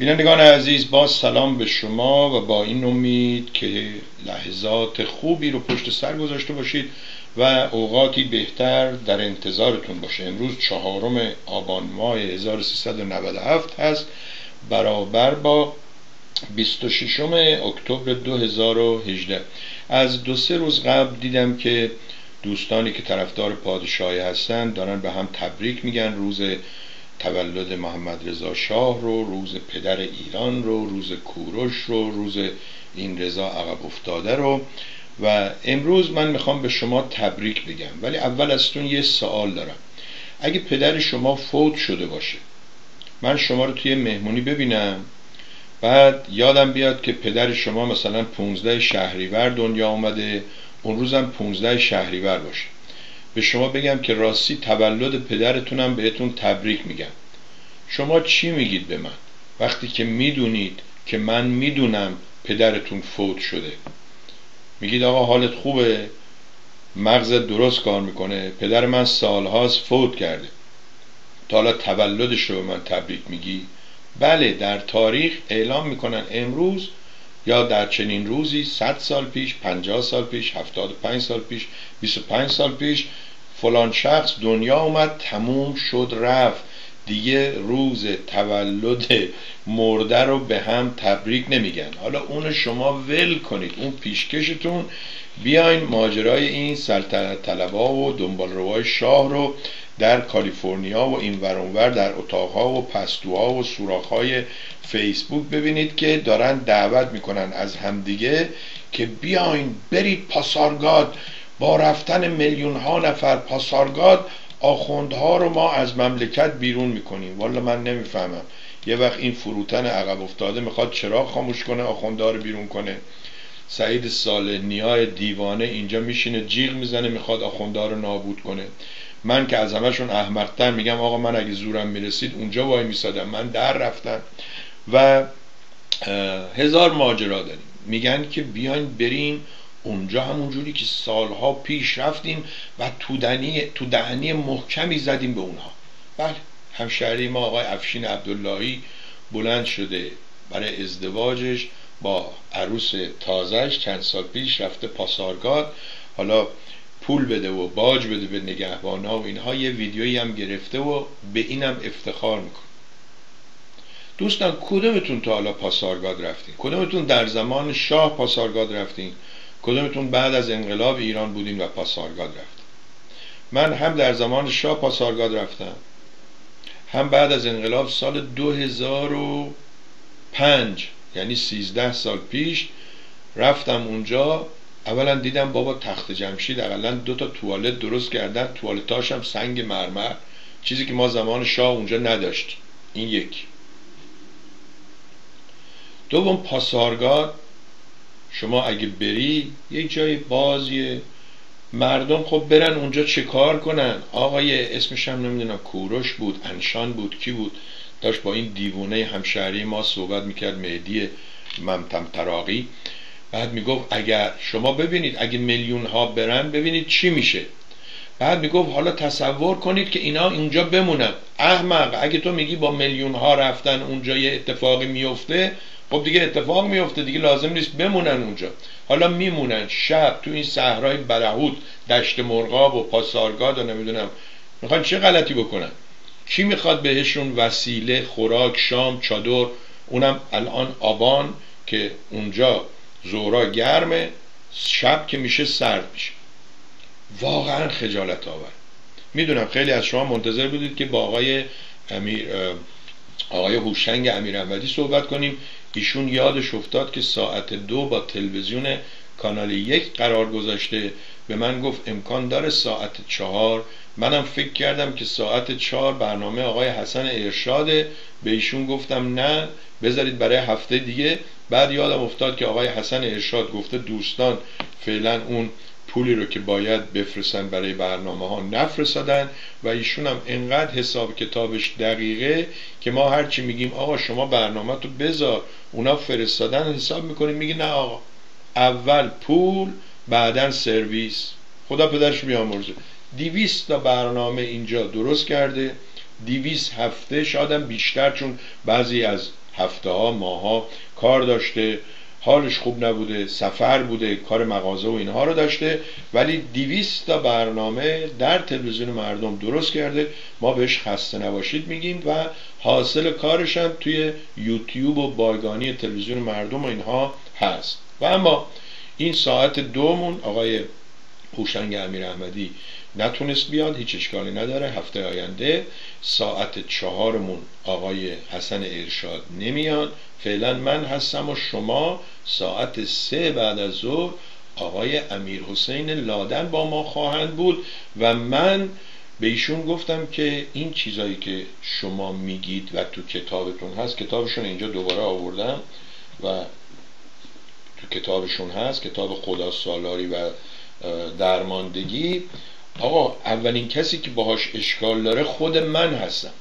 بینندگان عزیز با سلام به شما و با این امید که لحظات خوبی رو پشت سر گذاشته باشید و اوقاتی بهتر در انتظارتون باشه. امروز چهارم آبان ماه 1397 هست. برابر با 26 اکتبر 2018 از دو سه روز قبل دیدم که دوستانی که طرفدار پادشاهی هستن دارن به هم تبریک میگن. روز تولد محمد رضا شاه رو روز پدر ایران رو روز کوروش رو روز این رضا عقب افتاده رو. و امروز من می‌خوام به شما تبریک بگم. ولی اول ازتون یه سوال دارم. اگه پدر شما فوت شده باشه من شما رو توی مهمونی ببینم بعد یادم بیاد که پدر شما مثلا 15 شهریور دنیا آمده اون روزم 15 شهریور باشه. به شما بگم که راستی تولد پدرتونم بهتون تبریک میگم. شما چی میگید به من؟ وقتی که می‌دونید که من می‌دونم پدرتون فوت شده. میگید آقا حالت خوبه؟ مغزت درست کار می‌کنه. پدر من سالهاست فوت کرده. تا حالا تولدش رو به من تبریک میگی؟ بله در تاریخ اعلام می‌کنن امروز یا در چنین روزی 100 سال پیش 50 سال پیش 75 سال پیش 25 سال پیش فلان شخص دنیا اومد تموم شد رفت. دیگه روز تولد مرده رو به هم تبریک نمیگن. حالا اون شما ول کنید. اون پیشکشتون بیاین ماجرای این سلطنت طلبا و دنبال روای شاه رو در کالیفرنیا و این ورانور در اتاقها و پستوها و سوراخهای فیسبوک ببینید که دارن دعوت می‌کنن از همدیگه که بیاین برید پاسارگاد. با رفتن میلیون ها نفر پاسارگاد آخوندها رو ما از مملکت بیرون می‌کنیم. والا من نمی‌فهمم. یه وقت این فروتن عقب افتاده می‌خواد چرا خاموش کنه آخوندها رو بیرون کنه. سعید سال نیای دیوانه اینجا میشینه جیغ می‌زنه می‌خواد آخوندها رو نابود کنه. من که از همشون احمقتر میگم آقا من اگه زورم می‌رسید اونجا وای میسادم. من در رفتم و هزار ماجرا داریم. میگن که بیاین بریم اونجا همون جوری که سالها پیش رفتیم و تو تو دهنی محکمی زدیم به اونها. بله همشهری ما آقای افشین عبداللهی بلند شده برای ازدواجش با عروس تازهش چند سال پیش رفته پاسارگاد. حالا پول بده و باج بده به نگهبان ها و اینها یه ویدیویی هم گرفته و به اینم افتخار میکن دوستان کدومتون تا حالا پاسارگاد رفتین؟ کدومتون در زمان شاه پاسارگاد رفتین؟ کدومتون بعد از انقلاب ایران بودین و پاسارگاد رفتین؟ من هم در زمان شاه پاسارگاد رفتم هم بعد از انقلاب سال 2005 یعنی 13 سال پیش رفتم اونجا اولا دیدم بابا تخت جمشید اقلا دو تا توالت درست کردن توالتاش هم سنگ مرمر. چیزی که ما زمان شاه اونجا نداشت. این یک. دوم پاسارگاد شما اگه بری یک جای بازیه. مردم خب برن اونجا چه کار کنن؟ آقای اسمش هم نمی‌دونم کوروش بود انشان بود کی بود؟ داشت با این دیوونه همشهری ما صحبت می‌کرد مهدی ممتم تراقی. بعد می‌گفت اگر شما ببینید اگه میلیون ها برن ببینید چی میشه. بعد می‌گفت حالا تصور کنید که اینا اونجا بمونن. احمق اگه تو میگی با میلیون ها رفتن اونجا یه اتفاقی میفته خب دیگه اتفاق میفته دیگه لازم نیست بمونن اونجا. حالا میمونن شب تو این صحرای برهود دشت مرغاب و پاسارگاد و نمی‌دونم. می‌خوان چه غلطی بکنن؟ کی می‌خواد بهشون وسیله خوراک شام چادر اونم الان آبان که اونجا زورا گرمه شب که میشه سرد میشه. واقعا خجالت آور. می‌دونم خیلی از شما منتظر بودید که با آقای امیر آقای هوشنگ امیر صحبت کنیم. ایشون یادش افتاد که ساعت دو با تلویزیون کانال یک قرار گذاشته. به من گفت امکان داره ساعت چهار. منم فکر کردم که ساعت چهار برنامه آقای حسن ارشاده. به ایشون گفتم نه بذارید برای هفته دیگه. بعد یادم افتاد که آقای حسن ارشاد گفته دوستان فعلا اون پولی رو که باید بفرستن برای برنامه ها نفرستادن و ایشون هم انقدر حساب کتابش دقیقه که ما هرچی میگیم آقا شما برنامه تو بذار. اونا فرستادن حساب می‌کنیم. میگه نه آقا. اول پول بعدا سرویس. خدا پدرش بیامرزه. دیویست تا برنامه اینجا درست کرده. دیویس هفته شادم بیشتر چون بعضی از هفته ها ماه ها کار داشته. حالش خوب نبوده سفر بوده کار مغازه و اینها رو داشته. ولی دیویست تا برنامه در تلویزیون مردم درست کرده. ما بهش خسته نباشید میگیم و حاصل کارش هم توی یوتیوب و بایگانی تلویزیون مردم و اینها هست. و اما این ساعت دومون آقای هوشنگ امیر احمدی نتونست بیاد هیچ اشکالی نداره. هفته آینده ساعت چهارمون آقای حسن ارشاد نمیاد. فعلا من هستم و شما ساعت سه بعد از ظهر آقای امیر حسین لادن با ما خواهند بود و من به ایشون گفتم که این چیزایی که شما میگید و تو کتابتون هست کتابشون اینجا دوباره آوردم و تو کتابشون هست کتاب خدا سالاری و درماندگی. آقا اولین کسی که باهاش اشکال داره خود من هستم.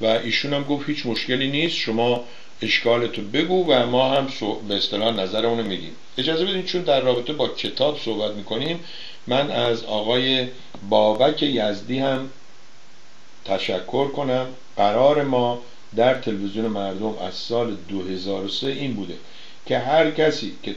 و ایشون هم گفت هیچ مشکلی نیست شما اشکالتو بگو و ما هم به اصطلاح نظر اونو میدیم. اجازه بدین چون در رابطه با کتاب صحبت می‌کنیم من از آقای بابک یزدی هم تشکر کنم. قرار ما در تلویزیون مردم از سال 2003 این بوده. که هر کسی که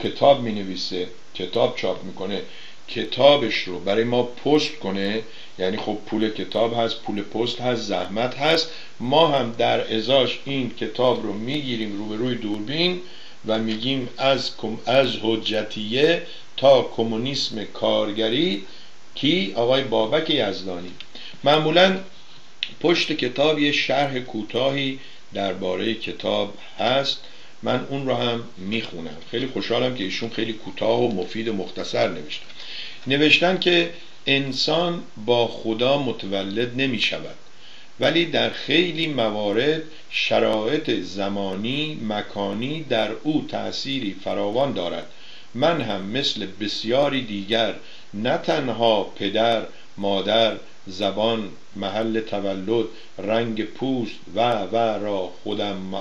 کتاب می نویسه کتاب چاپ می‌کنه کتابش رو برای ما پست کنه یعنی خب پول کتاب هست پول پست هست زحمت هست ما هم در ازاش این کتاب رو می‌گیریم روبروی دوربین و میگیم از از حجتیه تا کمونیسم کارگری کی؟ آقای بابک یزدانی. معمولا پشت کتاب یه شرح کوتاهی درباره کتاب هست. من اون رو هم می‌خونم. خیلی خوشحالم که ایشون خیلی کوتاه و مفید و مختصر نوشتن نوشتن که انسان با خدا متولد نمی شود ولی در خیلی موارد شرایط زمانی مکانی در او تأثیری فراوان دارد. من هم مثل بسیاری دیگر نه تنها پدر مادر زبان محل تولد رنگ پوست و و را خودم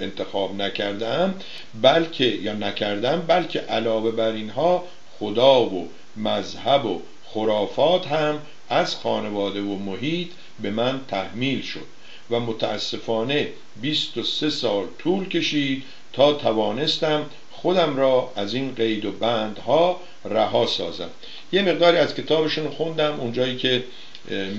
انتخاب نکردم بلکه یا نکردم بلکه علاوه بر اینها خدا و مذهب و خرافات هم از خانواده و محیط به من تحمیل شد و متاسفانه 23 سال طول کشید تا توانستم خودم را از این قید و بندها رها سازم. یه مقداری از کتابشون خوندم اونجایی که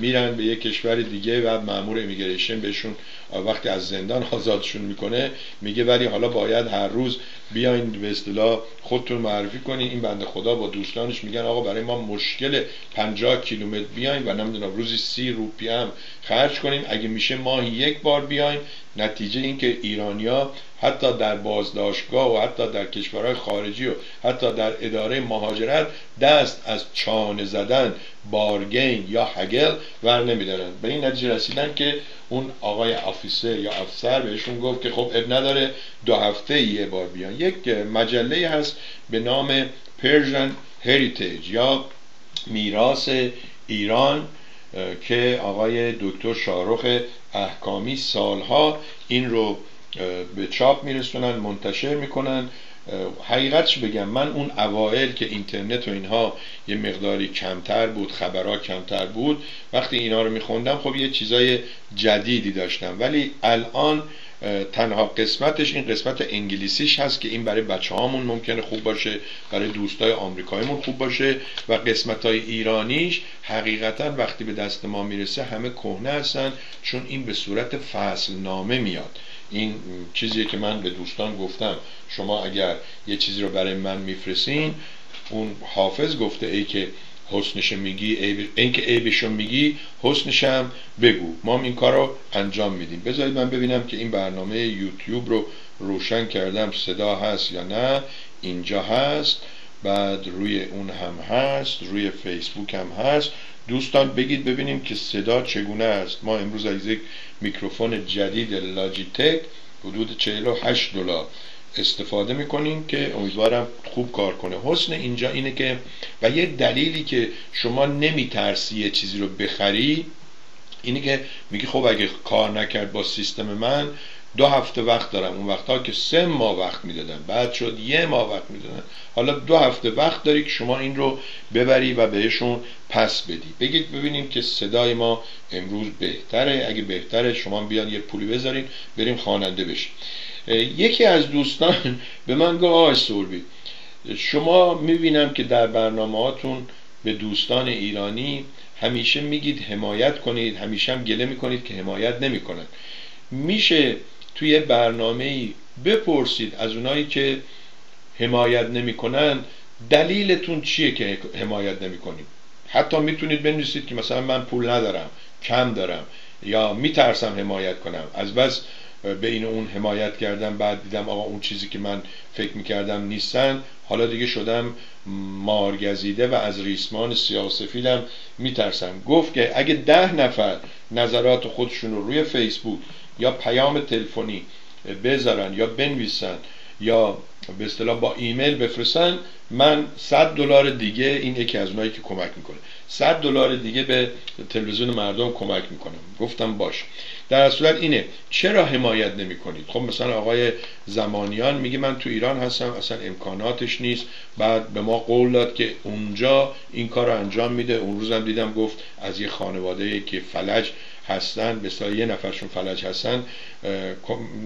میرن به یک کشور دیگه و مامور امیگریشن بهشون وقتی از زندان آزادشون می‌کنه میگه ولی حالا باید هر روز بیاین به اصطلاح خودتون معرفی کنین. این بنده خدا با دوستانش میگن آقا برای ما مشکل 50 کیلومتر بیاین و نمی‌دونم روزی سی روپیه هم خرج کنیم اگه میشه ماهی یک بار بیاین. نتیجه اینکه ایرانیا حتی در بازداشتگاه و حتی در کشورهای خارجی و حتی در اداره مهاجرت دست از چانه زدن bargain یا haggle ور نمیدارن. به این نتیجه رسیدن که اون آقای officer یا افسر بهشون گفت که خب عیب نداره دو هفته یه بار بیان. یک مجله هست به نام Persian Heritage یا میراث ایران که آقای دکتر شارخ احکامی سالها این رو به چاپ میرسونن منتشر می‌کنن. حقیقتش بگم من اون اوائل که اینترنت و اینها یه مقداری کمتر بود خبرها کمتر بود وقتی اینا رو میخوندم خب یه چیزای جدیدی داشتم. ولی الان تنها قسمتش این قسمت انگلیسیش هست که این برای بچه هامون ممکنه خوب باشه برای دوستای آمریکاییمون خوب باشه و قسمت های ایرانیش حقیقتا وقتی به دست ما می‌رسه همه کهنه هستن چون این به صورت فصل نامه میاد. این چیزی که من به دوستان گفتم. شما اگر یه چیزی رو برای من میفرسین اون حافظ گفته ای که حسنش میگی این که عیبشو میگی حسنشم بگو. ما این کار رو انجام میدیم. بذارید من ببینم که این برنامه یوتیوب رو روشن کردم صدا هست یا نه؟ اینجا هست. بعد روی اون هم هست روی فیسبوک هم هست. دوستان بگید ببینیم که صدا چگونه است. ما امروز از یک میکروفون جدید لاجیتک حدود 48 دلار استفاده می‌کنیم که امیدوارم خوب کار کنه. حسن اینجا اینه که و یه دلیلی که شما نمیترسی یه چیزی رو بخری اینه که میگی خب اگه کار نکرد با سیستم من دو هفته وقت دارم اون وقتها که سه ماه وقت می‌دادن بعد شد یه ماه وقت می‌دادن حالا دو هفته وقت داری که شما این رو ببری و بهشون پس بدی. بگید ببینیم که صدای ما امروز بهتره. اگه بهتره شما بیان یه پولی بذارین بریم خواننده بشین یکی از دوستان به من گفت آقای سوربی شما می‌بینم که در برنامه هاتون به دوستان ایرانی همیشه میگید حمایت کنید همیشه هم گله می‌کنید که حمایت نمی‌کنن. میشه توی برنامه ای بپرسید از اونایی که حمایت نمی‌کنن دلیلتون چیه که حمایت نمی‌کنید؟ حتی می‌تونید بنویسید که مثلا من پول ندارم کم دارم یا میترسم حمایت کنم. از بس به این اون حمایت کردم بعد دیدم آقا اون چیزی که من فکر می‌کردم نیستن حالا دیگه شدم مارگزیده و از ریسمان سیاه سفیدم میترسم. گفت که اگه ده نفر نظرات خودشون رو روی فیسبوک یا پیام تلفنی بذارن یا بنویسن یا به اصطلاح با ایمیل بفرستن من 100 دلار دیگه این یکی از اونایی که کمک می‌کنه. 100 دلار دیگه به تلویزیون مردم کمک می‌کنم. گفتم باش. در صورت اینه چرا حمایت نمی کنید خب مثلا آقای زمانیان میگه من تو ایران هستم اصلا امکاناتش نیست. بعد به ما قول داد که اونجا این کار رو انجام میده. اون روزم دیدم گفت از یه خانواده که فلج هستن به یه نفرشون فلج هستن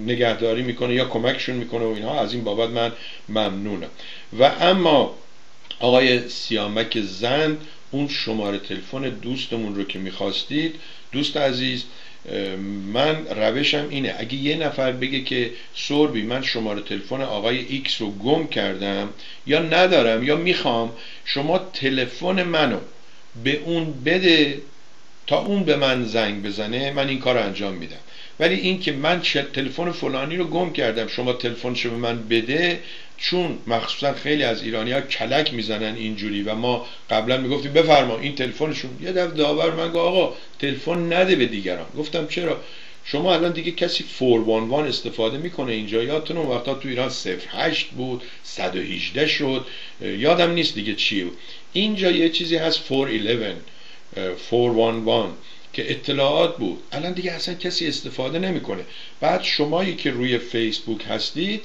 نگهداری می‌کنه یا کمکشون می‌کنه و اینها از این بابت من ممنونم. و اما آقای سیامک زند اون شماره تلفن دوستمون رو که می‌خواستید دوست عزیز من روشم اینه اگه یه نفر بگه که سربی من شماره تلفن آقای ایکس رو گم کردم یا ندارم یا می‌خوام شما تلفن منو به اون بده تا اون به من زنگ بزنه من این کار انجام میدم. ولی این که من تلفن فلانی رو گم کردم شما تلفنشو به من بده چون مخصوصا خیلی از ایرانی ها کلک می‌زنن اینجوری و ما قبلا می‌گفتیم بفرما این تلفنشون. یه دفعه داور من گفت آقا تلفن نده به دیگران. گفتم چرا؟ شما الان دیگه کسی 411 استفاده می‌کنه اینجا. یادتون اون وقتا تو ایران 08 بود 118 شد. یادم نیست دیگه چی بود اینجا یه چیزی هست 411 411 که اطلاعات بود. الان دیگه اصلا کسی استفاده نمی‌کنه. بعد شمایی که روی فیسبوک هستید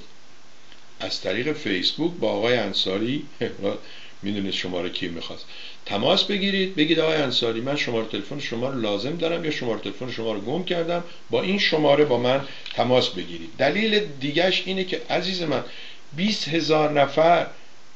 از طریق فیسبوک با آقای انصاری می‌دونید شما رو کی می‌خواست. تماس بگیرید بگید آقای انصاری من شماره تلفن شما رو لازم دارم یا شماره تلفن شما رو گم کردم؟ با این شماره با من تماس بگیرید. دلیل دیگهش اینه که عزیز من 20 هزار نفر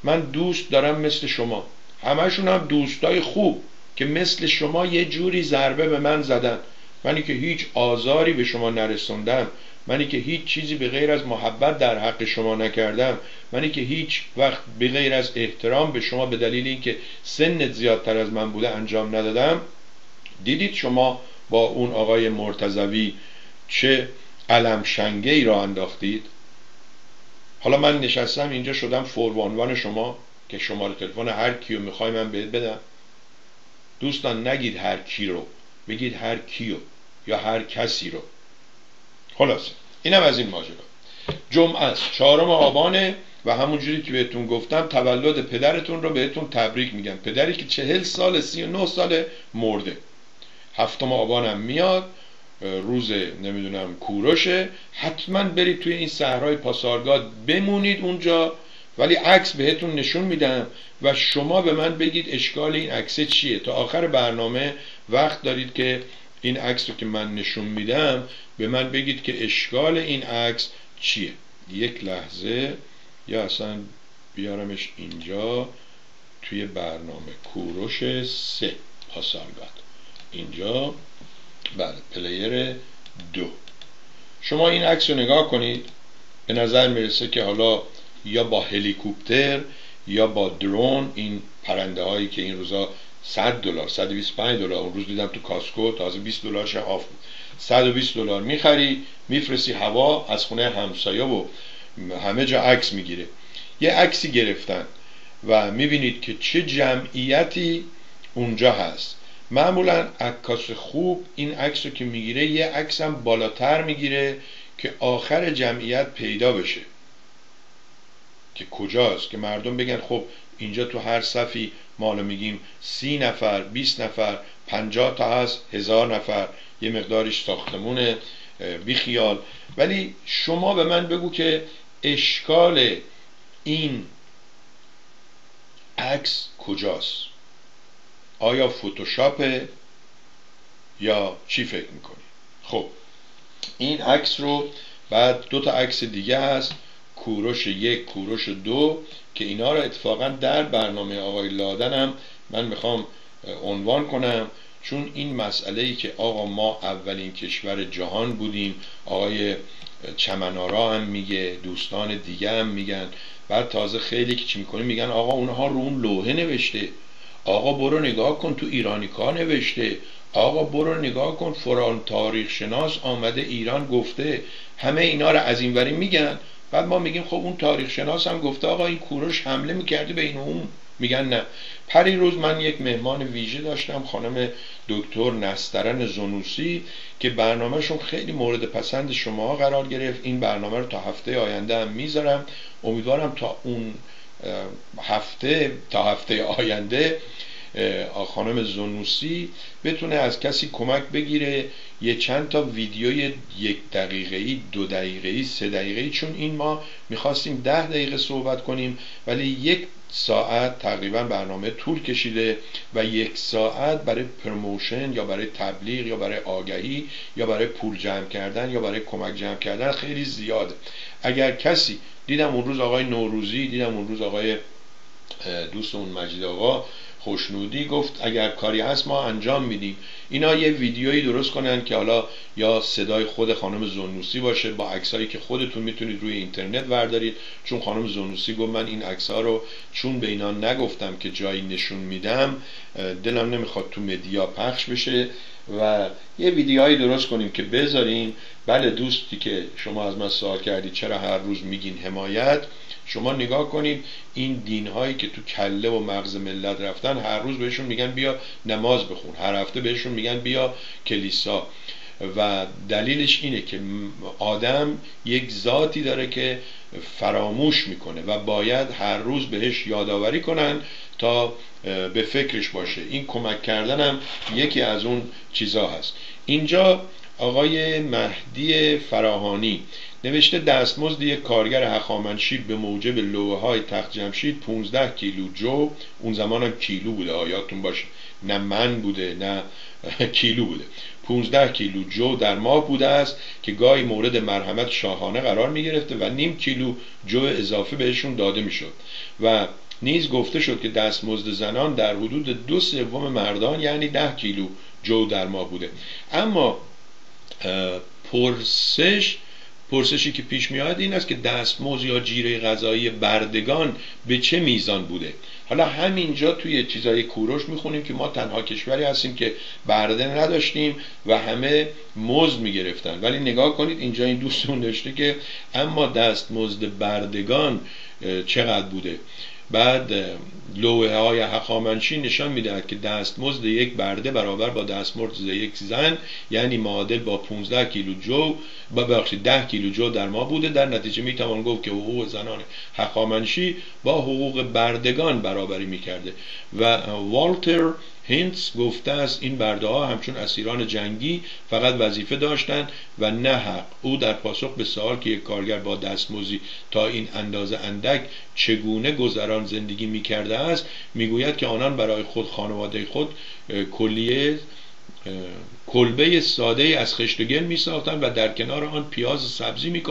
من دوست دارم مثل شما. همشون هم دوستای خوب. که مثل شما یه جوری ضربه به من زدن. منی که هیچ آزاری به شما نرسوندم. منی که هیچ چیزی به غیر از محبت در حق شما نکردم. منی که هیچ وقت به غیر از احترام به شما به دلیل اینکه سنت زیادتر از من بوده انجام ندادم. دیدید شما با اون آقای مرتزوی چه علم شنگه ای را انداختید؟ حالا من نشستم اینجا شدم فوروانوان شما که شماره تلفن هر کیو می‌خوای من بهت بدم. دوستان نگید هر کی رو. بگید هر کیو یا هر کسی رو. خلاصه. اینم از این ماجرا. جمعه است. چهارم آبانه و همونجوری که بهتون گفتم تولد پدرتون رو بهتون تبریک میگم. پدری که چهل سال سی و نه سال مرده. هفتم آبانم میاد. روز نمی‌دونم کوروشه. حتما برید توی این صحرای پاسارگاد بمونید اونجا. ولی عکس بهتون نشون میدم و شما به من بگید اشکال این عکس چیه. تا آخر برنامه وقت دارید که این عکس رو که من نشون میدم به من بگید که اشکال این عکس چیه. یک لحظه. یا اصلا بیارمش اینجا توی برنامه. کوروش سه. پاسارگاد. اینجا. بله player دو. شما این عکس رو نگاه کنید. به نظر می‌رسه که حالا یا با هلیکوپتر یا با drone این پرنده هایی که این روزا 100 دلار 125 دلار اون روز دیدم تو Costco تازه 20 دلارش off بود. 120 دلار می‌خری میفرستی هوا از خونه همسایه و همه جا عکس می‌گیره. یه عکسی گرفتن و می‌بینید که چه جمعیتی اونجا هست. معمولا عکاس خوب این عکس رو که می‌گیره یه عکس هم بالاتر می‌گیره که آخر جمعیت پیدا بشه. که کجاست که مردم بگن خب اینجا تو هر صفی مالو میگیم سی نفر 20 نفر پنجاه تا هست هزار نفر. یه مقدارش ساختمونه بیخیال. ولی شما به من بگو که اشکال این عکس کجاست؟ آیا فوتوشاپه یا چی فکر می‌کنی؟ خب این عکس رو بعد دو تا عکس دیگه هست. کوروش یک کوروش دو که اینا رو اتفاقا در برنامه آقای لادن هم من می‌خوام عنوان کنم. چون این مسئله ای که آقا ما اولین کشور جهان بودیم آقای چمنارا هم میگه دوستان دیگه هم میگن. بعد تازه خیلی که چی می‌کنه میگن آقا اونها رو اون لوحه نوشته. آقا برو نگاه کن تو ایرانی کا نوشته. آقا برو نگاه کن فران تاریخ شناس آمده ایران گفته. همه اینا رو از این وری میگن. بعد ما میگیم خب اون تاریخ شناس هم گفته آقا این کوروش حمله می‌کرده به این اون. میگن نه. پری روز من یک مهمان ویژه داشتم خانم دکتر نسترن زنوسی که برنامهشون خیلی مورد پسند شما قرار گرفت. این برنامه رو تا هفته آینده هم می‌ذارم. امیدوارم تا اون هفته تا هفته آینده خانم زنوسی بتونه از کسی کمک بگیره یه چند تا ویدیوی یک دقیقه ای دو دقیقه ای سه دقیقه ای چون این ما می‌خواستیم ده دقیقه صحبت کنیم ولی یک ساعت تقریبا برنامه طول کشیده و یک ساعت برای promotion یا برای تبلیغ یا برای آگهی یا برای پول جمع کردن یا برای کمک جمع کردن خیلی زیاده اگر کسی دیدم اون روز آقای نوروزی دیدم اون روز آقای دوستمون مجید آقا خوشنودی گفت اگر کاری هست ما انجام میدیم. اینا یه ویدیویی درست کنن که حالا یا صدای خود خانم زنوسی باشه با عکسایی که خودتون می‌تونید روی اینترنت وردارید. چون خانم زنوسی گفت من این عکس‌ها رو چون به اینا نگفتم که جایی نشون میدم دلم نمی‌خواد تو مدیا پخش بشه. و یه ویدیوهایی درست کنیم که بذاریم بله دوستی که شما از من سوال کردید چرا هر روز میگین حمایت؟ شما نگاه کنید این دین هایی که تو کله و مغز ملت رفتن هر روز بهشون میگن بیا نماز بخون هر هفته بهشون میگن بیا کلیسا. و دلیلش اینه که آدم یک ذاتی داره که فراموش می‌کنه و باید هر روز بهش یادآوری کنن تا به فکرش باشه. این کمک کردن هم یکی از اون چیزا هست. اینجا آقای مهدی فراهانی نوشته دستمزد یک کارگر هخامنشی به موجب لوه های تخت جمشید 15 کیلو جو. اون زمان کیلو بوده. آیاتون باشه. نه من بوده نه کیلو بوده. 15 کیلو جو در ماه بوده است که گاهی مورد مرحمت شاهانه قرار می گرفته و نیم کیلو جو اضافه بهشون داده می شد و نیز گفته شد که دستمزد زنان در حدود دو سوم مردان یعنی ده کیلو جو در ماه بوده. اما پرسش پرسشی که پیش میاد این است که دستموز یا جیره غذایی بردگان به چه میزان بوده؟ حالا همینجا توی چیزای کوروش می‌خونیم که ما تنها کشوری هستیم که برده نداشتیم و همه مزد می‌گرفتن. ولی نگاه کنید اینجا این دوستمون نوشته که اما دستمزد بردگان چقدر بوده؟ بعد لوحه های حقامنشی نشان می‌دهد که دستمزد یک برده برابر با دستمزد یک زن یعنی معادل با 15 کیلو جو با بخشی 10 کیلو جو در ما بوده. در نتیجه می‌توان گفت که حقوق زنان حقامنشی با حقوق بردگان برابری می‌کرده. و والتر هینتس گفته است این برده ها همچون اسیران جنگی فقط وظیفه داشتند و نه حق. او در پاسخ به سوال که یک کارگر با دستموزی تا این اندازه اندک چگونه گذران زندگی می کرده است می‌گوید که آنان برای خود خانواده خود کلیه کلبه ساده از خشت و گل می و در کنار آن پیاز و سبزی می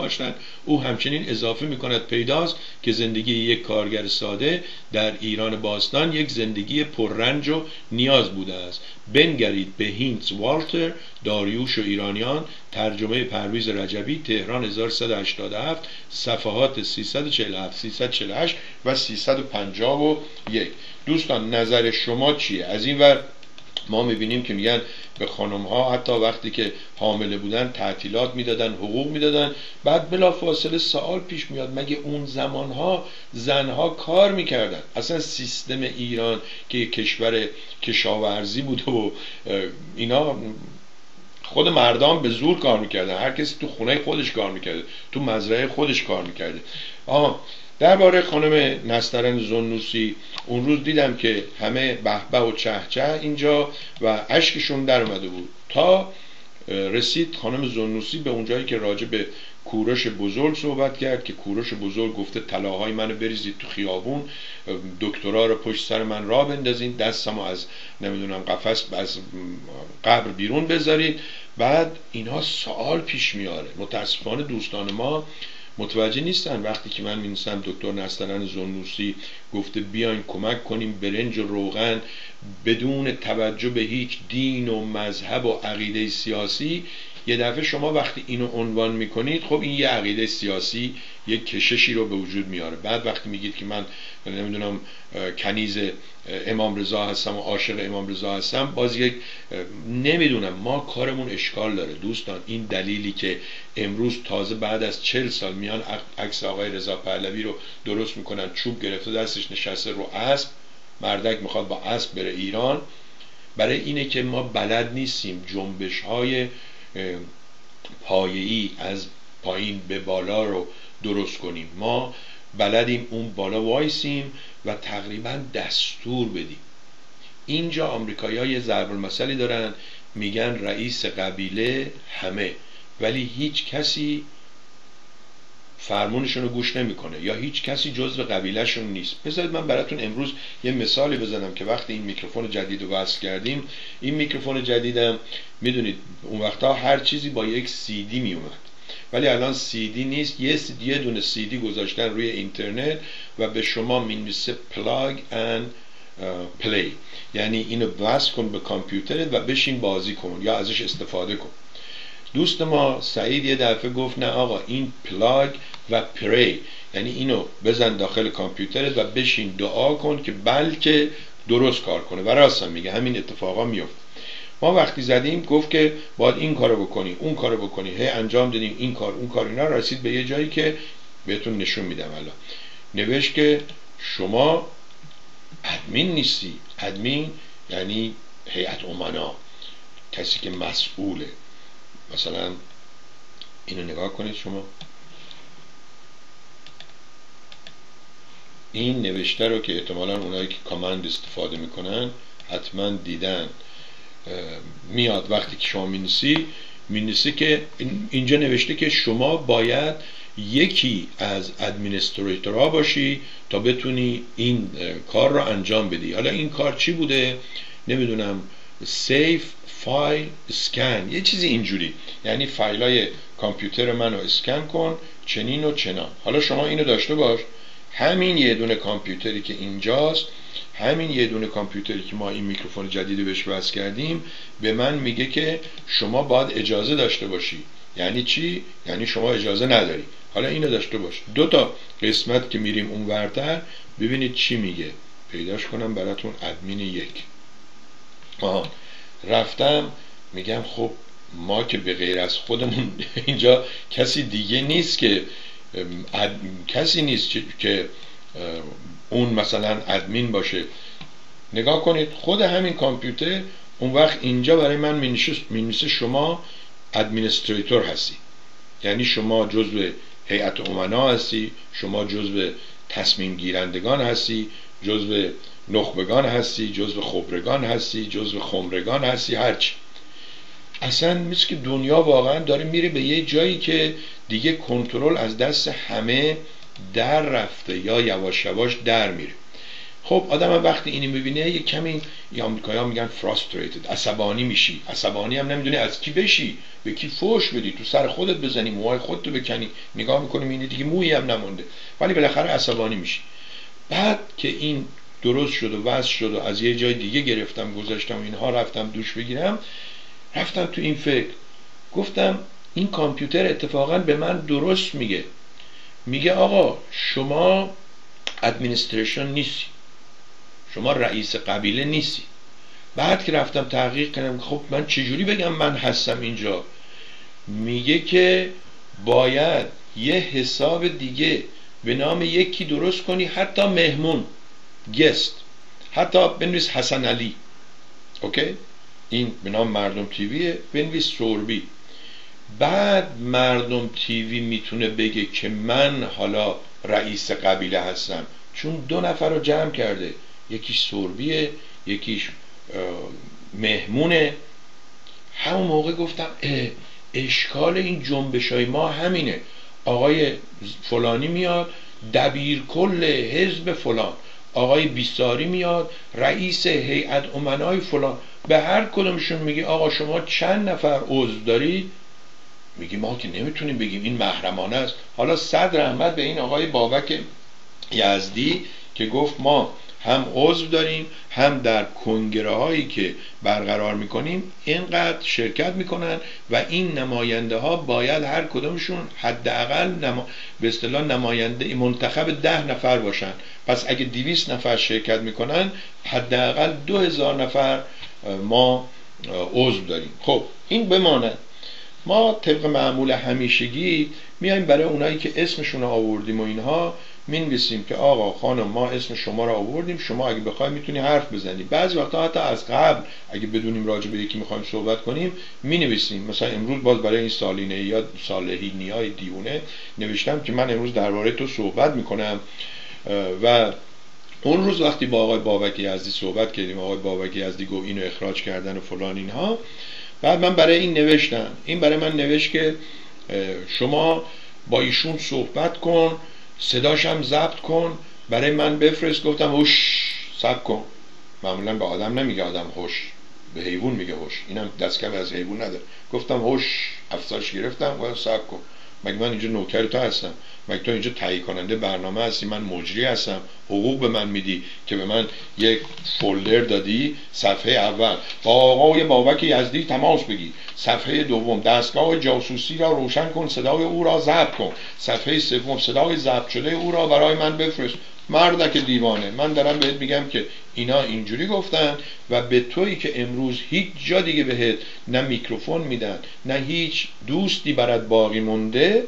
او همچنین اضافه می کند پیداست که زندگی یک کارگر ساده در ایران باستان یک زندگی پررنج و نیاز بوده است. بنگرید به هینتس والتر داریوش و ایرانیان. ترجمه پرویز رجبی تهران 1187 صفحات 347 348 و 351 دوستان نظر شما چیه؟ از این ور ما می‌بینیم که میگن به خانم ها حتی وقتی که حامله بودن تعطیلات می‌دادن حقوق می‌دادن. بعد بلا فاصله سوال پیش میاد مگه اون زمان ها زنها کار می‌کردن؟ اصلا سیستم ایران که کشور کشاورزی بوده و اینا خود مردان به زور کار می‌کردن. هر کسی تو خونه خودش کار می‌کرده تو مزرعه خودش کار می‌کرده. آها درباره خانم نسترن زنوسی اون روز دیدم که همه بهبه و چهچه اینجا و اشکشون در اومده بود. تا رسید خانم زنوسی به اونجایی که راجع به کورش بزرگ صحبت کرد که کورش بزرگ گفته طلاهای منو بریزید تو خیابون دکترا رو پشت سر من را بندازین دستمو از نمی‌دونم قفس از قبر بیرون بذارید بعد اینها سوال پیش میاره. متاسفانه دوستان ما متوجه نیستن. وقتی که من می‌نویسم دکتر نسترن زنوسی گفته بیاین کمک کنیم برنج و روغن بدون توجه به هیچ دین و مذهب و عقیده سیاسی یه دفعه شما وقتی اینو عنوان می‌کنید خب این یه عقیده سیاسی یه کششی رو به وجود میاره. بعد وقتی میگید که من نمی‌دونم کنیز امام رضا هستم و عاشق امام رضا هستم باز یک نمی‌دونم ما کارمون اشکال داره. دوستان این دلیلی که امروز تازه بعد از چل سال میان عکس آقای رضا پهلوی رو درست می‌کنن چوب گرفته دستش نشسته رو اسب مردک می‌خواد با اسب بره ایران. برای اینه که ما بلد نیستیم جنبش های پایه‌ای از پایین به بالا رو درست کنیم. ما بلدیم اون بالا وایسیم و تقریبا دستور بدیم. اینجا آمریکایی های ضرب المثلی دارن میگن رئیس قبیله همه ولی هیچ کسی فرمونشون رو گوش نمی‌کنه یا هیچ کسی جزو قبیلهشون نیست. بذارید من براتون امروز یه مثالی بزنم که وقتی این میکروفون جدید رو وصل کردیم این میکروفون جدیدم می‌دونید اون وقتا هر چیزی با یک سی دی می اومد ولی الان سی دی نیست یه, یه دونه سی دی گذاشتن روی اینترنت و به شما می‌نویسه plug and play یعنی اینو وصل کن به کامپیوترت و بشین بازی کن یا ازش استفاده کن. دوست ما سعید یه دفعه گفت نه آقا این plug و pray ی. یعنی اینو بزن داخل کامپیوترت و بشین دعا کن که بلکه درست کار کنه. و راست میگه همین اتفاقا میفته. ما وقتی زدیم گفت که باید این کارو بکنی اون کارو بکنی. هی انجام دادیم این کار اون کار اینا. رسید به یه جایی که بهتون نشون میدم الان. نوشت که شما ادمین نیستی. ادمین یعنی هیئت امنا کسی که مسئوله. مثلا اینو نگاه کنید شما. این نوشته رو که احتمالا اونایی که کامند استفاده می‌کنن حتما دیدن. میاد وقتی که شما مینیسی مینیسی که اینجا نوشته که شما باید یکی از administrator ها باشی تا بتونی این کار رو انجام بدی. حالا این کار چی بوده؟ نمی‌دونم. safe file scan. یه چیزی اینجوری. یعنی فایلای کامپیوتر منو اسکن کن چنین و چنان. حالا شما اینو داشته باش. همین یه دونه کامپیوتری که اینجاست همین یه دونه کامپیوتری که ما این میکروفون جدید بهش وصل کردیم به من میگه که شما باید اجازه داشته باشی. یعنی چی؟ یعنی شما اجازه نداری. حالا اینو داشته باش. دو تا قسمت که میریم اون ورتر ببینید چی میگه. پیداش کنم براتون ادمین یک. آها. رفتم میگم خب ما که به غیر از خودمون اینجا کسی دیگه نیست که کسی نیست که اون مثلا ادمین باشه. نگاه کنید خود همین کامپیوتر اون وقت اینجا برای من می‌نویسه شما ادمینستریتور هستی. یعنی شما جزو هیئت امنا هستی شما جزو تصمیم گیرندگان هستی جزو نخبگان هستی جزو خبرگان هستی جزو خمرگان هستی هرچی. اصلا مثل که دنیا واقعا داره میره به یه جایی که دیگه کنترل از دست همه در رفته یا یواش یواش در میره. خب آدم وقتی اینی می‌بینه یه کمی یا ها میگن frustrated عصبانی میشی. عصبانی هم نمی‌دونی از کی بشی به کی فوش بدی تو سر خودت بزنی موهای خودتو بکنی نگاه می‌کنی اینه دیگه مویی هم نمونده. ولی بالاخره عصبانی میشی. بعد که این درست شد و وضع شد و از یه جای دیگه گرفتم گذاشتم اینها رفتم دوش بگیرم رفتم تو این فکر. گفتم این کامپیوتر اتفاقا به من درست میگه. میگه آقا شما ادمینستریشن نیستی. شما رئیس قبیله نیستی. بعد که رفتم تحقیق کردم خب من چجوری بگم من هستم اینجا؟ میگه که باید یه حساب دیگه به نام یکی درست کنی حتی مهمون گست. حتی بنویس حسن علی. اوکی؟ این به نام مردم تیویه بنویس سوربی بعد مردم تیوی می‌تونه بگه که من حالا رئیس قبیله هستم. چون دو نفر رو جمع کرده. یکیش سوربیه یکیش مهمونه. همون موقع گفتم اشکال این جنبش های ما همینه. آقای فلانی میاد دبیر کل حزب فلان. آقای بیساری میاد رئیس هیئت امنای فلان. به هر کدومشون میگی آقا شما چند نفر عضو دارید؟ میگی ما که نمی‌تونیم بگیم این محرمانه است. حالا صدر رحمت به این آقای بابک یزدی که گفت ما هم عضو داریم هم در کنگره هایی که برقرار می‌کنیم اینقدر شرکت می‌کنن و این نماینده ها باید هر کدومشون حداقل نما... به اصطلاح نماینده منتخب ده نفر باشن. پس اگه دیویس نفر شرکت می‌کنن حداقل دو هزار نفر ما عضو داریم. خب این بماند ما طبق معمول همیشگی میایم برای اونایی که اسمشون آوردیم و اینها می‌نویسیم که آقا خانم ما اسم شما رو آوردیم شما اگه بخوای می‌تونی حرف بزنی. بعضی وقتا حتی از قبل اگه بدونیم راجع به یکی می‌خوایم صحبت کنیم می‌نویسیم. مثلا امروز باز برای این سالینه یا صالحینی های دیونه نوشتم که من امروز درباره تو صحبت می‌کنم. و اون روز وقتی با آقای بابک یزدی صحبت کردیم آقای بابک یزدی گفت اینو اخراج کردن و فلان اینها. بعد من برای این نوشتم. این برای من نوشت که شما با ایشون صحبت کن. صداشم ضبط کن برای من بفرست. گفتم هوش سب کن. معمولا به آدم نمیگه آدم هوش به حیوان میگه هوش. اینم دستکم از حیوان نداره. گفتم هوش افسارش گرفتم. گفتم سب کن. مگه من اینجا نوکر تو هستم؟ مگه تو اینجا تهیه کننده برنامه هستی. من مجری هستم. حقوق به من میدی که به من یک فولدر دادی صفحه اول. با آقای بابک یزدی تماس بگی صفحه دوم دستگاه جاسوسی را روشن کن صدای او را ضبط کن. صفحه سوم صدای ضبط شده او را برای من بفرست. مردک دیوانه. من دارم بهت میگم که اینا اینجوری گفتن و به تویی که امروز هیچ جا دیگه بهت نه میکروفون میدن نه هیچ دوستی برات باقی مونده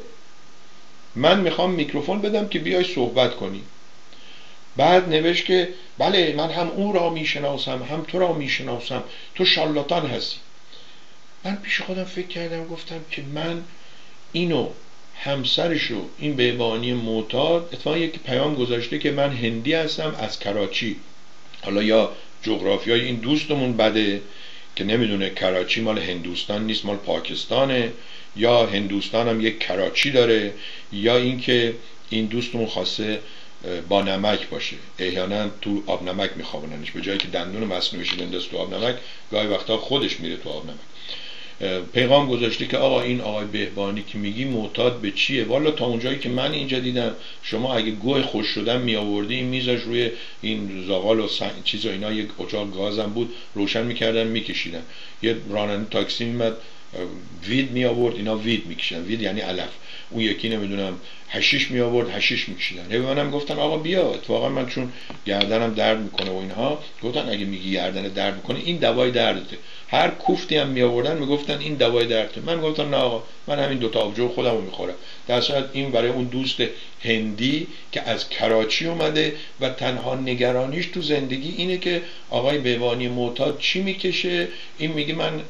من می‌خوام میکروفون بدم که بیای صحبت کنی. بعد نوشت که بله من هم او را می‌شناسم هم تو را می‌شناسم تو شالاتان هستی. من پیش خودم فکر کردم گفتم که من اینو همسرشو این بهبانی معتاد اتفاقا یک پیام گذاشته که من هندی هستم از کراچی. حالا یا جغرافیای این دوستمون بده که نمی‌دونه کراچی مال هندوستان نیست مال پاکستانه. یا هندوستان هم یک کراچی داره یا اینکه این دوستمون خواسته با نمک باشه. احیانا تو آب نمک میخوابوننش. به جایی که دندون مصنوعیش بنداز تو آب نمک گاهی وقتا خودش میره تو آب نمک. پیغام گذاشته که آقا این آقای بهبانی که میگی معتاد به چیه؟ والا تا اونجایی که من اینجا دیدم شما اگه گوه خوش شدن می آوردی این میزش روی این زغال و چیز و اینا یک اچاق گازم بود روشن می‌کردن میکشیدن. یه راننده تاکسی میمد وید می آورد اینا وید میکشیدن. وید یعنی علف. اون یکی نمی‌دونم هشیش می آورد هشیش میکشیدن. به منم گفتن آقا بیا. اتفاقا من چون گردنم درد می‌کنه و اینها گفتن اگه میگی گردن درد می‌کنه این دوای دردته. هر کوفتی هم می آوردن می‌گفتن این دوای درد من گفتم نه آقا من همین دوتا آبجو خودم رو می‌خورم. در این برای اون دوست هندی که از کراچی اومده و تنها نگرانیش تو زندگی اینه که آقای بیوانی معتاد چی می‌کشه؟ این میگه من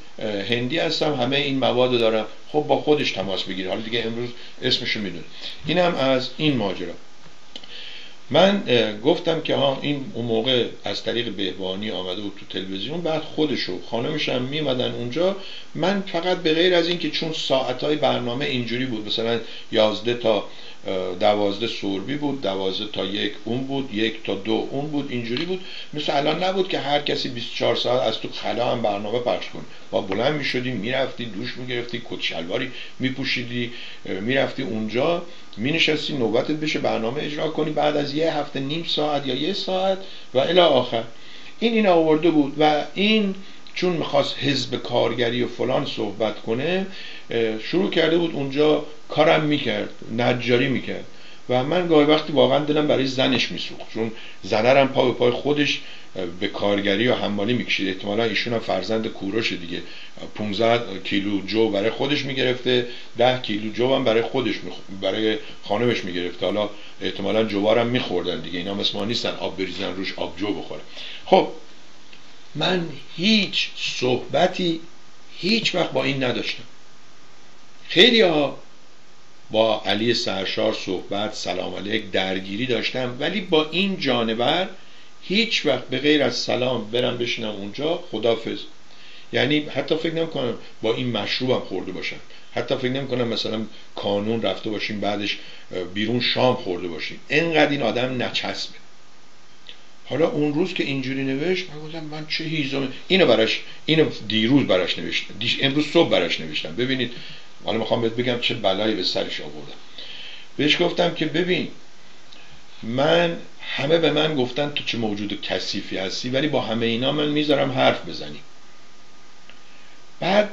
هندی هستم همه این مواد دارم. خب با خودش تماس بگیره. حالا دیگه امروز اسمشو می‌دونه. اینم از این ماجرا. من گفتم که ها این اون موقع از طریق بهبانی آمده بود تو تلویزیون بعد خودشو خانمش هم میمدن اونجا. من فقط به غیر از اینکه چون ساعتهای برنامه اینجوری بود مثلا یازده تا دوازده سوربی بود دوازده تا یک اون بود یک تا دو اون بود اینجوری بود. مثل الان نبود که هر کسی 24 ساعت از تو خلا هم برنامه پخش کن با بلند می‌شدی می‌رفتی دوش می‌گرفتی کت شلواری میپوشیدی می‌رفتی اونجا مینشستی نوبتت بشه برنامه اجرا کنی. بعد از یه هفته نیم ساعت یا یه ساعت و الی آخر. این این آورده بود و این چون می‌خواست حزب کارگری و فلان صحبت کنه شروع کرده بود اونجا کارم می‌کرد نجاری می‌کرد. و من گاهی وقتی واقعا دلم برای زنش میسوخت چون زنرم پا به پای خودش به کارگری و حمالی می‌کشید. احتمالا ایشون هم فرزند کوروش دیگه. 15 کیلو جو برای خودش می‌گرفته 10 کیلو جو هم برای خودش برای خانمش می‌گرفته. حالا احتمالا جوارم میخوردن دیگه. اینا مثل ما نیستن آب بریزن روش آب جو بخوره خب من هیچ صحبتی هیچ وقت با این نداشتم. خیلی ها با علی سرشار صحبت سلام علیک درگیری داشتم ولی با این جانور هیچ وقت به غیر از سلام برم بشینم اونجا خدافز یعنی حتی فکر نمی‌کنم با این مشروبم خورده باشن حتی فکر نمی‌کنم مثلا کانون رفته باشیم بعدش بیرون شام خورده باشیم. انقدر این آدم نچسبه. حالا اون روز که اینجوری نوشت من گفتم من چه هیزم اینو براش اینو دیروز براش نوشتم. امروز صبح براش نوشتم. ببینید حالا می‌خوام بهت بگم چه بلایی به سرش آوردم. بهش گفتم که ببین من همه به من گفتن تو چه موجود کثیفی هستی ولی با همه اینا من می‌ذارم حرف بزنی. بعد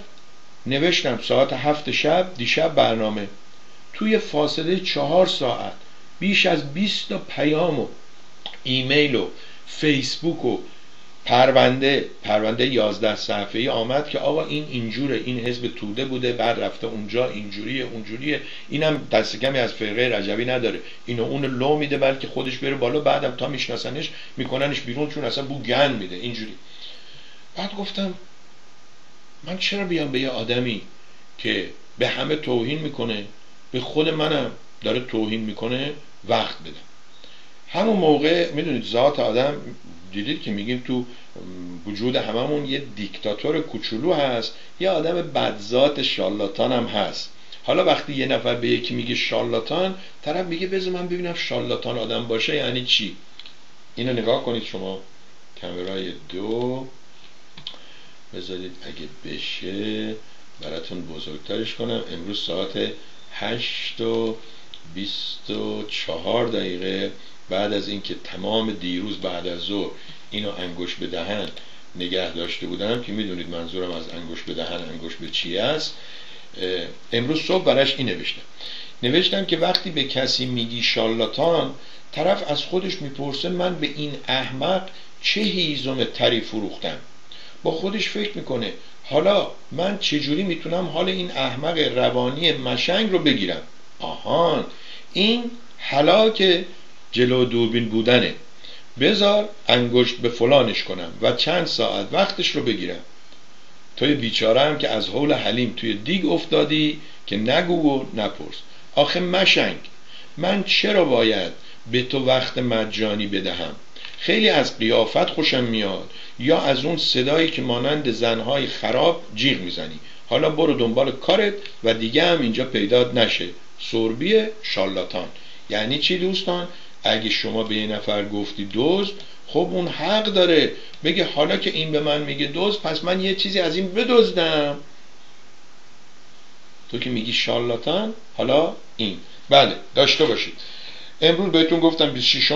نوشتم ساعت هفت شب دیشب برنامه. توی فاصله چهار ساعت بیش از 20 تا پیام و ایمیل و فیسبوک و پرونده پرونده 11 صفحه ای آمد که آقا این اینجوره این حزب توده بوده بعد رفته اونجا اینجوریه اونجوریه. اینم دست کمی از فرقه رجبی نداره. اینو اون لو میده بلکه خودش بره بالا بعدم تا میشناسنش میکننش بیرون چون اصلا بو گن میده. اینجوری. بعد گفتم من چرا بیام به یه آدمی که به همه توهین می‌کنه به خود منم داره توهین می‌کنه وقت بدم همون موقع می‌دونید ذات آدم دیدید که میگیم تو وجود هممون یه دیکتاتور کوچولو هست یه آدم بدذات شالاتان هم هست. حالا وقتی یه نفر به یکی میگه شالاتان طرف میگه بذار من ببینم شالاتان آدم باشه یعنی چی؟ اینو نگاه کنید شما. کمرای دو. بذارید اگه بشه براتون بزرگترش کنم. امروز ساعت هشت و بیست و چهار دقیقه بعد از اینکه تمام دیروز بعد از ظهر اینو انگوش به دهن نگه داشته بودم که می‌دونید منظورم از انگوش به دهن انگوش به چی است. امروز صبح براش این نوشتم. نوشتم که وقتی به کسی میگی شالاتان طرف از خودش می‌پرسه من به این احمق چه هیزم تری فروختم. با خودش فکر می‌کنه حالا من چجوری می‌تونم حال این احمق روانی مشنگ رو بگیرم؟ آهان. این حلاک جلو دوربین بودنه. بذار انگشت به فلانش کنم و چند ساعت وقتش رو بگیرم. توی بیچاره هم که از حول حلیم توی دیگ افتادی که نگو و نپرس. آخه مشنگ. من چرا باید به تو وقت مجانی بدهم؟ خیلی از قیافت خوشم میاد. یا از اون صدایی که مانند زنهای خراب جیغ می‌زنی. حالا برو دنبال کارت و دیگه هم اینجا پیداد نشه. سربی شالاتان. یعنی چی دوستان؟ اگه شما به یه نفر گفتی دوز خب اون حق داره. بگه حالا که این به من میگه دوز پس من یه چیزی از این بدزدم. تو که میگی شالاتان؟ حالا این. بله داشته باشید. امروز بهتون گفتم 26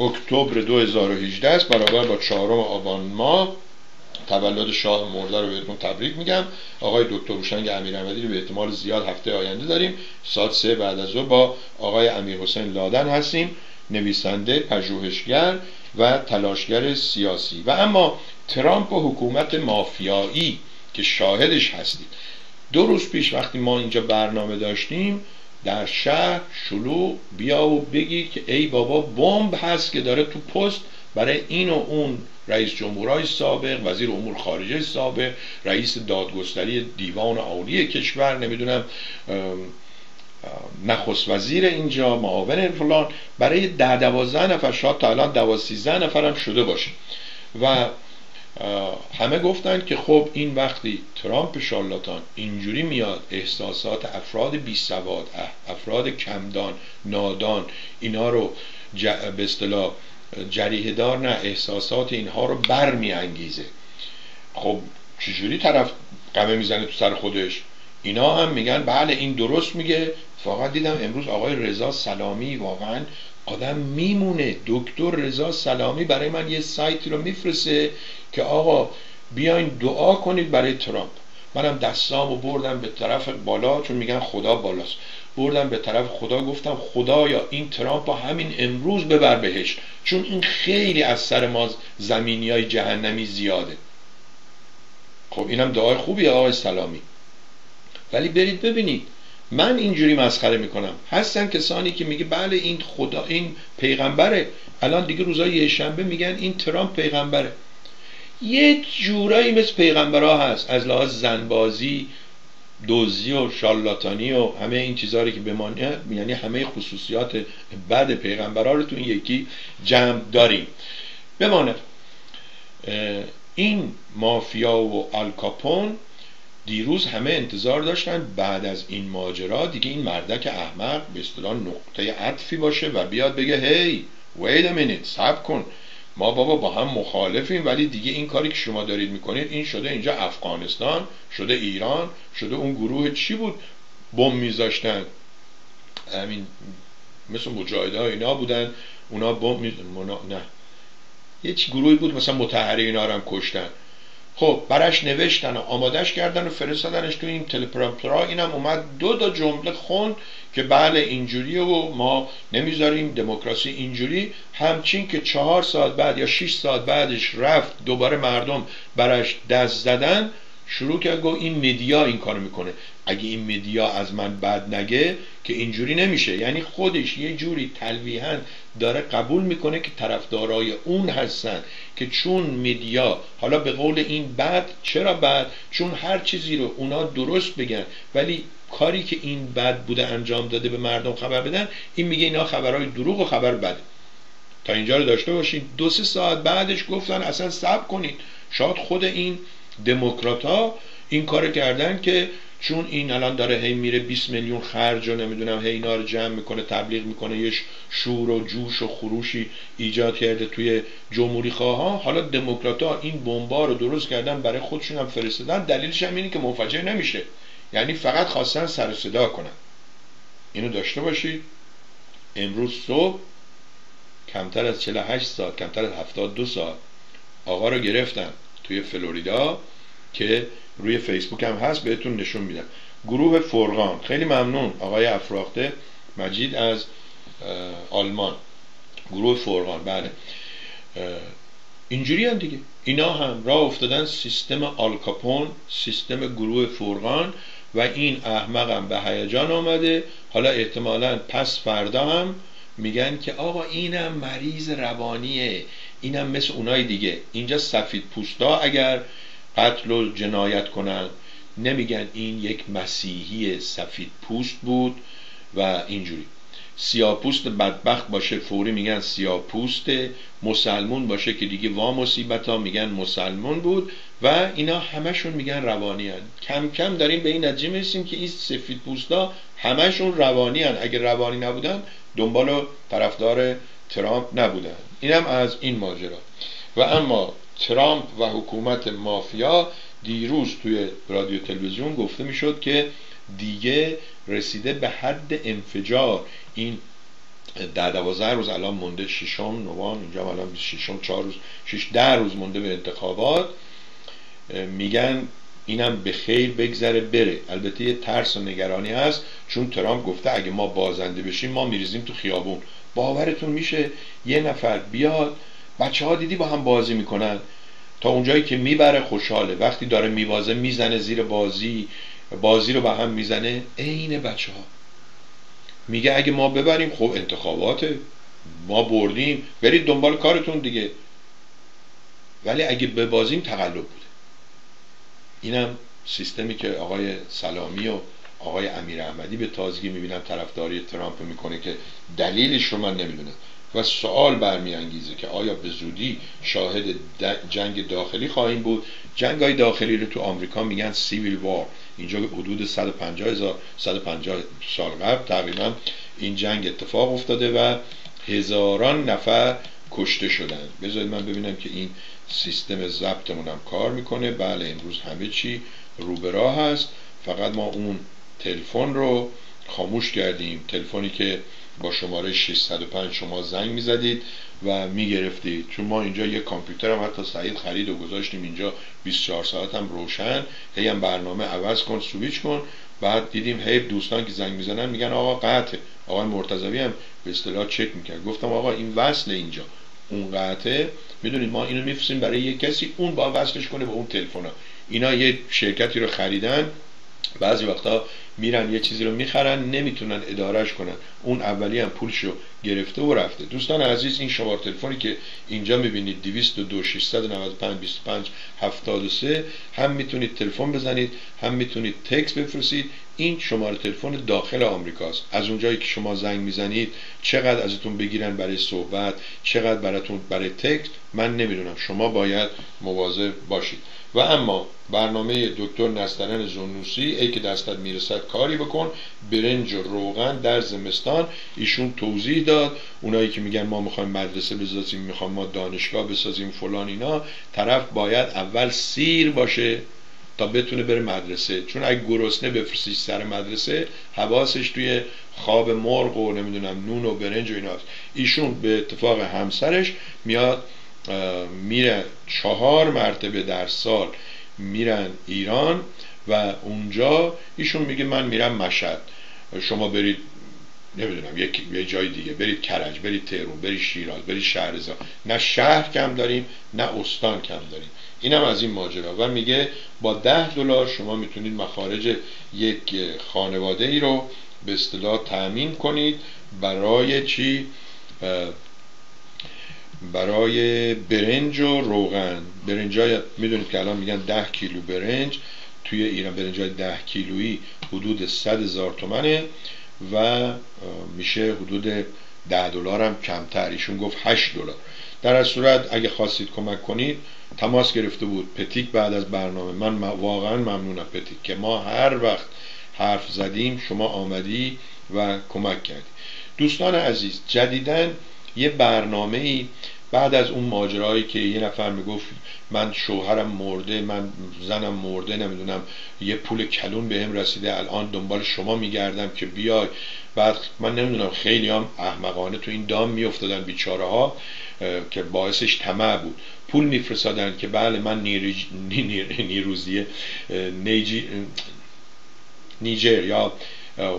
اکتبر 2018 است برابر با 4 آبان ماه. تولد شاه مرده رو بهتون تبریک میگم. آقای دکتر روشنگ امیر احمدی رو به احتمال زیاد هفته آینده داریم. ساعت سه بعد از ظهر با آقای امیر حسین لادن هستیم نویسنده پژوهشگر و تلاشگر سیاسی. و اما ترامپ و حکومت مافیایی که شاهدش هستید. دو روز پیش وقتی ما اینجا برنامه داشتیم در شهر شلوغ بیا و بگی که ای بابا بمب هست که داره تو پست برای این و اون رئیس جمهورهای سابق وزیر امور خارجه سابق رئیس دادگستری دیوان عالی کشور نمی‌دونم نخست وزیر اینجا معاون فلان. برای ده دوازده نفر شاید تا الان دوازده نفر هم شده باشه. و همه گفتن که خب این وقتی ترامپ شالاتان اینجوری میاد احساسات افراد بی سواد افراد کمدان نادان اینا رو به اصطلاح جریه دار نه احساسات اینها رو بر انگیزه خب چجوری طرف قمه می‌زنه تو سر خودش؟ اینا هم میگن بله این درست میگه. فقط دیدم امروز آقای رضا سلامی واقعا آدم میمونه. دکتر رضا سلامی برای من یه سایتی رو میفرسته که آقا بیاین دعا کنید برای ترامپ. منم دستامو بردم به طرف بالا چون میگن خدا بالاست. بردم به طرف خدا گفتم خدایا این ترامپ همین امروز ببر بهش چون این خیلی از سر ما زمینی های جهنمی زیاده. خب اینم دعای خوبی آقای سلامی. ولی برید ببینید من اینجوری مسخره می‌کنم. هستن کسانی که میگه بله این خدا این پیغمبره. الان دیگه روزای شنبه میگن این ترامپ پیغمبره. یه جورایی مثل پیغمبرها هست. از لحاظ زنبازی دوزی و شالاتانی و همه این چیزها که بمانه یعنی همه خصوصیات بعد پیغمبرها رو تو این یکی جمع داریم. بمانه این مافیا و الکاپون دیروز همه انتظار داشتن بعد از این ماجرا دیگه این مردک احمق به اصطلاح نقطه عطفی باشه و بیاد بگه هی a minute صبر کن ما بابا با هم مخالفیم ولی دیگه این کاری که شما دارید می‌کنید این شده اینجا افغانستان شده ایران شده اون گروه چی بود؟ بم میذاشتن. همین مثل مجاهده ها اینا بودن اونا بم می... نه. یه چی گروهی بود مثلا متحری اینا رو هم کشتن. خب برش نوشتن و آمادش کردن و فرستادنش تو این تلپرامپترا اینم اومد دو تا جمله خوند که بله اینجوری و ما نمی‌ذاریم دموکراسی اینجوری. همچین که چهار ساعت بعد یا شش ساعت بعدش رفت دوباره مردم برش دست زدن شروع کرد گفت این مدیا این کارو می‌کنه. اگه این مدیا از من بد نگه که اینجوری نمیشه. یعنی خودش یه جوری تلویحا داره قبول می‌کنه که طرفدارای اون هستن که چون مدیا حالا به قول این بد چرا بد؟ چون هر چیزی رو اونا درست بگن ولی کاری که این بد بوده انجام داده به مردم خبر بدن این میگه اینا خبرهای دروغ و خبر بده. تا اینجا رو داشته باشید دو سه ساعت بعدش گفتن اصلا صبر کنید شاید خود این دموکرات ها این کار کردن که چون این الان داره هی میره 20 میلیون خرج و نمی‌دونم هی اینا رو جمع می‌کنه تبلیغ می‌کنه یه شور و جوش و خروشی ایجاد کرده توی جمهوری خواه حالا دموکرات ها این بمبا رو درست کردن برای خودشون هم فرستادن. دلیلش هم اینه که منفجر نمیشه. یعنی فقط خواستن سر صدا کنن. اینو داشته باشید امروز صبح کمتر از 48 ساعت کمتر از 72 ساعت آقا رو گرفتن توی فلوریدا. که روی فیسبوک هم هست بهتون نشون میدم. گروه فرغان. خیلی ممنون آقای افراخته مجید از آلمان. گروه فرغان. بله. اینجوری هم دیگه. اینا هم راه افتادن سیستم آلکاپون سیستم گروه فرغان و این احمق هم به هیجان آمده. حالا احتمالا پس فردا هم میگن که آقا اینم مریض روانیه. اینم مثل اونای دیگه. اینجا سفید پوستا اگر قتل و جنایت کنن نمیگن این یک مسیحی سفید پوست بود و اینجوری سیاپوست بدبخت باشه فوری میگن سیاپوست مسلمون باشه که دیگه وا مصیبت میگن مسلمون بود و اینا همشون میگن روانی هن. کم کم داریم به این نتیجه می‌رسیم که این سفید ها همشون روانی هن. اگه روانی نبودن دنبال طرفدار ترامپ نبودن اینم از این ماجرا و اما ترامپ و حکومت مافیا دیروز توی رادیو تلویزیون گفته می‌شد که دیگه رسیده به حد انفجار. این ده دوازده روز الان مونده ششم نوان اینجا الان ششم چهار روز شش ده روز مونده به انتخابات. میگن اینم به خیر بگذره بره. البته یه ترس و نگرانی هست چون ترامپ گفته اگه ما بازنده بشیم ما میریزیم تو خیابون. باورتون میشه؟ یه نفر بیاد بچه ها دیدی با هم بازی می‌کنن؟ تا اونجایی که می‌بره خوشحاله. وقتی داره میبازه می‌زنه زیر بازی بازی رو به هم می‌زنه. عین بچه ها میگه اگه ما ببریم خب انتخابات ما بردیم. برید دنبال کارتون دیگه. ولی اگه ببازیم تقلب بوده. اینم سیستمی که آقای سلامی و آقای امیر احمدی به تازگی می‌بینم طرفداری ترامپ می‌کنه که دلیلش رو من نمی‌دونم. و سوال برمیانگیزه که آیا به زودی شاهد جنگ داخلی خواهیم بود؟ جنگ های داخلی رو تو آمریکا میگن سیویل وار اینجا حدود 150 هزار 150 سال قبل تقریبا این جنگ اتفاق افتاده و هزاران نفر کشته شدن. بذارید من ببینم که این سیستم ضبطمون هم کار می‌کنه. بله امروز همه چی رو هست فقط ما اون تلفن رو خاموش کردیم. تلفنی که با شماره 605 شما زنگ می‌زدید و می‌گرفتید. چون ما اینجا یه کامپیوتر هم حتی سعید خرید و گذاشتیم اینجا 24 ساعت هم روشن. هی هم برنامه عوض کن سویچ کن. بعد دیدیم هی دوستان که زنگ می‌زنن میگن آقا قطعه. آقای مرتضوی هم به اصطلاح چک می‌کرد. گفتم آقا این وصل اینجا. اون قطعه. می‌دونید ما اینو میفرستیم برای یه کسی اون با وصلش کنه به اون تلفن اینا یه شرکتی رو خریدن. بعضی وقتا میرن یه چیزی رو می‌خرن نمی‌تونن ادارش کنن. اون اولی هم پولشو گرفته و رفته. دوستان عزیز این شماره تلفنی که اینجا می‌بینید 202 695 25 73 هم می‌تونید تلفن بزنید هم می‌تونید تکس بفرستید. این شماره تلفن داخل آمریکاست. از اونجایی که شما زنگ می‌زنید چقدر ازتون بگیرن برای صحبت چقدر براتون برای تکس من نمی‌دونم. شما باید مواظب باشید. و اما برنامه دکتر نسترن زنوسی ای که دستت می‌رسد کاری بکن. برنج و روغن در زمستان ایشون توضیح داد. اونایی که میگن ما می‌خوایم مدرسه بسازیم می‌خوایم ما دانشگاه بسازیم فلان اینا طرف باید اول سیر باشه تا بتونه بره مدرسه. چون اگه گرسنه بفرستی سر مدرسه حواسش توی خواب مرغ و نمی‌دونم نون و برنج و ایناست. ایشون به اتفاق همسرش میاد میره چهار مرتبه در سال میرن ایران و اونجا ایشون میگه من میرم مشهد. شما برید نمی‌دونم یک یه جای دیگه. برید کرج برید تهرون برید شیراز برید شهرزاد نه شهر کم داریم نه استان کم داریم. اینم از این ماجرا. و میگه با ده دلار شما می‌تونید مخارج یک خانواده ای رو به اصطلاح تأمین کنید برای چی؟ برای برنج و روغن. برنجای می‌دونید که الان میگن ده کیلو برنج. توی ایران برنجای ده کیلویی حدود صد هزار تومنه و میشه حدود ده دلار هم کمتر. ایشون گفت هشت دلار. در از صورت اگه خواستید کمک کنید تماس گرفته بود. پتیک بعد از برنامه. من واقعا ممنونم پتیک که ما هر وقت حرف زدیم شما آمدی و کمک کردی. دوستان عزیز جدیدن یه برنامه ای بعد از اون ماجرایی که یه نفر می‌گفت من شوهرم مرده من زنم مرده نمی‌دونم یه پول کلون به هم رسیده الان دنبال شما میگردم که بیای. بعد من نمی‌دونم خیلی هم احمقانه تو این دام میافتادن بیچاره ها که باعثش طمع بود. پول میفرستادن که بله من نیروزیه نیجی نیجر یا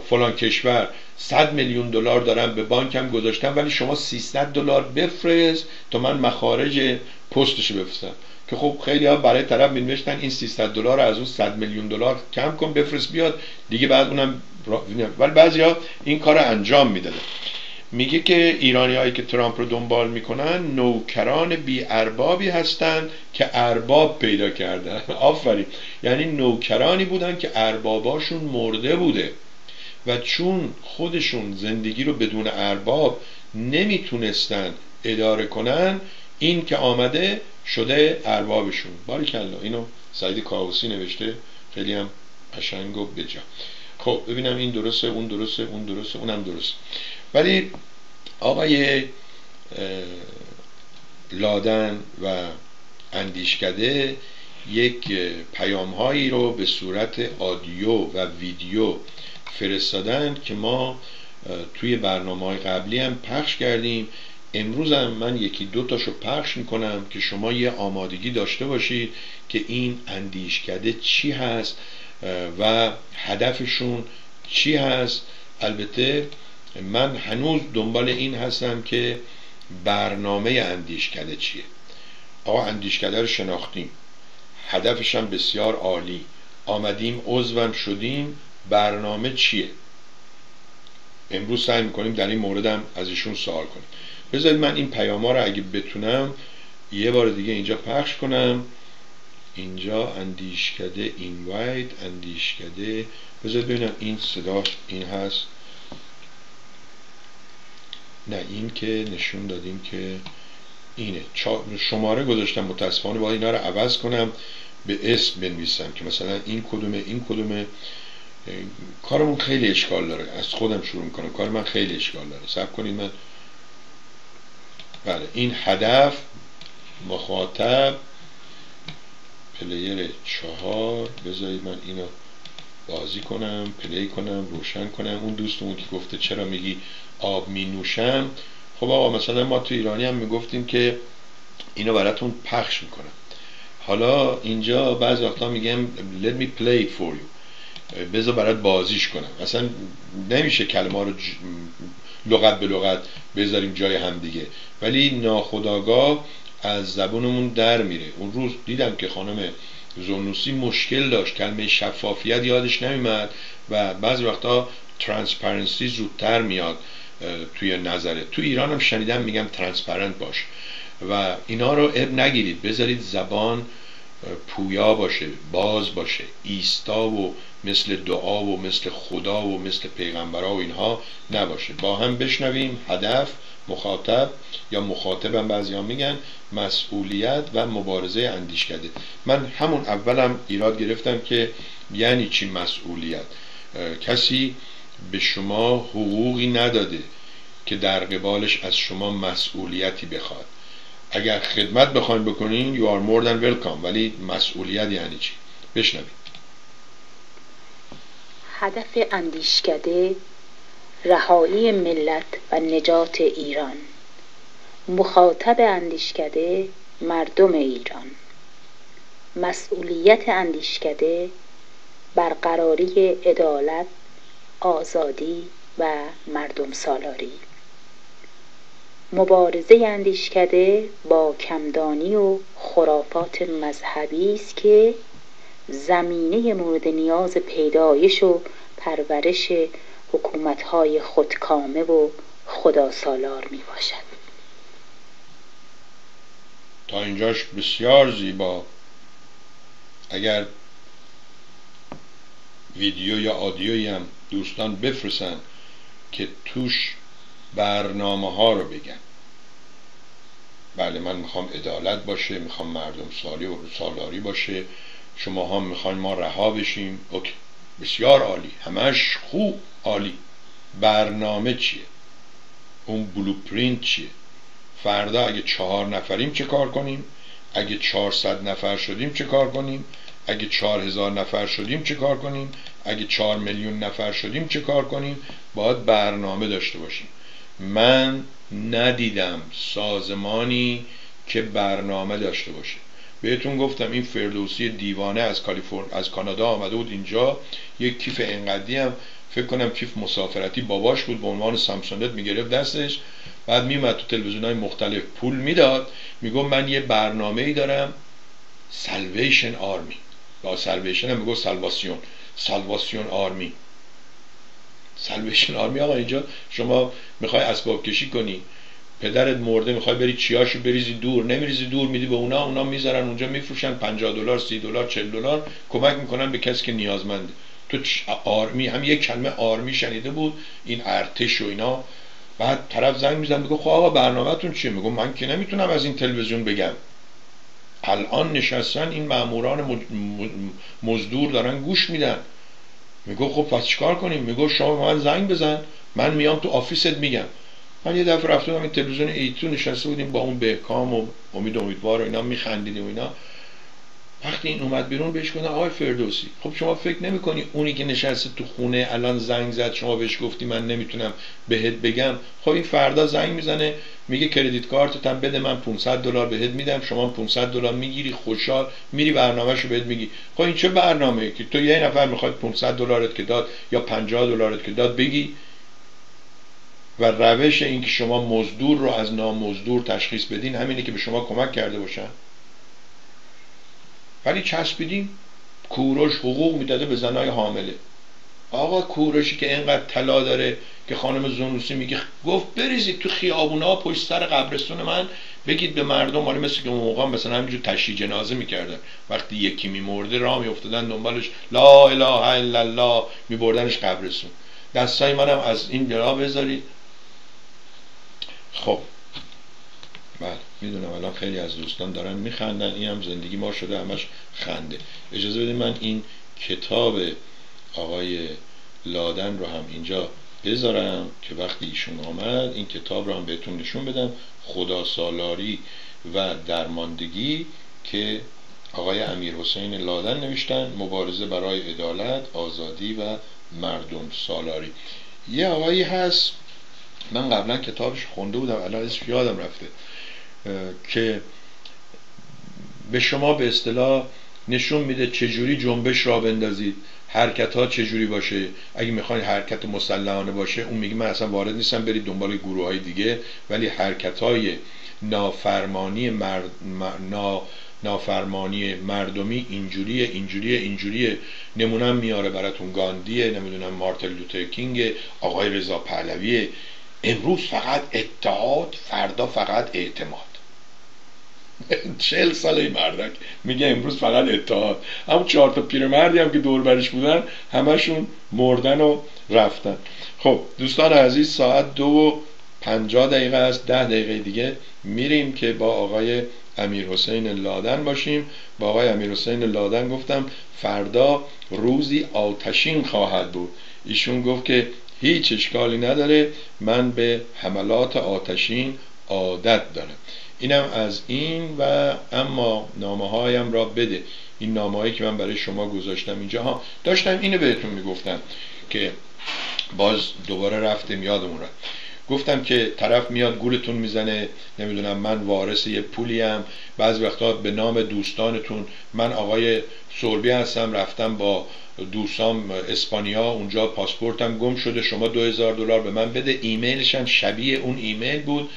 فلان کشور. 100 میلیون دلار دارم به بانکم گذاشتم ولی شما 300 دلار بفرست تا من مخارج پستش بفرستم. که خب خیلی ها برای طرف مینوشتن این 300 دلار از اون 100 میلیون دلار کم کن بفرست بیاد. دیگه بعد اونم ولی بعضی ها این کار انجام می‌دادن. میگه که ایرانی هایی که ترامپ رو دنبال می‌کنن نوکران بی اربابی هستند که ارباب پیدا کردن. آفرین. یعنی نوکرانی بودن که ارباباشون مرده بوده. و چون خودشون زندگی رو بدون ارباب نمی‌تونستن اداره کنن این که آمده شده اربابشون. باریکلا اینو سعید کاوسی نوشته خیلی هم قشنگ و بجا خب ببینم این درسته اون درسته اون درسته اونم درست ولی آقای لادن و اندیشکده یک پیام هایی رو به صورت آدیو و ویدیو فرستادن که ما توی برنامه های قبلی هم پخش کردیم. امروز هم من یکی دو تاشو پخش می‌کنم که شما یه آمادگی داشته باشید که این اندیشکده چی هست و هدفشون چی هست. البته من هنوز دنبال این هستم که برنامه اندیشکده چیه. آقا اندیشکده رو شناختیم. هدفش هم بسیار عالی. آمدیم عضوم شدیم. برنامه چیه؟ امروز سعی می‌کنیم در این موردم از ایشون سوال کنیم. بذارید من این پیام رو اگه بتونم یه بار دیگه اینجا پخش کنم. اینجا اندیشکده اینوایت اندیشکده بذارید ببینم این صدا این هست. نه این که نشون دادیم که اینه. شماره گذاشتم متاسفانه باید اینا رو عوض کنم به اسم بنویسم که مثلا این کدومه این کدومه. کارمون خیلی اشکال داره. از خودم شروع می‌کنم. کار من خیلی اشکال داره. سب کنید من. بله. این هدف مخاطب player چهار. بذارید من اینو بازی کنم play کنم روشن کنم. اون دوستمون که گفته چرا میگی آب می نوشم خب آقا مثلا ما تو ایرانی هم می‌گفتیم که اینو براتون پخش می‌کنم. حالا اینجا بعض وقتا میگم let me play for you. بذار برات بازیش کنم. اصلا نمیشه کلمه رو لغت به لغت بذاریم جای هم دیگه. ولی ناخودآگاه از زبونمون در میره. اون روز دیدم که خانم زونوسی مشکل داشت. کلمه شفافیت یادش نمیمد و بعضی وقتا transparency زودتر میاد توی نظره. تو ایران هم شنیدم میگم transparent باش. و اینا رو عیب نگیرید. بذارید زبان پویا باشه باز باشه ایستا و مثل دعا و مثل خدا و مثل پیغمبرها و اینها نباشه. با هم بشنویم هدف مخاطب یا مخاطبم بعضی میگن مسئولیت و مبارزه اندیشکده. من همون اولم ایراد گرفتم که یعنی چی مسئولیت؟ کسی به شما حقوقی نداده که در قبالش از شما مسئولیتی بخواد. اگر خدمت بخواین بکنین you are more than welcome. ولی مسئولیت یعنی چی؟ بشنوید. هدف اندیشکده رهایی ملت و نجات ایران. مخاطب اندیشکده مردم ایران. مسئولیت اندیشکده برقراری عدالت آزادی و مردم سالاری. مبارزه اندیشکده با کمدانی و خرافات مذهبی است که زمینه مورد نیاز پیدایش و پرورش حکومتهای خودکامه و خدا سالار می باشد تا اینجاش بسیار زیبا. اگر ویدیو یا آدیویی هم دوستان بفرسن که توش برنامه ها رو بگن. بله من می‌خوام عدالت باشه می‌خوام مردم سالی و سالاری باشه. شما هم می‌خواین ما رها بشیم. اوکی. بسیار عالی. همش خوب عالی. برنامه چیه؟ اون بلوپرینت چیه؟ فردا اگه چهار نفریم چه کار کنیم؟ اگه چهارصد نفر شدیم چه کار کنیم؟ اگه چهار هزار نفر شدیم چه کار کنیم؟ اگه چهار میلیون نفر شدیم چه کار کنیم؟ باید برنامه داشته باشیم. من ندیدم سازمانی که برنامه داشته باشه. بهتون گفتم این فردوسی دیوانه از کالیفرنیا از کانادا آمده بود اینجا. یک کیف انقدی هم فکر کنم کیف مسافرتی باباش بود به عنوان سامسونت می‌گرفت دستش. بعد میومد تو تلویزیون های مختلف پول می‌داد. میگو من یه برنامه ای دارم Salvation Army با Salvation هم میگو سلواسیون سلواسیون Army سلویشن آرمی آقا اینجا شما می‌خوای اسباب کشی کنی. پدرت مرده می‌خوای بری چیاشو بریزی دور. نمیریزی دور میدی به اونا اونا می‌ذارن اونجا میفروشن. 50 دلار 30 دلار 40 دلار کمک می‌کنن به کسی که نیازمنده تو آرمی هم یک کلمه آرمی شنیده بود. این ارتش و اینا. بعد طرف زنگ میزن میگه خب آقا برنامهتون چیه؟ میگم من که نمی‌تونم از این تلویزیون بگم. الان نشستن این ماموران مزدور دارن گوش میدن. میگو خب پس چیکار کنیم؟ میگو شما من زنگ بزن من میام تو office ت میگم. من یه دفعه رفتم این تلویزیون ایتو نشسته بودیم با اون بهکام و امید امیدوار و اینا میخندیدیم و اینا. وقتی این اومد بیرون بهش گفتن آقای فردوسی خب شما فکر نمی‌کنی اونی که نشسته تو خونه الان زنگ زد شما بهش گفتی من نمی‌تونم بهت بگم؟ خب این فردا زنگ می‌زنه میگه credit card هم بده من 500 دلار بهت میدم شما 500 دلار می‌گیری خوشحال میری برنامهشو بهت میگی. خب این چه برنامه که تو یه نفر می‌خواد 500 دلارت که داد یا 50 دلارت که داد بگی؟ و روش اینکه شما مزدور رو از نامزدور تشخیص بدین همینه که به شما کمک کرده باشن. ولی چسبیدیم کوروش حقوق می‌داده به زنای حامله. آقا کوروشی که اینقدر طلا داره که خانم زنوسی میگه گفت بریزید تو خیابونا پشت سر قبرستون من بگید به مردم مالی مثل که موقع مثلا همینجور تشییع جنازه می‌کردن. وقتی یکی میمرده راه میافتادن دنبالش لا اله الا الله میبردنش قبرستون. دستای منم از این جا بذارید. خب. بله. می‌دونم الان خیلی از دوستان دارن میخندن. این هم زندگی ما شده همش خنده. اجازه بدید من این کتاب آقای لادن رو هم اینجا بذارم که وقتی ایشون آمد این کتاب رو هم بهتون نشون بدم. خدا سالاری و درماندگی که آقای امیر حسین لادن نوشتن مبارزه برای عدالت آزادی و مردم سالاری. یه آقایی هست. من قبلا کتابش خونده بودم الان اسمش یادم رفته. که به شما به اصطلاح نشون میده چجوری جنبش را بندازید حرکت ها چجوری باشه. اگه می‌خواین حرکت مسلحانه باشه اون میگه من اصلا وارد نیستم برید دنبال گروه های دیگه. ولی حرکت های نافرمانی مرد نا نافرمانی مردمی اینجوریه اینجوریه اینجوریه. نمونم میاره براتون گاندیه نمی‌دونم مارتل لوتر کینگ آقای رضا پهلویه. امروز فقط اتحاد فردا فقط اعتماد. چهل ساله مردک میگه امروز فقط اتحاد. همون چهار تا پیرمردی هم که دور برش بودن همشون مردن و رفتن. خب دوستان عزیز ساعت دو و پنجاه دقیقه است. ده دقیقه دیگه میریم که با آقای امیر حسین لادن باشیم. با آقای امیر حسین لادن گفتم فردا روزی آتشین خواهد بود. ایشون گفت که هیچ اشکالی نداره. من به حملات آتشین عادت دارم. اینم از این و اما نامه هایم را بده. این نامه هایی که من برای شما گذاشتم اینجا ها داشتم اینو بهتون می‌گفتم که باز دوباره رفتیم یادمون را گفتم که طرف میاد گولتون می‌زنه نمی‌دونم من وارث یه پولیم. بعض وقتا به نام دوستانتون من آقای سوربی هستم رفتم با دوستام اسپانیا اونجا پاسپورتم گم شده شما دو هزار دلار به من بده. ایمیلش هم شبیه اون ایمیل بود.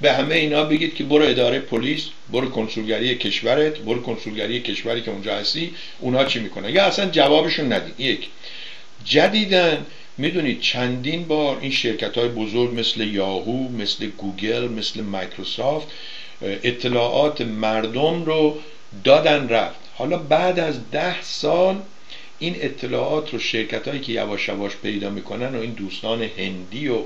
به همه اینا بگید که برو اداره پلیس برو کنسولگری کشورت برو کنسولگری کشوری که اونجا هستی اونها چی می‌کنن؟ یا اصلا جوابشون ندید یک جدیدا می‌دونید چندین بار این شرکت های بزرگ مثل یاهو مثل گوگل مثل مایکروسافت اطلاعات مردم رو دادن رفت. حالا بعد از ده سال این اطلاعات رو شرکت هایی که یواش یواش پیدا می‌کنن و این دوستان هندی و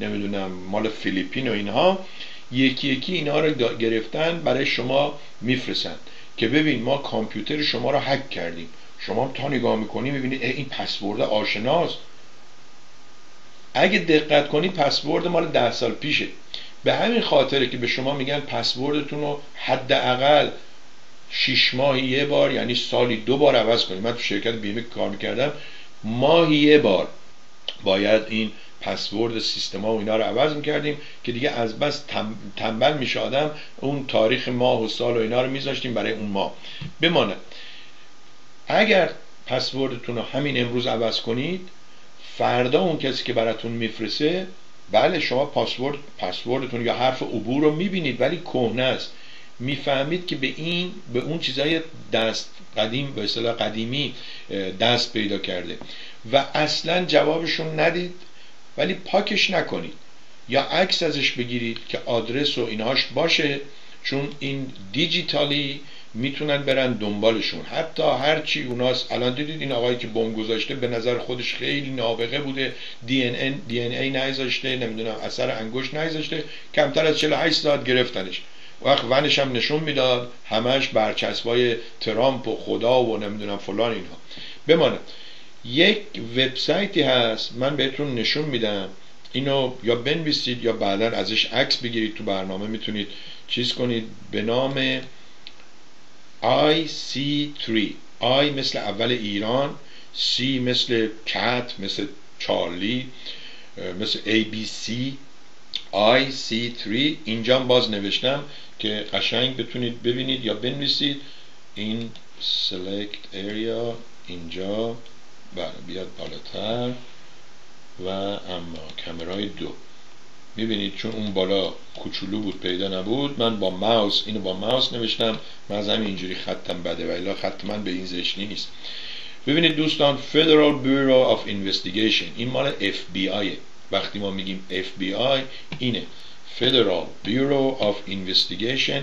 نمی‌دونم مال فیلیپین و اینها یکی یکی اینها رو گرفتن برای شما میفرستن. که ببین ما کامپیوتر شما رو هک کردیم. شما تا نگاه می‌کنی می‌بینید این پسورد آشناست. اگه دقت کنید پسورد مال ده سال پیشه. به همین خاطره که به شما میگن پسوردتون رو حداقل شیش ماهی یه بار یعنی سالی دو بار عوض کنید من تو شرکت بیمه کار می‌کردم. ماهی یه بار باید این پسورد سیستما و اینا رو عوض می‌کردیم که دیگه از بس تنبل میشه آدم. اون تاریخ ماه و سال و اینا رو میذاشتیم برای اون ماه. بماند اگر پسوردتون رو همین امروز عوض کنید فردا اون کسی که براتون میفرسه بله شما پاسورد پسوردتون یا حرف عبور رو می‌بینید ولی کهنه است. می‌فهمید که به این به اون چیزای دست قدیم به اصطلاح قدیمی دست پیدا کرده. و اصلا جوابشون ندید. ولی پاکش نکنید. یا عکس ازش بگیرید که آدرس و اینهاش باشه چون این دیجیتالی می‌تونن برن دنبالشون. حتی هرچی اوناست. الان دیدید این آقایی که بمب گذاشته به نظر خودش خیلی نابغه بوده. دی ان ان دی ان ای نگذاشته نمی‌دونم اثر انگشت نگذاشته کمتر از 48 ساعت گرفتنش. وقت ونش هم نشون می‌داد. همش برچسبای ترامپ و خدا و نمی‌دونم فلان اینها. بماند یک وبسایتی هست من بهتون نشون میدم. اینو یا بنویسید یا بعدا ازش عکس بگیرید تو برنامه. می‌تونید چیز کنید به نام IC3 I مثل اول ایران C مثل کت مثل چارلی مثل ABC IC3 اینجا باز نوشتم که قشنگ بتونید ببینید یا بنویسید. این select area اینجا. بله بیاد بالاتر. و اما کمرای دو. می‌بینید چون اون بالا کوچولو بود پیدا نبود من با ماوس اینو با ماوس نوشتم. من از اینجوری خطم بده و الا خط من به این زشنی نیست. ببینید دوستان Federal Bureau of Investigation. این مال FBI وقتی ما میگیم FBI اینه. Federal Bureau of Investigation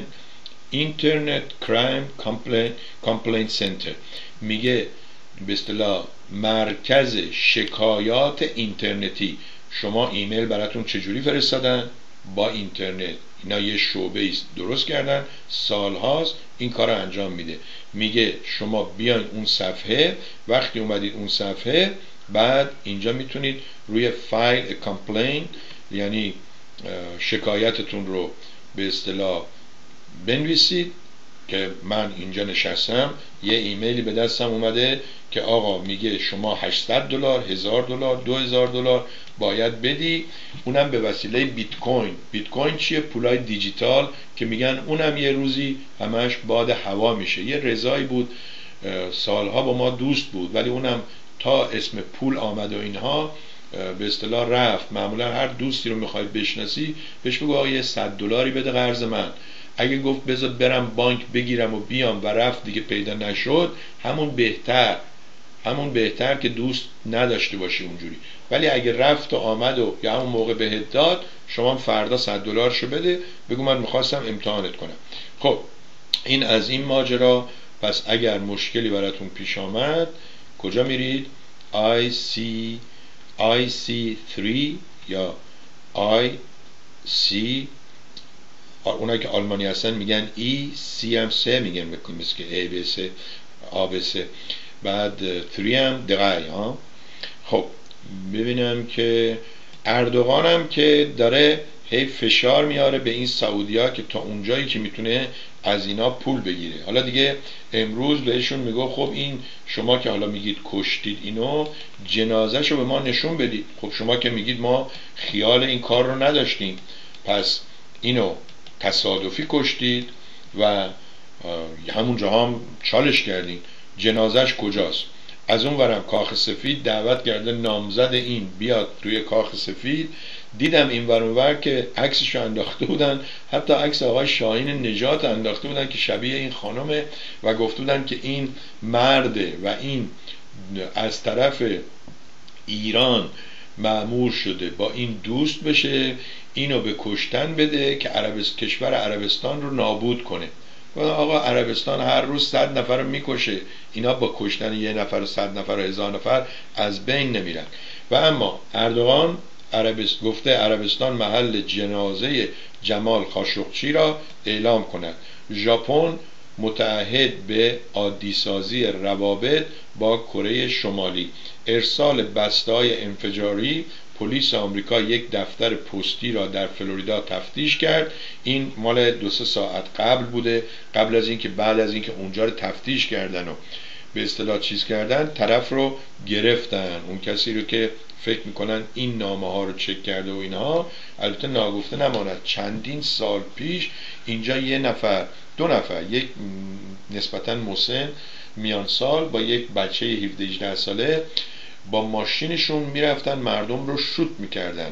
Internet Crime Complaint, Complaint Center. میگه به اصطلاح مرکز شکایات اینترنتی. شما ایمیل براتون چجوری فرستادن؟ با اینترنت. اینا یه شعبه درست کردن. سالهاست این کار انجام میده. میگه شما بیاین اون صفحه. وقتی اومدید اون صفحه بعد اینجا می‌تونید روی file complaint یعنی شکایتتون رو به اصطلاح بنویسید. که من اینجا نشستم یه ایمیلی به دستم اومده که آقا میگه شما 800 دلار 1000 دلار 2000 دلار باید بدی. اونم به وسیله بیت کوین بیت کوین چیه؟ پولای دیجیتال که میگن اونم یه روزی همش باد هوا میشه. یه رضایی بود. سالها با ما دوست بود ولی اونم تا اسم پول آمد و اینها به اصطلاح رفت. معمولا هر دوستی رو می‌خواید بشناسی بهش بگو آقا یه صد دلاری بده قرض من. اگه گفت بذار برم بانک بگیرم و بیام و رفت دیگه پیدا نشد همون بهتر. همون بهتر که دوست نداشته باشی اونجوری. ولی اگه رفت و آمد و یا همون موقع بهت داد شما فردا 100 دلارشو بده بگو من می‌خواستم امتحانت کنم. خب این از این ماجرا. پس اگر مشکلی براتون پیش آمد کجا میرید؟ IC IC3 یا IC اونایی که آلمانی هستن میگن ای سی هم سه میگن مثل که ای بی سه آ سه بعد 3 هم دقیق ها. خب ببینم که اردوغان هم که داره هی فشار میاره به این سعودیا که تا اونجایی که می‌تونه از اینا پول بگیره. حالا دیگه امروز بهشون میگو خب این شما که حالا میگید کشتید اینو جنازه رو به ما نشون بدید. خب شما که میگید ما خیال این کار رو نداشتیم. پس اینو تصادفی کشتید و همونجا هم چالش کردین. جنازش کجاست؟ از اون ورم کاخ سفید دعوت کرده نامزد این بیاد توی کاخ سفید. دیدم این ور که عکسش انداخته بودن. حتی عکس آقای شاهین نجات انداخته بودن که شبیه این خانمه و گفته بودن که این مرده و این از طرف ایران معمور شده. با این دوست بشه اینو به کشتن بده که عربست... کشور عربستان رو نابود کنه. آقا عربستان هر روز صد نفر رو می‌کشه. اینا با کشتن یه نفر و صد نفر و هزار نفر از بین نمیرن. و اما اردوغان عربست گفته عربستان محل جنازه جمال خاشقچی را اعلام کند. ژاپن متعهد به عادیسازی روابط با کره شمالی. ارسال بستای انفجاری پلیس آمریکا یک دفتر پستی را در فلوریدا تفتیش کرد. این مال دو سه ساعت قبل بوده قبل از اینکه بعد از اینکه اونجا رو تفتیش کردن و به اصطلاح چیز کردن طرف رو گرفتن. اون کسی رو که فکر می‌کنن این نامه ها رو چک کرده و اینها البته ناگفته نماند. چندین سال پیش اینجا یه نفر دو نفر یک نسبتا مسن میان سال با یک بچه 17 ساله با ماشینشون می‌رفتن مردم رو شوت می‌کردن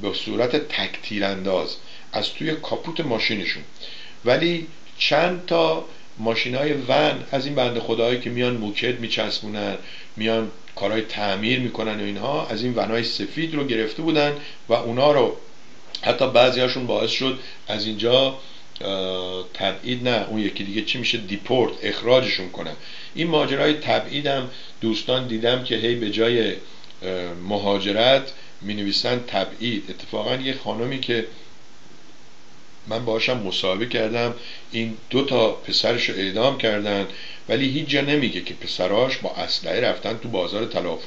به صورت تک انداز از توی کاپوت ماشینشون. ولی چند تا ماشین های ون از این بند خداهایی که میان موکد میچسبونن میان کارهای تعمیر می‌کنن و اینها از این ونای سفید رو گرفته بودن و اونا رو حتی بعضی هاشون باعث شد از اینجا تبعید نه اون یکی دیگه چی میشه؟ دیپورت اخراجشون کنن. این ماجرای تبعیدم دوستان دیدم که هی به جای مهاجرت می نویسن تبعید. اتفاقا یه خانمی که من باشم مصاحبه کردم این دو تا پسرش رو اعدام کردن ولی هیچ جا نمیگه که پسراش با اسلحه رفتن تو بازار طلا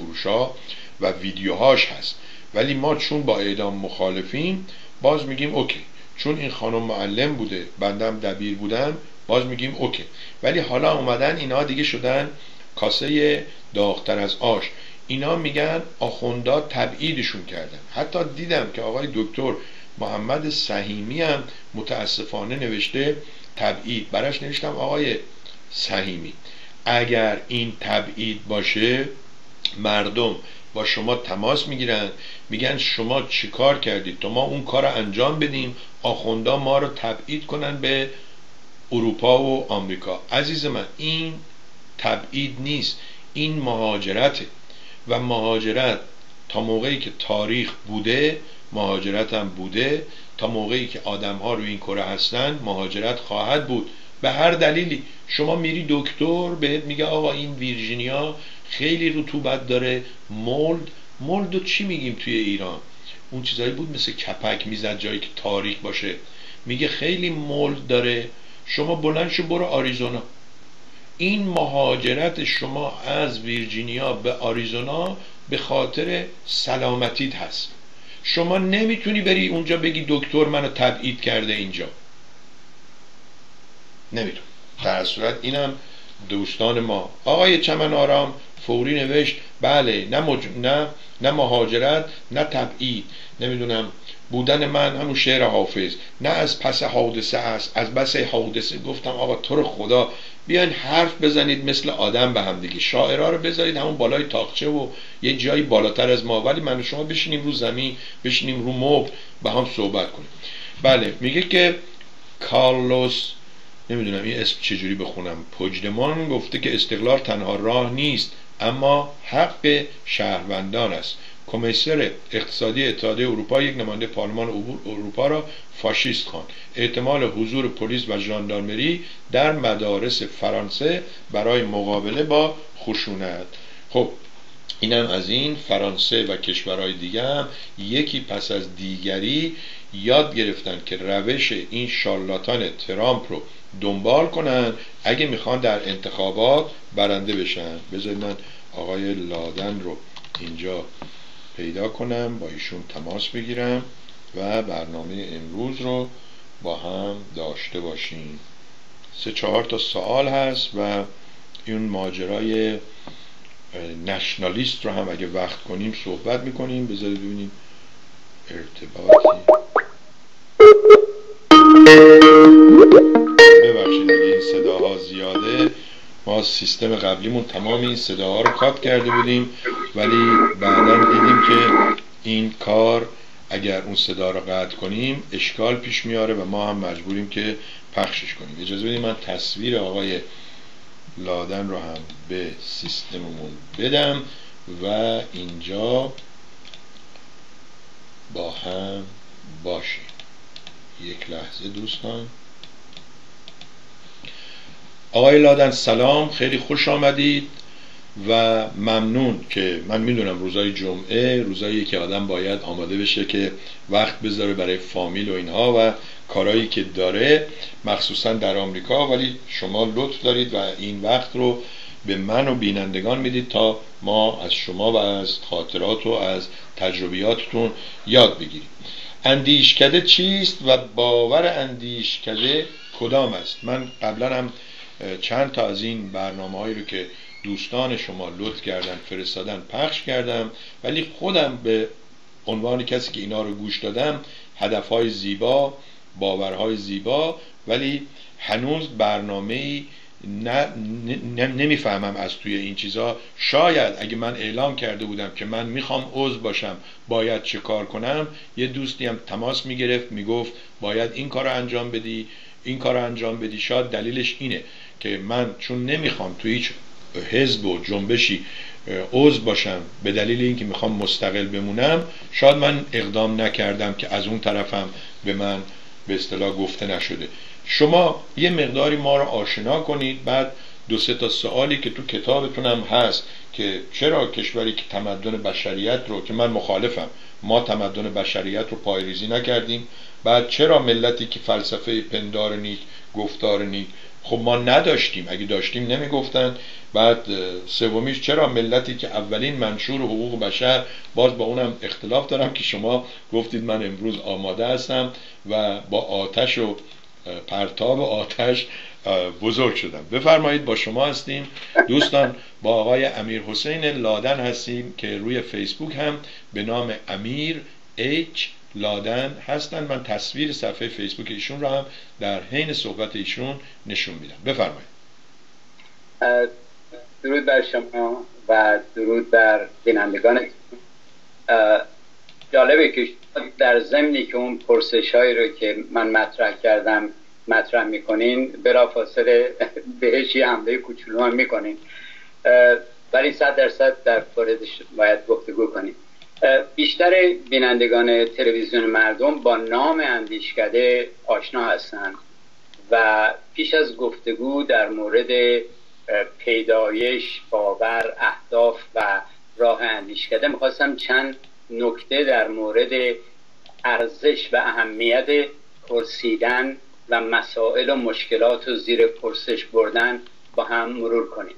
و ویدیوهاش هست. ولی ما چون با اعدام مخالفیم باز میگیم اوکی. چون این خانم معلم بوده بندم دبیر بودم باز میگیم اوکی. ولی حالا اومدن اینا دیگه شدن کاسه داغتر از آش. اینا میگن آخوندا تبعیدشون کردن. حتی دیدم که آقای دکتر محمد سهیمی هم متاسفانه نوشته تبعید. براش نوشتم آقای سهیمی. اگر این تبعید باشه مردم با شما تماس می‌گیرن. میگن شما چیکار کردید؟ تو ما اون کار انجام بدیم آخوندا ما رو تبعید کنن به اروپا و آمریکا. عزیز من این تبعید نیست. این مهاجرته. و مهاجرت تا موقعی که تاریخ بوده مهاجرت هم بوده. تا موقعی که آدم ها روی این کره هستن مهاجرت خواهد بود. به هر دلیلی شما میری دکتر بهت میگه آقا این ویرجینیا خیلی رطوبت داره مولد. مولد و چی میگیم توی ایران؟ اون چیزایی بود مثل کپک می‌زد جایی که تاریک باشه. میگه خیلی مولد داره. شما بلند شو برو آریزونا. این مهاجرت شما از ویرجینیا به آریزونا به خاطر سلامتیت هست. شما نمی‌تونی بری اونجا بگی دکتر منو تبعید کرده اینجا. نمیتون در صورت اینم دوستان ما. آقای چمن آرام فوری نوشت بله نه, مج... نه نه مهاجرت نه تبعید. نمی‌دونم بودن من همون شعر حافظ. نه از پس حادثه است از بس حادثه. گفتم آقا تو خدا بیاین حرف بزنید مثل آدم به هم دیگه. شاعرها رو بذارید همون بالای تاقچه و یه جایی بالاتر از ما. ولی من و شما بشینیم رو زمین بشینیم رو مبل با هم صحبت کنیم. بله میگه که کارلوس نمی‌دونم این اسم چجوری بخونم. پجدمان گفته که استقلال تنها راه نیست اما حق شهروندان است. کمیسر اقتصادی اتحادیه اروپا یک نماینده پارلمان اروپا را فاشیست خواند. احتمال حضور پلیس و ژاندارمری در مدارس فرانسه برای مقابله با خشونت خب اینم از این. فرانسه و کشورهای دیگه هم یکی پس از دیگری یاد گرفتن که روش این شارلاتان ترامپ رو دنبال کنن اگه می‌خوان در انتخابات برنده بشن. بذارید من آقای لادن رو اینجا پیدا کنم با ایشون تماس بگیرم و برنامه امروز رو با هم داشته باشیم. سه چهار تا سوال هست و این ماجرای نشنالیست رو هم اگه وقت کنیم صحبت می‌کنیم. بذارید ببینیم ارتباطی. ببخشید اگه این صداها زیاده. ما سیستم قبلیمون تمام این صداها رو کات کرده بودیم ولی بعدا دیدیم که این کار اگر اون صدا رو قطع کنیم اشکال پیش میاره و ما هم مجبوریم که پخشش کنیم. اجازه بدیم من تصویر آقای لادن رو هم به سیستممون بدم و اینجا با هم باشیم. یک لحظه دوستان. آقای لادن سلام خیلی خوش آمدید و ممنون که من می‌دونم روزای جمعه روزایی که آدم باید آماده بشه که وقت بذاره برای فامیل و اینها و کارهایی که داره مخصوصا در آمریکا. ولی شما لطف دارید و این وقت رو به من و بینندگان می‌دید تا ما از شما و از خاطرات و از تجربیاتتون یاد بگیریم. اندیشکده چیست و باور اندیشکده کدام است؟ من قبلا هم چند تا از این برنامه رو که دوستان شما لطف کردن فرستادن پخش کردم. ولی خودم به عنوان کسی که اینا رو گوش دادم هدفهای زیبا باورهای زیبا ولی هنوز برنامه ای نمی‌فهمم از توی این چیزها شاید اگه من اعلام کرده بودم که من می‌خوام عضو باشم باید چه کار کنم یه دوستی هم تماس می‌گرفت می‌گفت باید این کار انجام بدی این کار انجام بدی. شاید دلیلش اینه. که من چون نمی‌خوام توی هیچ حزب و جنبشی عضو باشم به دلیل اینکه می‌خوام مستقل بمونم شاید من اقدام نکردم که از اون طرفم به من به اصطلاح گفته نشده. شما یه مقداری ما رو آشنا کنید بعد دو سه تا سوالی که تو کتابتونم هست که چرا کشوری که تمدن بشریت رو که من مخالفم ما تمدن بشریت رو پایریزی نکردیم بعد چرا ملتی که فلسفه پندار نیک گفتار نیک خب ما نداشتیم. اگه داشتیم نمی‌گفتن. بعد سومیش چرا ملتی که اولین منشور حقوق بشر باز با اونم اختلاف دارم که شما گفتید من امروز آماده هستم و با آتش و پرتاب آتش بزرگ شدم. بفرمایید با شما هستیم. دوستان با آقای امیر حسین لادن هستیم که روی فیسبوک هم به نام امیر اچ لادن هستن. من تصویر صفحه فیسبوک ایشون رو هم در حین صحبت ایشون نشون میدم. بفرمایید. درود بر شما و درود بر بینندگان. جالبه که در ضمنی که اون پرسش هایی رو که من مطرح کردم مطرح می‌کنین برا فاصله بهش یه حمله کوچولو هم می‌کنین. ولی صد درصد در موردش باید گفتگو کنیم بیشتر بینندگان تلویزیون مردم با نام اندیشکده آشنا هستند و پیش از گفتگو در مورد پیدایش باور اهداف و راه اندیشکده می‌خواستم چند نکته در مورد ارزش و اهمیت پرسیدن و مسائل و مشکلات و زیر پرسش بردن با هم مرور کنیم.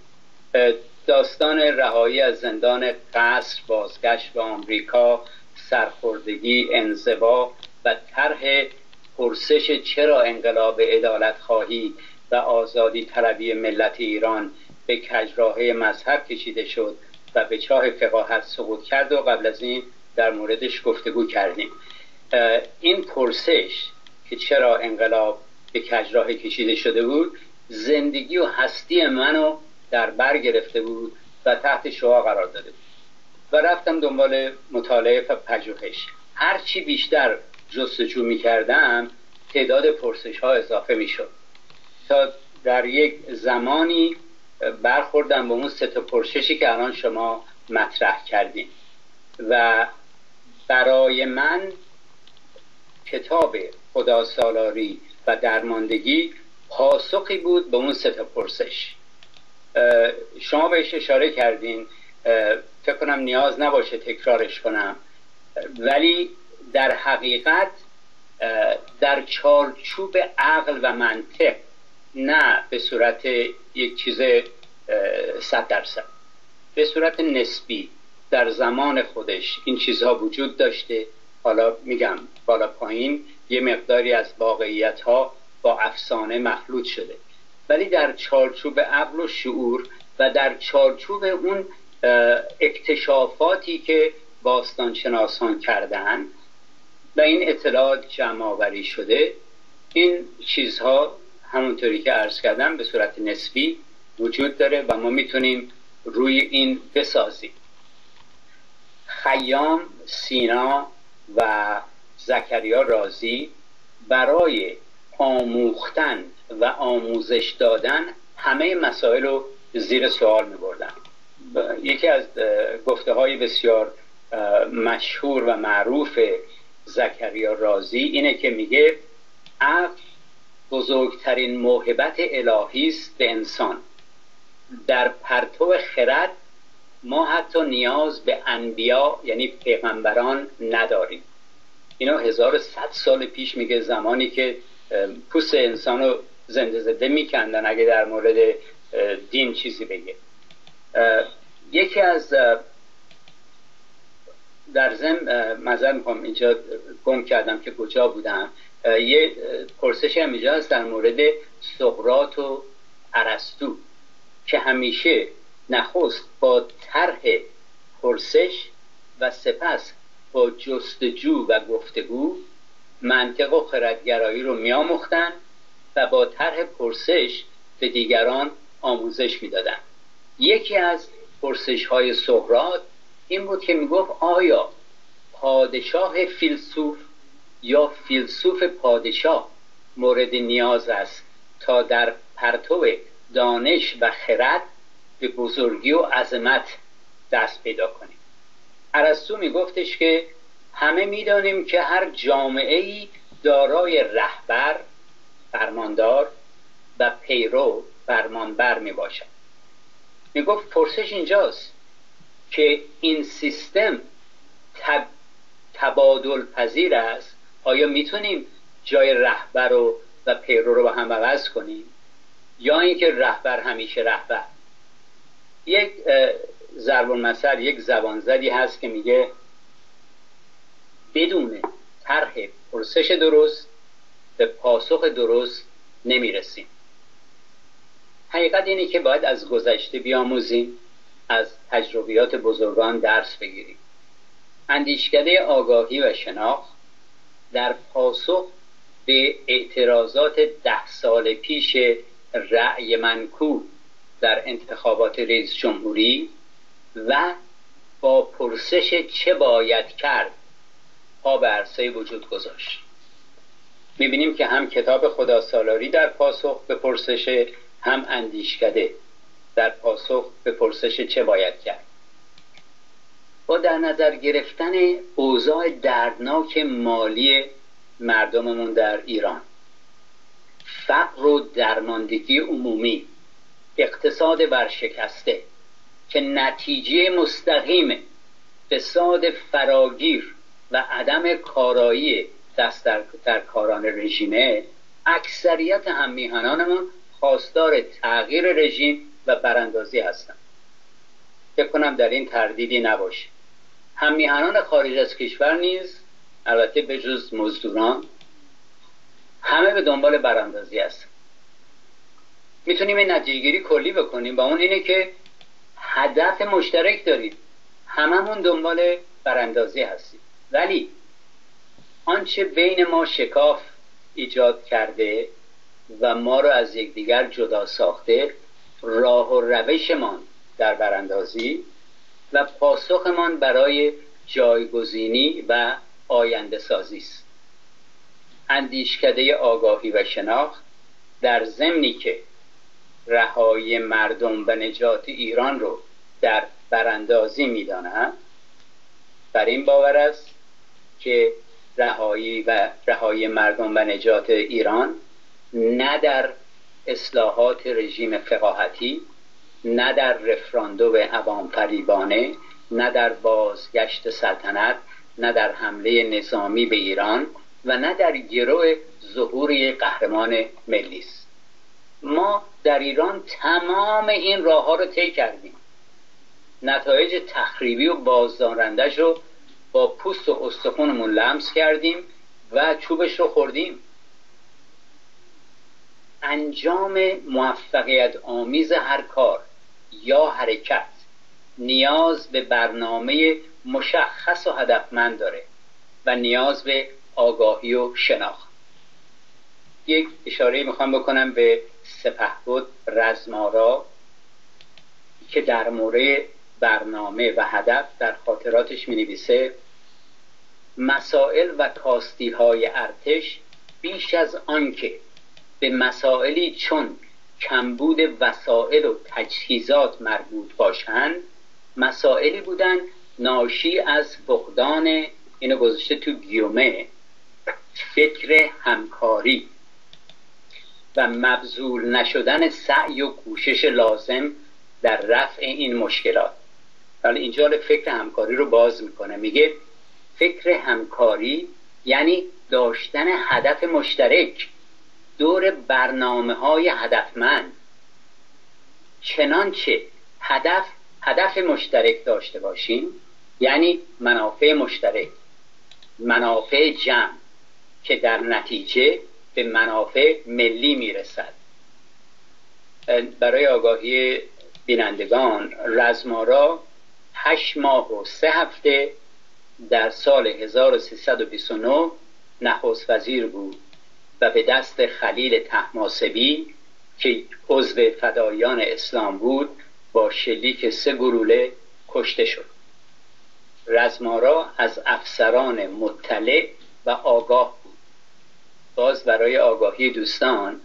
داستان رهایی از زندان قصر بازگشت به آمریکا سرخوردگی انزوا و طرح پرسش چرا انقلاب عدالت خواهی و آزادی طلبی ملت ایران به کجراه مذهب کشیده شد و به چاه فقاهت سقوط کرد و قبل از این در موردش گفتگو کردیم. این پرسش که چرا انقلاب به کجراه کشیده شده بود زندگی و هستی منو در بر گرفته بود و تحت شعا قرار داده بود. و رفتم دنبال مطالعه و پژوهش هرچی بیشتر جستجو می کردم تعداد پرسش ها اضافه می شد تا در یک زمانی برخوردم به اون سه پرسشی که الان شما مطرح کردین. و برای من کتاب خدا سالاری و درماندگی پاسخی بود به اون سه پرسش. شما بهش اشاره کردین فکر کنم نیاز نباشه تکرارش کنم. ولی در حقیقت در چارچوب عقل و منطق نه به صورت یک چیز صد درصد. به صورت نسبی در زمان خودش این چیزها وجود داشته. حالا میگم بالا پایین یه مقداری از واقعیت ها با افسانه مخلوط شده. ولی در چارچوب عقل و شعور و در چارچوب اون اکتشافاتی که باستانشناسان کردن و این اطلاعات جمع آوری شده این چیزها همونطوری که عرض کردم به صورت نسبی وجود داره و ما می‌تونیم روی این بسازیم. خیام سینا و زکریا رازی برای آموختن و آموزش دادن همه مسائل رو زیر سوال می بردن یکی از گفته های بسیار مشهور و معروف زکریا رازی اینه که میگه عقل بزرگترین موهبت الهی است به انسان. در پرتو خرد ما حتی نیاز به انبیا یعنی پیغمبران نداریم. اینو 1100 سال پیش میگه زمانی که پوست انسان رو زنده زده میکندن اگه در مورد دین چیزی بگه. یکی از در زم مذر می‌کنم اینجا گم کردم که کجا بودم. یه پرسش هم اینجا هست در مورد سقرات و عرستو که همیشه نخست با طرح پرسش و سپس با جستجو و گفتگو منطق و خردگرایی رو میاموختن و با طرح پرسش به دیگران آموزش می‌دادن یکی از پرسش های سهرات این بود که می‌گفت آیا پادشاه فیلسوف یا فیلسوف پادشاه مورد نیاز است تا در پرتو دانش و خرد به بزرگی و عظمت دست پیدا کنیم؟ ارسطو میگفتش که همه می‌دانیم که هر جامعه ای دارای رهبر فرماندار و پیرو فرمانبر می باشد می گفت پرسش اینجاست که این سیستم تب... تبادل پذیر است. آیا می‌تونیم جای رهبر و, و پیرو رو با هم عوض کنیم؟ یا اینکه رهبر همیشه رهبر. یک ضرب المثل یک زبانزدی هست که میگه بدون طرح پرسش درست به پاسخ درست نمی‌رسیم. حقیقت اینه که باید از گذشته بیاموزیم از تجربیات بزرگان درس بگیریم. اندیشکده آگاهی و شناخت در پاسخ به اعتراضات ده سال پیش رأی منکو در انتخابات رئیس جمهوری و با پرسش چه باید کرد پا به عرصه وجود گذاشت. می‌بینیم که هم کتاب خدا سالاری در پاسخ به پرسش هم اندیشکده در پاسخ به پرسش چه باید کرد. با در نظر گرفتن اوضاع دردناک مالی مردممون در ایران فقر و درماندگی عمومی اقتصاد ورشکسته که نتیجه مستقیم فساد فراگیر و عدم کارایی دست در, در کاران رژیمه اکثریت هم میهنانمون خواستار تغییر رژیم و براندازی هستند فکر کنم در این تردیدی نباشه. هم میهنان خارج از کشور نیز البته به جز مزدوران همه به دنبال براندازی هست می‌تونیم این نتیجهگیری کلی بکنیم با اون اینه که هدف مشترک دارید هممون دنبال براندازی هستیم. ولی آنچه بین ما شکاف ایجاد کرده و ما رو از یکدیگر جدا ساخته راه و روشمان در براندازی و پاسخمان برای جایگزینی و آینده سازی است. اندیشکده آگاهی و شناخت در ضمنی که رهایی مردم و نجات ایران رو در براندازی می‌دانند بر این باور است که رهایی و رهایی مردم و نجات ایران نه در اصلاحات رژیم فقاهتی نه در رفراندو عوام فریبانه نه در بازگشت سلطنت نه در حمله نظامی به ایران و نه در گروه ظهور قهرمان ملی است. ما در ایران تمام این راه ها رو طی کردیم. نتایج تخریبی و بازدارندش رو با پوست و استخونمون لمس کردیم و چوبش رو خوردیم. انجام موفقیت آمیز هر کار یا حرکت نیاز به برنامه مشخص و هدفمند داره و نیاز به آگاهی و شناخت. یک اشاره می‌خوام بکنم به سپهبد رزمارا که در مورد برنامه و هدف در خاطراتش می نویسه مسائل و کاستی های ارتش بیش از آنکه به مسائلی چون کمبود وسایل و تجهیزات مربوط باشند مسائلی بودند ناشی از فقدان اینو گذاشته تو گیومه فکر همکاری و مبذول نشدن سعی و کوشش لازم در رفع این مشکلات. ولی اینجا فکر همکاری رو باز می‌کنه. میگه فکر همکاری یعنی داشتن هدف مشترک دور برنامه های هدفمند. چنانچه هدف هدف مشترک داشته باشیم یعنی منافع مشترک منافع جمع که در نتیجه به منافع ملی می‌رسد. برای آگاهی بینندگان رزمارا هشت ماه و سه هفته در سال 1329 نخست وزیر بود و به دست خلیل تحماسبی که عضو فدایان اسلام بود با شلیک سه گروله کشته شد. رزمارا از افسران مطلع و آگاه بود. باز برای آگاهی دوستان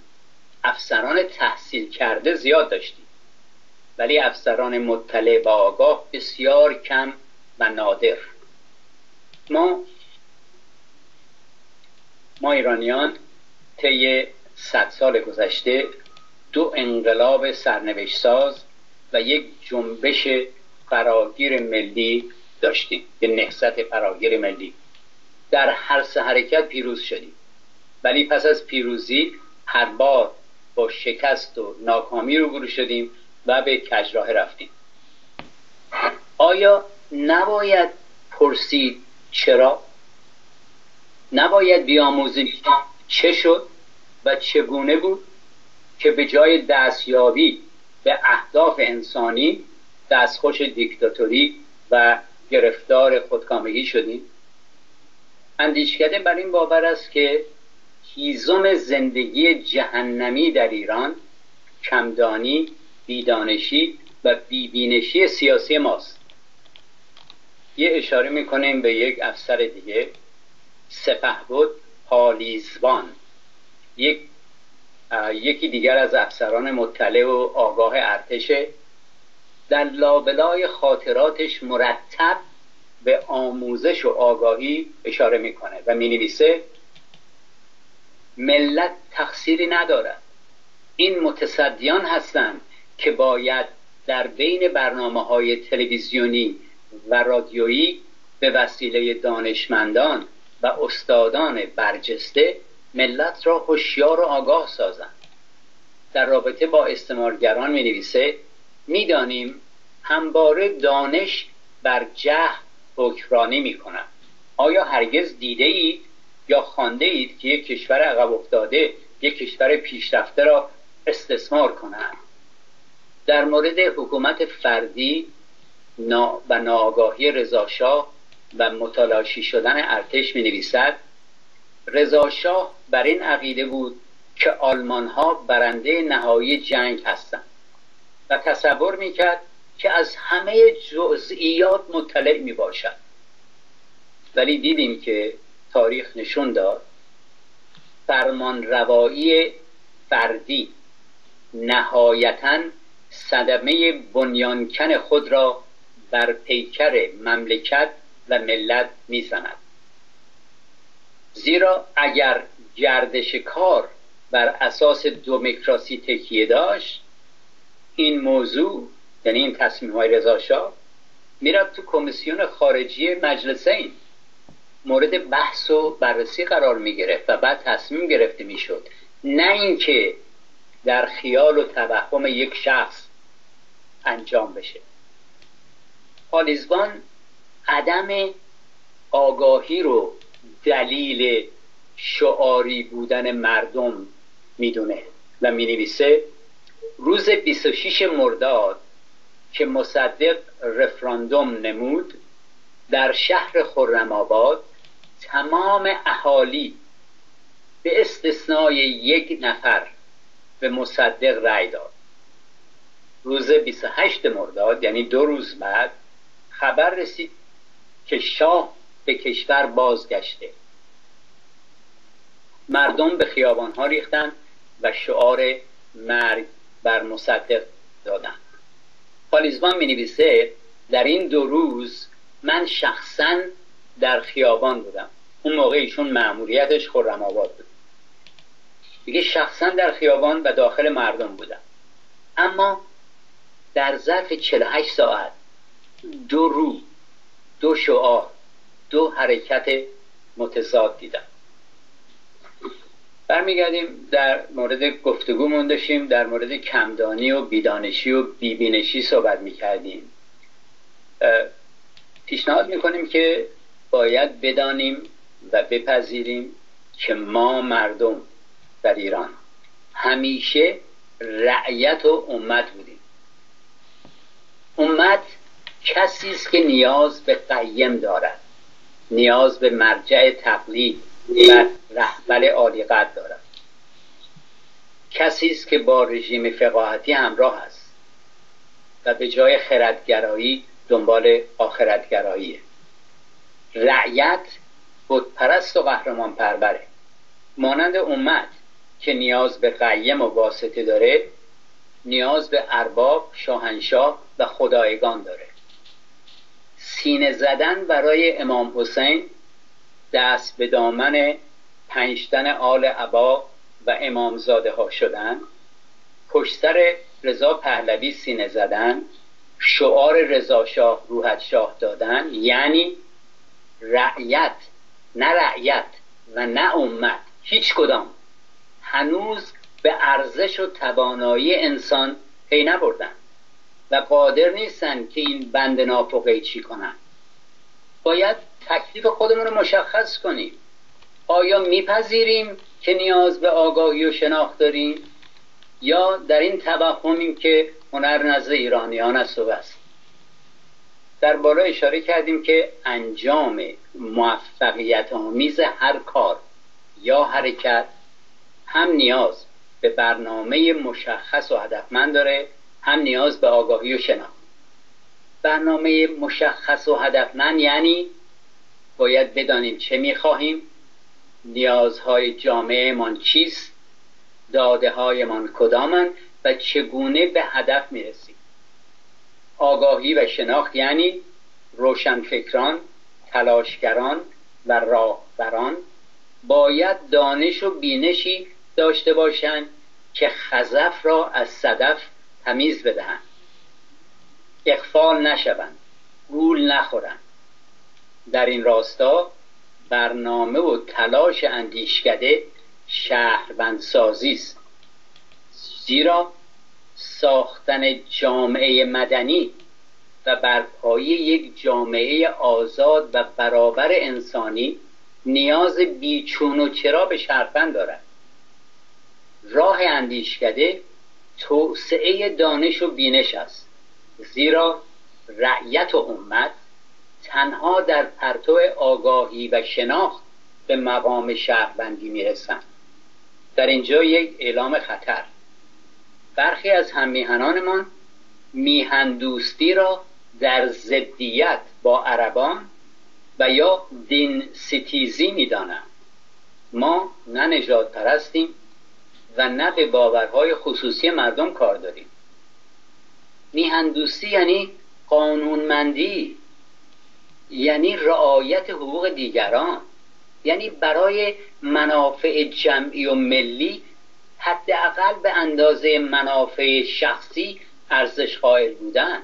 افسران تحصیل کرده زیاد داشتیم. ولی افسران مطلع و آگاه بسیار کم و نادر. ما ما ایرانیان طی صد سال گذشته دو انقلاب سرنوشت ساز و یک جنبش فراگیر ملی داشتیم یه نهضت فراگیر ملی. در هر سه حرکت پیروز شدیم. ولی پس از پیروزی هر بار با شکست و ناکامی رو شدیم. و به کجراه رفتیم. آیا نباید پرسید چرا؟ نباید بیاموزیم چه شد و چگونه بود که به جای دستیابی به اهداف انسانی دستخوش دیکتاتوری و گرفتار خودکامگی شدیم؟ اندیشکده بر این باور است که هیزم زندگی جهنمی در ایران کمدانی بیدانشی و بیبینشی سیاسی ماست. یه اشاره می‌کنیم به یک افسر دیگه سپهبد پالیزبان یک یکی دیگر از افسران مطلع و آگاه ارتشه در لابلای خاطراتش مرتب به آموزش و آگاهی اشاره می‌کنه و می‌نویسه ملت تقصیری ندارد. این متصدیان هستند که باید در بین برنامه های تلویزیونی و رادیویی به وسیله دانشمندان و استادان برجسته ملت را هوشیار و آگاه سازند. در رابطه با استعمارگران می نویسه می دانیم همباره دانش بر جه حکرانی می کند آیا هرگز دیده اید یا خانده اید که یک کشور عقب افتاده یک کشور پیشرفته را استثمار کنند؟ در مورد حکومت فردی و ناآگاهی رضاشاه و متلاشی شدن ارتش می نویسد رضاشاه بر این عقیده بود که آلمان ها برنده نهایی جنگ هستند و تصور می کرد که از همه جزئیات مطلع می باشد ولی دیدیم که تاریخ نشون داد فرمانروایی فردی نهایتا صدمه بنیانکن خود را بر پیکر مملکت و ملت می‌زند. زیرا اگر گردش کار بر اساس دومکراسی تکیه داشت این موضوع یعنی این تصمیم های رضا شاه می‌رفت تو کمیسیون خارجی مجلسین مورد بحث و بررسی قرار می گرفت و بعد تصمیم گرفته می‌شد. نه اینکه در خیال و توهم یک شخص انجام بشه. پالیزبان عدم آگاهی رو دلیل شعاری بودن مردم می‌دونه و می‌نویسه. روز 26 مرداد که مصدق رفراندوم نمود در شهر خرم تمام اهالی به استثنای یک نفر به مصدق رأی داد. روز 28 مرداد یعنی دو روز بعد خبر رسید که شاه به کشور بازگشته. مردم به خیابان ها ریختن و شعار مرگ بر مصدق دادن. پالیزبان می نویسه در این دو روز من شخصا در خیابان بودم. اون موقع ایشون معمولیتش خرم آباد بود. دیگه شخصا در خیابان و داخل مردم بودم. اما در ظرف 48 ساعت. دو رو دو شعار دو حرکت متضاد دیدم. برمیگردیم در مورد گفتگو داشتیم در مورد کمدانی و بیدانشی و بیبینشی صحبت می‌کردیم. پیشنهاد می‌کنیم که باید بدانیم و بپذیریم که ما مردم در ایران همیشه رعیت و امت بودیم. امت کسی است که نیاز به قیم دارد نیاز به مرجع تقلید و رهبر عالیقدر دارد. کسی است که با رژیم فقاهتی همراه است و به جای خردگرایی دنبال آخرتگراییه رعیت پرست و قهرمان پربره مانند امت که نیاز به قیم و واسطه داره نیاز به ارباب شاهنشاه و خدایگان داره. سینه زدن برای امام حسین دست به دامن پنجتن آل عبا و امامزاده ها شدن پشت سر رضا پهلوی سینه زدن شعار رضا شاه روحت شاه دادن یعنی رعیت نه رعیت و نه امت هیچ کدام. هنوز به ارزش و توانایی انسان پی نبردن و قادر نیستن که این بند نافقه چی کنن. باید تکلیف خودمون رو مشخص کنیم. آیا میپذیریم که نیاز به آگاهی و شناخت داریم؟ یا در این توهمیم که هنر نزد ایرانیان است و بس. در بالا اشاره کردیم که انجام موفقیت آمیز هر کار یا حرکت هم نیاز به برنامه مشخص و هدفمند داره هم نیاز به آگاهی و شناخت برنامه مشخص و هدفمند یعنی باید بدانیم چه می‌خواهیم نیازهای جامعهمان چیست داده هایمان کدامن و چگونه به هدف می‌رسیم. آگاهی و شناخت یعنی روشنفکران تلاشگران و راهبران باید دانش و بینشی داشته باشند که خزف را از صدف تمیز بدهند. اخفال نشوند گول نخورند. در این راستا برنامه و تلاش اندیشکده شهروندسازی است. زیرا ساختن جامعه مدنی و برپایی یک جامعه آزاد و برابر انسانی نیاز بیچون و چرا به شرفند دارد؟ راه اندیشکده توسعه دانش و بینش است. زیرا رعیت و امت تنها در پرتو آگاهی و شناخت به مقام شهروندی می‌رسند. در اینجا یک اعلام خطر. برخی از هممیهنانمان میهن دوستی را در ضدیت با عربان و یا دین ستیزی می‌دانند. ما نه نجات پرستیم و نه به باورهای خصوصی مردم کار داریم. میهندوستی یعنی قانونمندی یعنی رعایت حقوق دیگران یعنی برای منافع جمعی و ملی حداقل به اندازه منافع شخصی ارزش قائل بودن.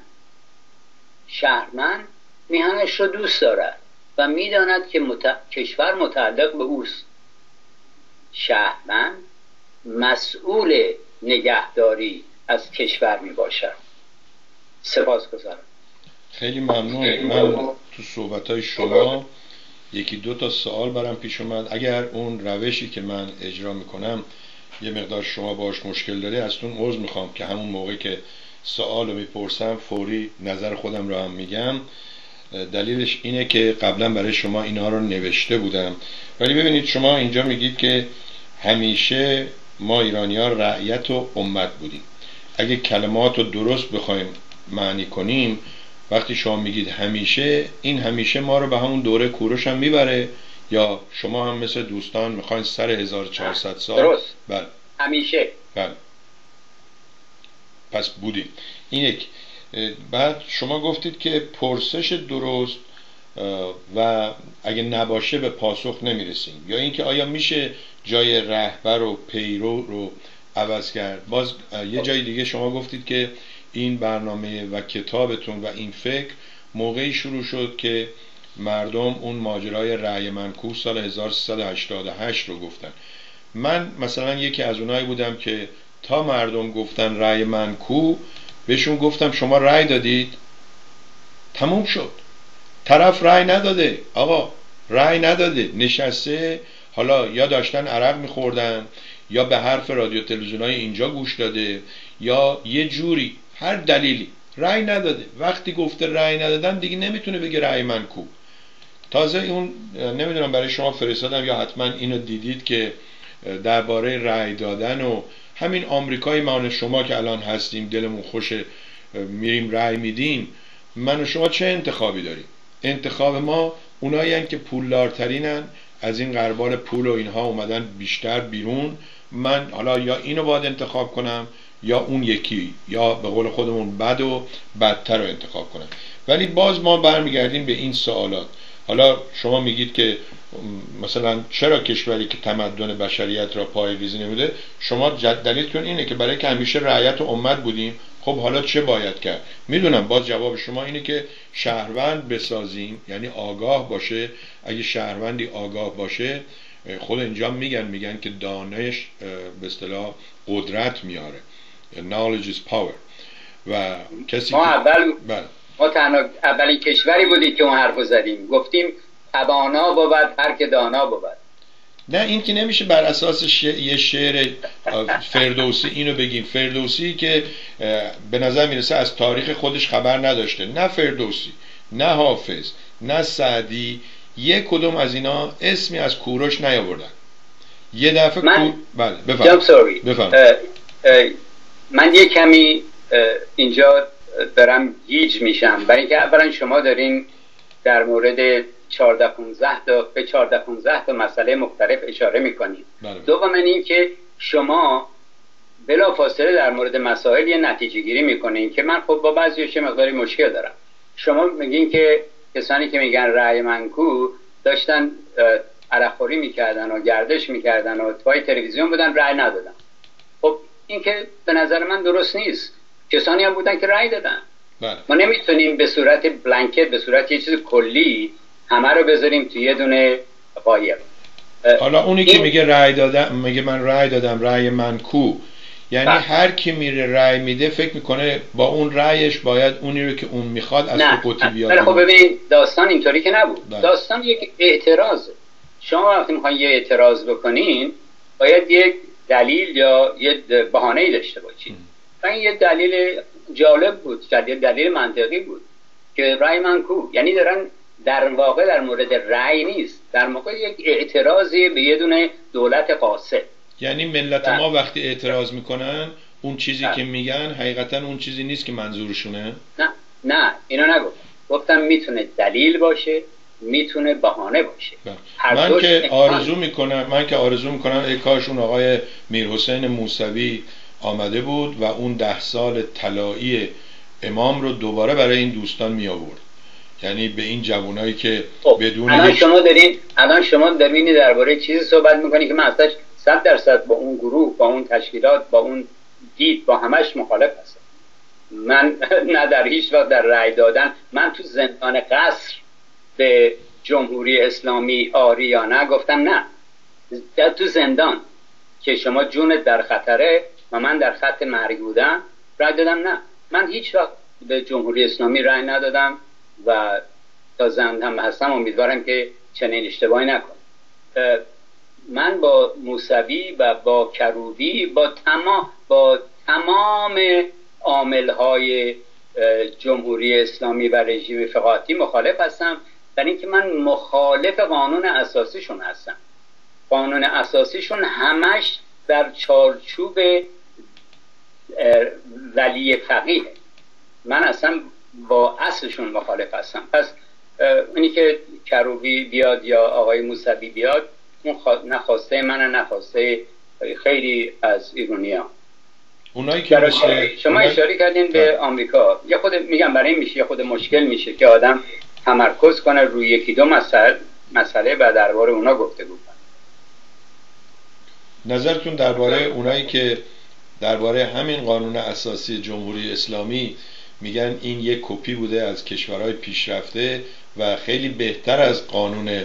شهرمند میهنش رو دوست دارد و می‌داند که کشور متعلق به اوست. شهرمند مسئول نگهداری از کشور می باشد سپاس گذارم. خیلی ممنون. من تو صحبت های شما یکی دو تا سوال برام پیش اومد. اگر اون روشی که من اجرا می‌کنم یه مقدار شما باش مشکل داره از اون عرض می‌خوام که همون موقع که سوال رو می‌پرسم فوری نظر خودم رو هم میگم. دلیلش اینه که قبلا برای شما اینها رو نوشته بودم. ولی ببینید شما اینجا میگید که همیشه ما ایرانی ها رعیت و امت بودیم. اگه کلمات رو درست بخوایم معنی کنیم وقتی شما میگید همیشه این همیشه ما رو به همون دوره کوروش هم می‌بره. یا شما هم مثل دوستان می‌خواین سر 1400 سال درست. بله. همیشه. بله. پس بودیم. این یک. بعد شما گفتید که پرسش درست و اگه نباشه به پاسخ نمی‌رسیم. یا اینکه آیا میشه جای رهبر و پیرو رو عوض کرد؟ باز یه جای دیگه شما گفتید که این برنامه و کتابتون و این فکر موقعی شروع شد که مردم اون ماجرای رأی منکو سال 1388 رو گفتن. من مثلا یکی از اونایی بودم که تا مردم گفتن رأی منکو بهشون گفتم شما رأی دادید تموم شد. طرف رأی نداده. آقا رأی نداده. نشسته حالا یا داشتن عرق میخوردن یا به حرف رادیو تلویزیون های اینجا گوش داده یا یه جوری هر دلیلی. رأی نداده. وقتی گفته رأی ندادن دیگه نمی‌تونه بگه رأی من کو. تازه اون نمی‌دونم برای شما فرستادم یا حتما اینو دیدید که درباره رأی دادن و همین آمریکای مان شما که الان هستیم دلمون خوشه میریم رأی میدیم من و شما چه انتخابی داریم؟ انتخاب ما اونایی که پولدارترینن از این قربال پول و اینها اومدن بیشتر بیرون. من حالا یا اینو باید انتخاب کنم یا اون یکی یا به قول خودمون بد و بدتر رو انتخاب کنم. ولی باز ما برمیگردیم به این سوالات. حالا شما میگید که مثلا چرا کشوری که تمدن بشریت را پای ریزی نمیده؟ شما دلیلتون اینه که برای که همیشه رعیت و امت بودیم خب حالا چه باید کرد؟ می‌دونم باز جواب شما اینه که شهروند بسازیم یعنی آگاه باشه. اگه شهروندی آگاه باشه خود اینجا میگن میگن که دانش به اصطلاح قدرت میاره. Knowledge is power. و کسی ما اول بله. ما تنها اولین کشوری بودی که اون حرف زدیم. گفتیم تبانا بود هر که دانا بود. نه این که نمیشه بر اساس یه شعر فردوسی اینو بگیم. فردوسی که به نظر می‌رسه از تاریخ خودش خبر نداشته. نه فردوسی نه حافظ نه سعدی یک کدوم از اینا اسمی از کوروش نیاوردن. یه دفعه من... بله بفرم. من یه کمی اینجا دارم گیج میشم. برای اینکه اولا شما دارین در مورد 14 15 تا به 14 15 تا مسئله مختلف اشاره می‌کنید بله. دوم این که شما بلا فاصله در مورد مسائل یه نتیجه گیری می‌کنین که من خب با بعضیش مقداری مشکل دارم. شما میگین که کسانی که میگن رأی منکو داشتن عرقخوری می‌کردن و گردش می‌کردن و توی تلویزیون بودن رأی ندادن. خب این که به نظر من درست نیست. کسانی هم بودن که رأی دادن. بله. ما نمی‌تونیم به صورت بلانکت به صورت یه چیز کلی همه رو بذاریم توی یه دونه قایب حالا اونی که میگه رأی دادم میگه من رأی دادم رأی من کو. یعنی بله. هر کی میره رأی میده فکر می‌کنه با اون رأیش باید اونی رو که اون می‌خواد از تو قطی بیاد خب ببین داستان اینطوری که نبود. بله. داستان یک اعتراضه شما وقتی می‌خواین یه اعتراض بکنین باید یک دلیل یا یه بهانه ای داشته باشید و این یه دلیل جالب بود دلیل دلیل منطقی بود که رأی من کو. یعنی دارن در واقع در مورد رأی نیست. در موقع یک اعتراضی به یه دونه دولت قاسه یعنی ملت ما وقتی اعتراض می‌کنن اون چیزی که میگن حقیقتا اون چیزی نیست که منظورشونه؟ نه نه اینو نگفت گفتم می‌تونه دلیل باشه می‌تونه بهانه باشه. بله. من که آرزو می‌کنم من که آرزو می‌کنم ای کاش اون آقای میرحسین موسوی آمده بود و اون ده سال طلایی امام رو دوباره برای این دوستان می آورد یعنی به این جوانایی که خب، بدون الان شما دارین الان شما دارین درباره چیزی صحبت می‌کنی که من ازش صد درصد با اون گروه با اون تشکیلات با اون دید با همش مخالف هستم. من نه در هیچ وقت در رأی دادن. من تو زندان قصر به جمهوری اسلامی آری یا نه گفتم نه. در تو زندان که شما جونت در خطره و من در خط مرگ بودم رأی دادم نه. من هیچ وقت به جمهوری اسلامی رأی ندادم. و تا زند هم هستم امیدوارم که چنین اشتباهی نکنم. من با موسوی و با کروبی با تمام با تمام عاملهای جمهوری اسلامی و رژیم فقاطی مخالف هستم. در اینکه من مخالف قانون اساسیشون هستم. قانون اساسیشون همش در چارچوب ولی فقیه. من اصلا با اصلشون مخالف هستم پس اونی که کروبی بیاد یا آقای موسوی بیاد اون نخواسته من نخواسته خیلی از ایرونیا اونایی که شما اشاره کردین به آمریکا. یه خود میگم برای میشه یه خود مشکل میشه که آدم تمرکز کنه روی یکی دو مسئله مسئله و درباره اونا گفته بود نظرتون درباره اونایی که درباره همین قانون اساسی جمهوری اسلامی میگن این یک کپی بوده از کشورهای پیشرفته و خیلی بهتر از قانون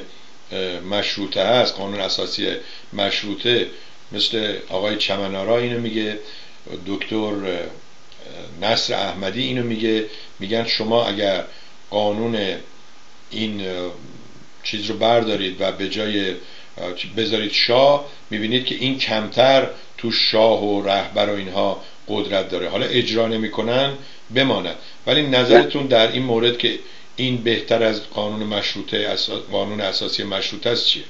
مشروطه هست قانون اساسی مشروطه. مثل آقای چمنارا اینو میگه دکتر نصر احمدی اینو میگه. میگن شما اگر قانون این چیز رو بردارید و به جای بذارید شاه می‌بینید که این کمتر تو شاه و رهبر و اینها قدرت داره. حالا اجرا نمی‌کنن بماند ولی نظرتون در این مورد که این بهتر از قانون مشروطه قانون اساسی مشروطه است چیه؟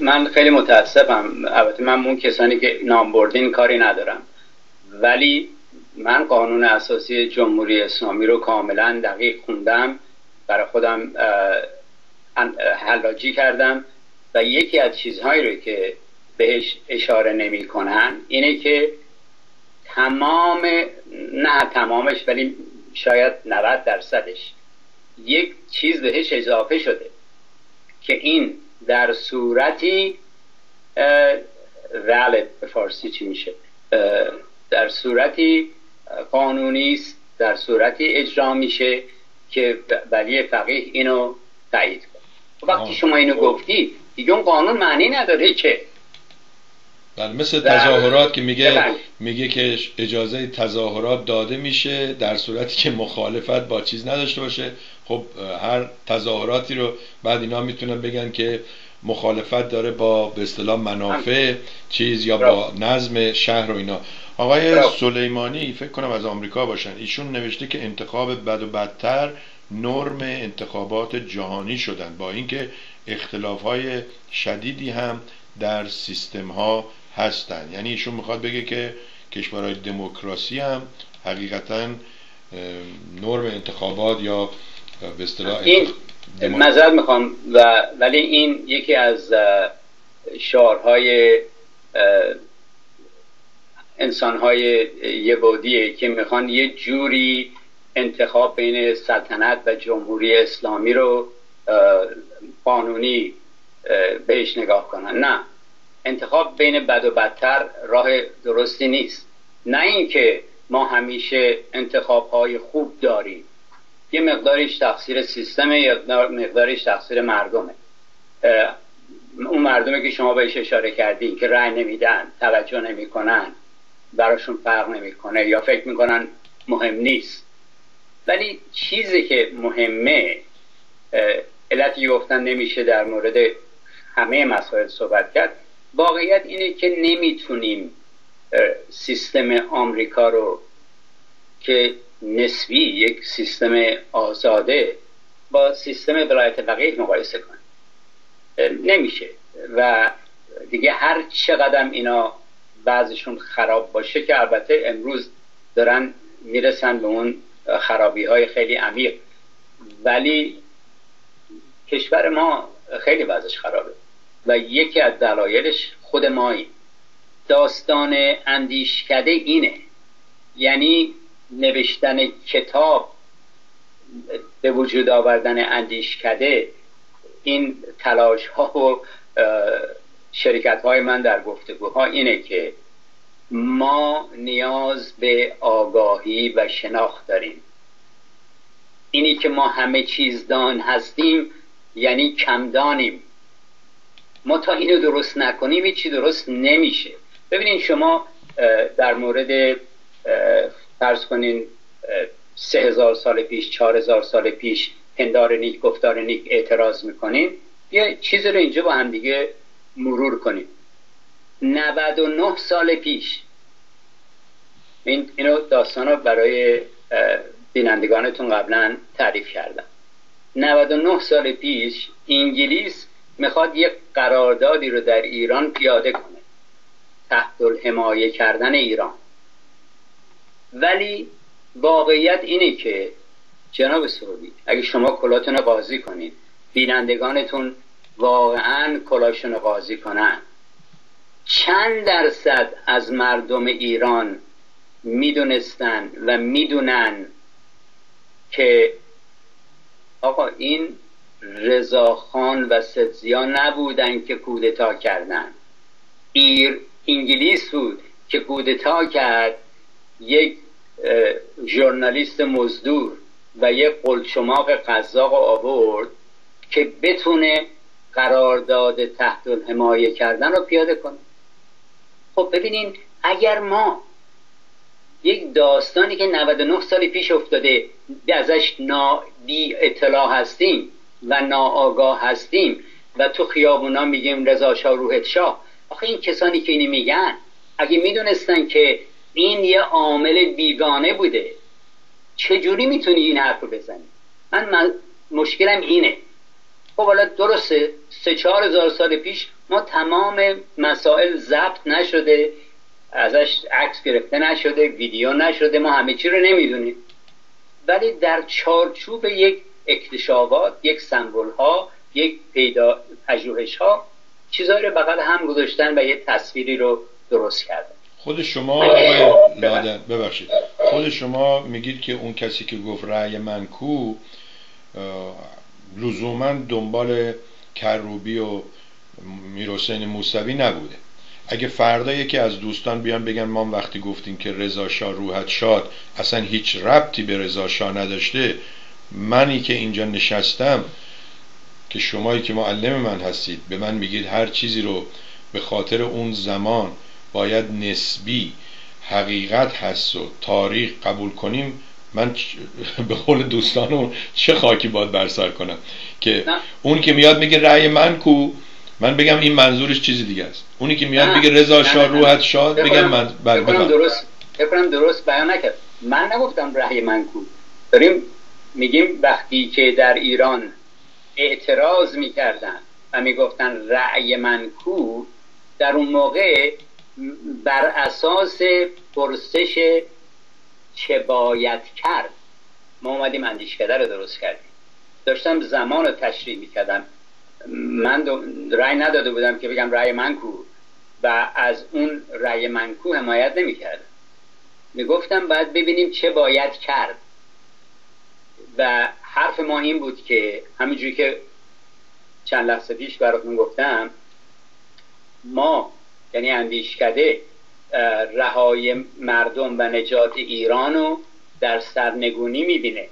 من خیلی متاسفم. البته من اون کسانی که نام بردین کاری ندارم. ولی من قانون اساسی جمهوری اسلامی رو کاملا دقیق خوندم. برای خودم حلاجی کردم. و یکی از چیزهایی رو که بهش اشاره نمی کنن اینه که تمام نه تمامش ولی شاید 90 درصدش یک چیز بهش اضافه شده که این در صورتی valid به فارسی چی میشه؟ در صورتی قانونی است در صورتی اجرا میشه که ولی فقیه اینو تایید کنه. وقتی شما اینو گفتی دیگه اون قانون معنی نداره که بله مثل تظاهرات که میگه میگه که اجازه تظاهرات داده میشه در صورتی که مخالفت با چیز نداشته باشه. خب هر تظاهراتی رو بعد اینا می‌تونن بگن که مخالفت داره با به اصطلاح منافع چیز یا با نظم شهر و اینا. آقای سلیمانی فکر کنم از آمریکا باشن. ایشون نوشته که انتخاب بد و بدتر نرم انتخابات جهانی شدن. با اینکه اختلاف های شدیدی هم در سیستم ها هستن. یعنی ایشون می‌خواد بگه که کشورهای دموکراسی هم حقیقتا نرم انتخابات یا به اصطلاح این مذر می‌خوام و ولی این یکی از شعارهای انسانهای یهودیه که می‌خوان یه جوری انتخاب بین سلطنت و جمهوری اسلامی رو قانونی بهش نگاه کنن. نه. انتخاب بین بد و بدتر راه درستی نیست. نه اینکه ما همیشه انتخاب های خوب داریم. یه مقداریش تقصیر سیستمه یا مقداریش تقصیر مردمه. اون مردمه که شما بهش اشاره کردین که رأی نمیدن توجه نمی‌کنن براشون فرق نمی‌کنه یا فکر می‌کنن مهم نیست. ولی چیزی که مهمه علتی گفتن نمیشه در مورد همه مسائل صحبت کرد واقعیت اینه که نمی‌تونیم سیستم آمریکا رو که نسبی یک سیستم آزاده با سیستم ولایت فقیه مقایسه کنیم نمیشه. و دیگه هر چقدر اینا بعضشون خراب باشه که البته امروز دارن می‌رسن به اون خرابی های خیلی عمیق. ولی کشور ما خیلی وضعش خرابه. و یکی از دلایلش خود مایی. داستان اندیشکده اینه. یعنی نوشتن کتاب به وجود آوردن اندیشکده این تلاش ها و شرکت های من در گفتگوها اینه که ما نیاز به آگاهی و شناخت داریم. اینی که ما همه چیز دان هستیم یعنی کمدانیم ما تا اینو درست نکنیم هیچی درست نمیشه. ببینید شما در مورد فرض کنین سه هزار سال پیش چهار هزار سال پیش پندار نیک گفتار نیک اعتراض می‌کنین یه چیزی رو اینجا با هم دیگه مرور کنیم 99 سال پیش. این اینو داستان رو برای بینندگانتون قبلا تعریف کردم. 99 سال پیش انگلیس می‌خواد یک قراردادی رو در ایران پیاده کنه. تحت الحمایه کردن ایران. ولی واقعیت اینه که جناب سعودی اگه شما کلاتون رو بازی کنید بینندگانتون واقعا کلاشون رو قاضی کنن. چند درصد از مردم ایران می‌دونستن و می‌دونن که آقا این رضاخان و سدزیا نبودن که کودتا کردن. ایر انگلیس بود که کودتا کرد. یک ژورنالیست مزدور و یک قلچماق قزاق آورد که بتونه قرارداد تحت الحمایه کردن رو پیاده کنه. خب ببینین اگر ما یک داستانی که 99 سال پیش افتاده ازش نا بی اطلاع هستیم و ناآگاه هستیم و تو خیابونا میگیم رضا شاه روحت شاه. آخه این کسانی که اینی میگن اگه می‌دونستن که این یه عامل بیگانه بوده چجوری می‌تونی این حرف رو بزنی؟ من مشکلم اینه. خب حالا درسته سه چهار هزار سال پیش ما تمام مسائل ضبط نشده ازش عکس گرفته نشده ویدیو نشده ما همه چی رو نمی‌دونیم. ولی در چارچوب یک اکتشافات یک سمبول ها یک پیدا پژوهش ها چیزایی رو بغل هم گذاشتن و یه تصویری رو درست کردن. خود شما ببخشید. خود شما میگید که اون کسی که گفت رأی من کو لزوما دنبال کروبی و میرحسین موسوی نبوده. اگه فردا یکی از دوستان بیان بگن ما وقتی گفتیم که رضا شاه روحت شاد اصلا هیچ ربطی به رضا شاه نداشته منی که اینجا نشستم که شمایی که معلم من هستید به من میگید هر چیزی رو به خاطر اون زمان باید نسبی حقیقت هست و تاریخ قبول کنیم من به قول دوستانم چه خاکی باید برسر کنم؟ که اون که میاد میگه رأی من کو من بگم این منظورش چیزی دیگه است. اونی که میاد میگه رضا شاه روحت شاد بگم من بله درست. بکنم درست بیان نکرد. من نگفتم رأی من کو. داریم میگیم وقتی که در ایران اعتراض می‌کردن و می‌گفتن رأی من کو در اون موقع بر اساس پرسش چه باید کرد ما اومدیم اندیشکده رو درست کردیم. داشتم زمان رو تشریح می‌کردم. من رأی نداده بودم که بگم رأی من کو. و از اون رأی من کو حمایت نمی‌کردم می‌گفتم باید ببینیم چه باید کرد. و حرف ما این بود که همینجوری که چند لحظه پیش براتون گفتم ما یعنی اندیشکده رهای مردم و نجات ایران رو در سرنگونی می‌بینه.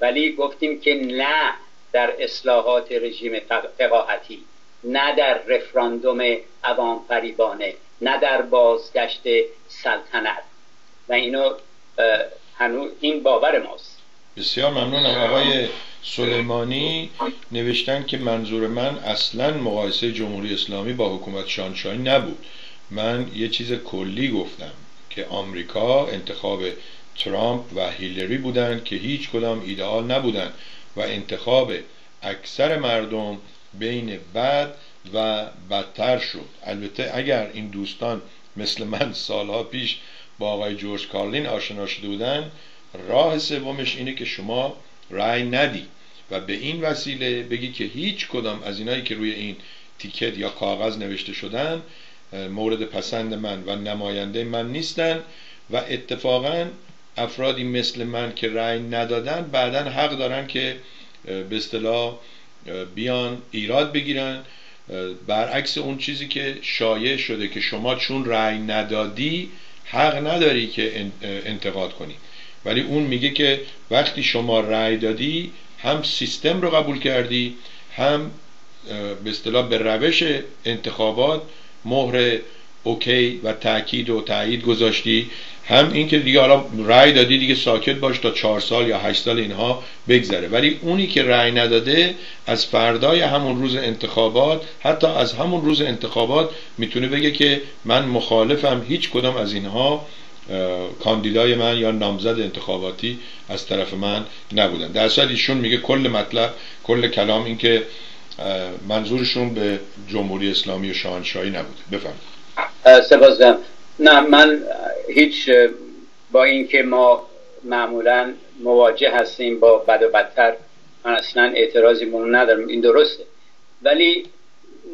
ولی گفتیم که نه در اصلاحات رژیم فقاهتی نه در رفراندوم عوام فریبانه نه در بازگشت سلطنت. و اینو هنوز این باور ماست. بسیار ممنونم. آقای سلیمانی نوشتن که منظور من اصلا مقایسه جمهوری اسلامی با حکومت شانشاهی نبود. من یه چیز کلی گفتم که آمریکا انتخاب ترامپ و هیلری بودن که هیچ کدام ایدئال نبودن و انتخاب اکثر مردم بین بد و بدتر شد. البته اگر این دوستان مثل من سالها پیش با آقای جورج کارلین آشنا شده بودن راه سومش اینه که شما رأی ندی و به این وسیله بگی که هیچ کدام از اینایی که روی این تیکت یا کاغذ نوشته شدن مورد پسند من و نماینده من نیستن و اتفاقا افرادی مثل من که رأی ندادن بعدا حق دارن که به اصطلاح بیان ایراد بگیرن. برعکس اون چیزی که شایع شده که شما چون رأی ندادی حق نداری که انتقاد کنی. ولی اون میگه که وقتی شما رأی دادی هم سیستم رو قبول کردی هم به اصطلاح به روش انتخابات مهر اوکی و تاکید و تایید گذاشتی. هم این که دیگه حالا رأی دادی دیگه ساکت باش تا چهار سال یا هشت سال اینها بگذره. ولی اونی که رأی نداده از فردای همون روز انتخابات حتی از همون روز انتخابات می‌تونه بگه که من مخالفم هیچ کدام از اینها کاندیدای من یا نامزد انتخاباتی از طرف من نبودن. در ایشون میگه کل مطلب کل کلام این که منظورشون به جمهوری اسلامی و شاهنشاهی نبوده. بفرمایید. سپاس نه من هیچ با اینکه ما معمولا مواجه هستیم با بد و بدتر من اصلا اعتراضی مون ندارم. این درسته. ولی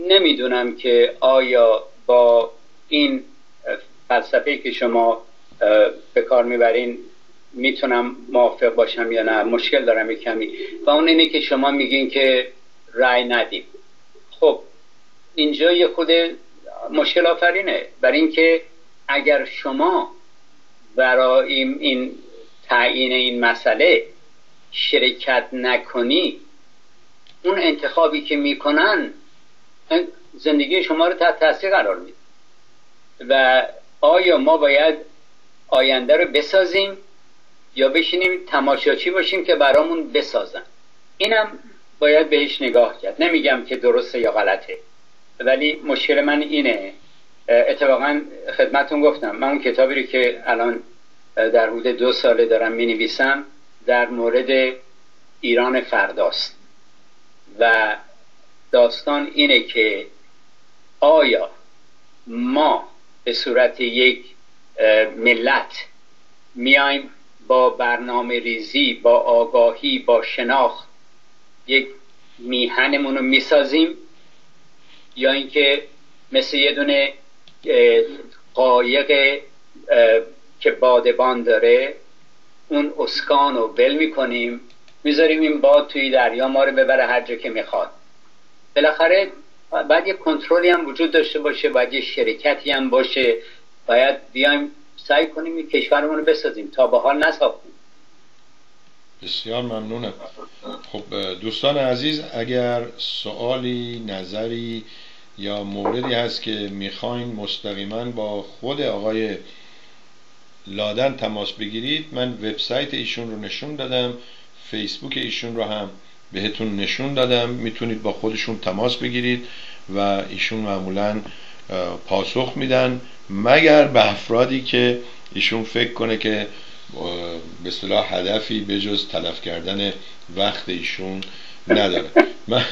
نمی‌دونم که آیا با این فلسفه که شما به کار می‌برین می‌تونم موافق باشم یا نه؟ مشکل دارم کمی. و اون اینه که شما میگین که رأی ندیم. خب اینجا یه خود مشکل آفرینه. برای اینکه اگر شما برای این تعیین این مسئله شرکت نکنی اون انتخابی که می‌کنن زندگی شما رو تحت تاثیر قرار میده. و آیا ما باید آینده رو بسازیم یا بشینیم تماشاچی باشیم که برامون بسازن. اینم باید بهش نگاه کرد. نمیگم که درسته یا غلطه ولی مشکل من اینه. اتفاقا خدمتون گفتم من اون کتابی رو که الان در حدود دو ساله دارم می نویسم در مورد ایران فرداست. و داستان اینه که آیا ما به صورت یک ملت. میایم با برنامه ریزی با آگاهی با شناخت یک میهنمون رو می‌سازیم. یا اینکه مثل یه دونه قایق که بادبان داره اون اسکان رو ول می‌کنیم. می‌ذاریم این باد توی دریا ما رو ببره هر جا که می‌خواد. بالاخره باید یه کنترلی هم وجود داشته باشه باید یه شرکتی هم باشه. باید بیایم سعی کنیم این کشورمون رو بسازیم تا به حال نساختیم. بسیار ممنونم. خب دوستان عزیز اگر سوالی نظری یا موردی هست که می‌خواین مستقیما با خود آقای لادن تماس بگیرید من وبسایت ایشون رو نشون دادم فیسبوک ایشون رو هم بهتون نشون دادم. می‌تونید با خودشون تماس بگیرید و ایشون معمولا پاسخ میدن. مگر به افرادی که ایشون فکر کنه که به صلاح هدفی به تلف کردن وقت ایشون نداره. من,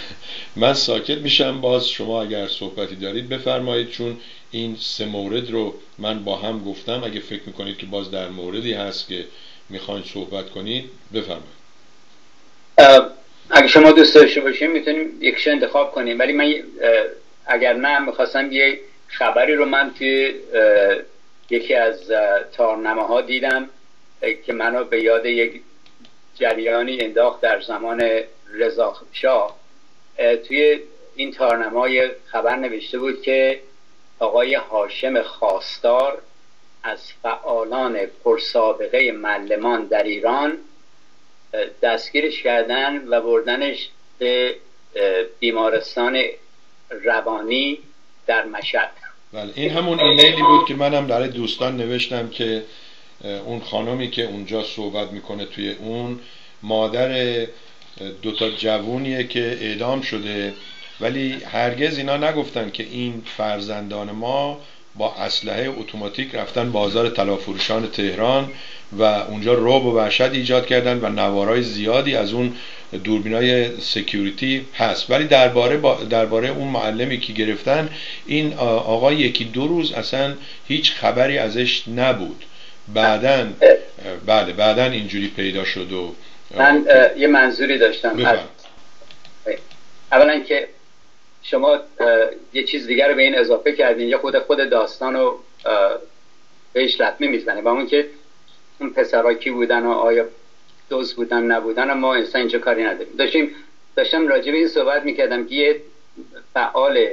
من ساکت میشم. باز شما اگر صحبتی دارید بفرمایید چون این سه مورد رو من با هم گفتم. اگه فکر می‌کنید که باز در موردی هست که می‌خواین صحبت کنید بفرمایید. اگه شما دوست داشته باشیم می‌تونیم یکش انتخاب کنیم. ولی من اگر نه می‌خواستم یه خبری رو من توی یکی از تارنمه ها دیدم که منو به یاد یک جریانی انداخت در زمان رضا شاه. توی این تارنمای خبر نوشته بود که آقای هاشم خواستار از فعالان پرسابقه معلمان در ایران دستگیرش کردن و بردنش به بیمارستان روانی در مشهد. بله این همون ایمیلی بود که منم برای دوستان نوشتم که اون خانمی که اونجا صحبت می‌کنه توی اون مادر دوتا جوونیه که اعدام شده. ولی هرگز اینا نگفتن که این فرزندان ما با اسلحه اتوماتیک رفتن بازار طلافروشان تهران و اونجا روب و وحشت ایجاد کردن و نوارای زیادی از اون دوربینای سکیوریتی هست. ولی درباره درباره اون معلمی که گرفتن این آقای یکی دو روز اصلا هیچ خبری ازش نبود. بعدا بله بعدا اینجوری پیدا شد و من یه منظوری داشتم. اولا که شما یه چیز دیگر رو به این اضافه کردین یا خود خود داستان رو بهش لطمه می‌زنه. و اون که اون پسرها کی بودن و آیا دوست بودن نبودن ما اصلا اینجا کاری نداریم. داشتیم داشتم راجع به این صحبت می‌کردم که یه فعال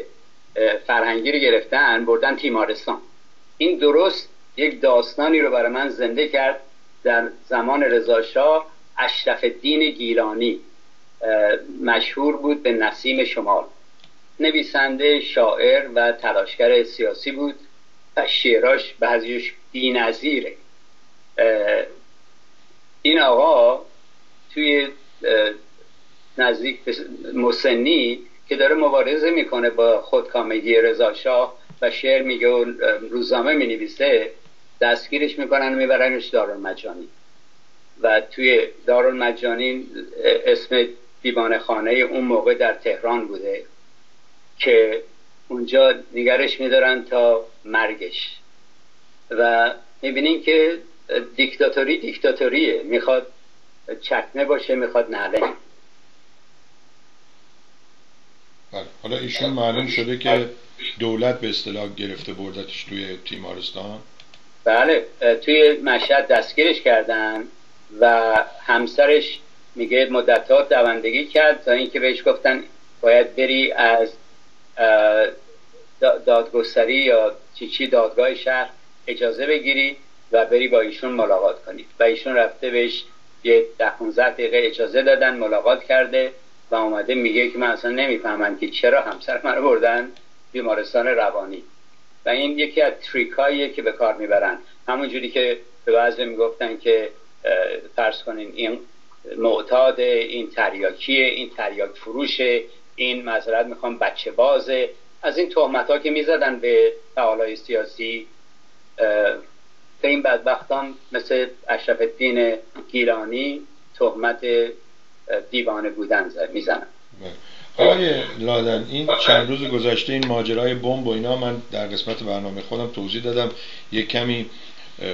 فرهنگی رو گرفتن بردن تیمارستان. این درست یک داستانی رو برای من زنده کرد در زمان رضاشاه اشرف الدین گیلانی. مشهور بود به نسیم شمال. نویسنده شاعر و تلاشگر سیاسی بود و شعراش بعضیش نظیره این آقا توی نزدیک مسنی که داره مبارزه می‌کنه با خودکامگی رضاشاه و شعر میگه و روزنامه می‌نویسه دستگیرش می‌کنن و میبرنش دارالمجانی. و توی دارالمجانی اسم دیوان خانه اون موقع در تهران بوده. که اونجا نگرش میدارن تا مرگش. و می‌بینین که دیکتاتوری دیکتاتوریه. می‌خواد چکمه باشه می‌خواد نعله بله. حالا ایشون معلوم شده که دولت به اصطلاح گرفته بردتش توی تیمارستان. بله. توی مشهد دستگیرش کردن و همسرش میگه مدتها دوندگی کرد تا اینکه بهش گفتن باید بری از دادگستری یا چی چی دادگاه شهر اجازه بگیری و بری با ایشون ملاقات کنی. و ایشون رفته بهش یه ده 15 دقیقه اجازه دادن ملاقات کرده و اومده میگه که من اصلا نمی‌فهمم که چرا همسر من بردن بیمارستان روانی. و این یکی از تریکاییه که به کار می‌برن. همونجوری که به بعضی می‌گفتن که فرض کنین این معتاد این تریاکیه این تریاک فروشه این معذرت می‌خوام بچه بازه از این تهمت ها که می‌زدن به فعالای سیاسی به این بدبختان مثل اشرف الدین گیلانی تهمت دیوانه بودن می‌زنن بله. آقای لادن این چند روز گذشته این ماجرای بمب و اینا من در قسمت برنامه خودم توضیح دادم یک کمی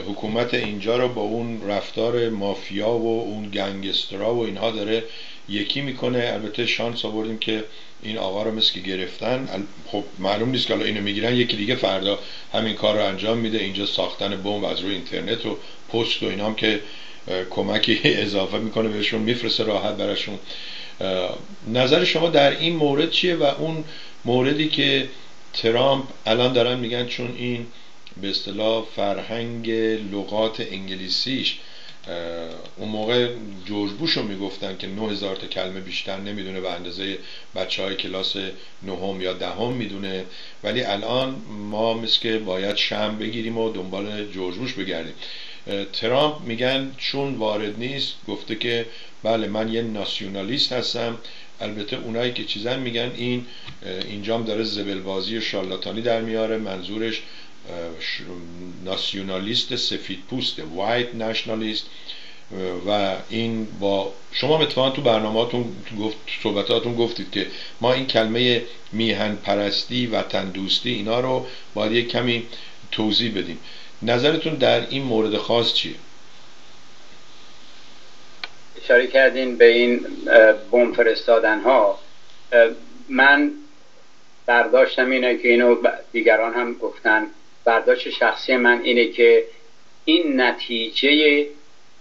حکومت اینجا رو با اون رفتار مافیا و اون گنگسترا و اینها داره یکی می‌کنه. البته شانس آوردیم که این آقا رو مثل که گرفتن. خب معلوم نیست که حالا اینو می‌گیرن. یکی دیگه فردا همین کار رو انجام میده. اینجا ساختن بمب از روی اینترنت و پست و اینام که کمکی اضافه می‌کنه بهشون. میفرسته راحت براشون. نظر شما در این مورد چیه؟ و اون موردی که ترامپ الان دارن میگن چون این به اصطلاح فرهنگ لغات انگلیسیش اون موقع جورج بوش رو می‌گفتن که 9000 تا کلمه بیشتر نمی‌دونه به اندازه بچه های کلاس نهم یا دهم می‌دونه. ولی الان ما مثل که باید شم بگیریم و دنبال جورج بوش بگردیم. ترامپ میگن چون وارد نیست گفته که بله من یه ناسیونالیست هستم. البته اونایی که چیزن میگن این اینجام داره زبلبازی و شارلاتانی در میاره منظورش ناسیونالیست سفید پوسته وایت نشنالیست و این با شما اتفاقا تو برنامهاتون گفت صحبتاتون گفتید که ما این کلمه میهن پرستی وطن دوستی اینا رو باید یک کمی توضیح بدیم. نظرتون در این مورد خاص چیه؟ اشاره کردین به این بوم فرستادن ها من برداشتم اینه که اینو دیگران هم گفتن. برداشت شخصی من اینه که این نتیجه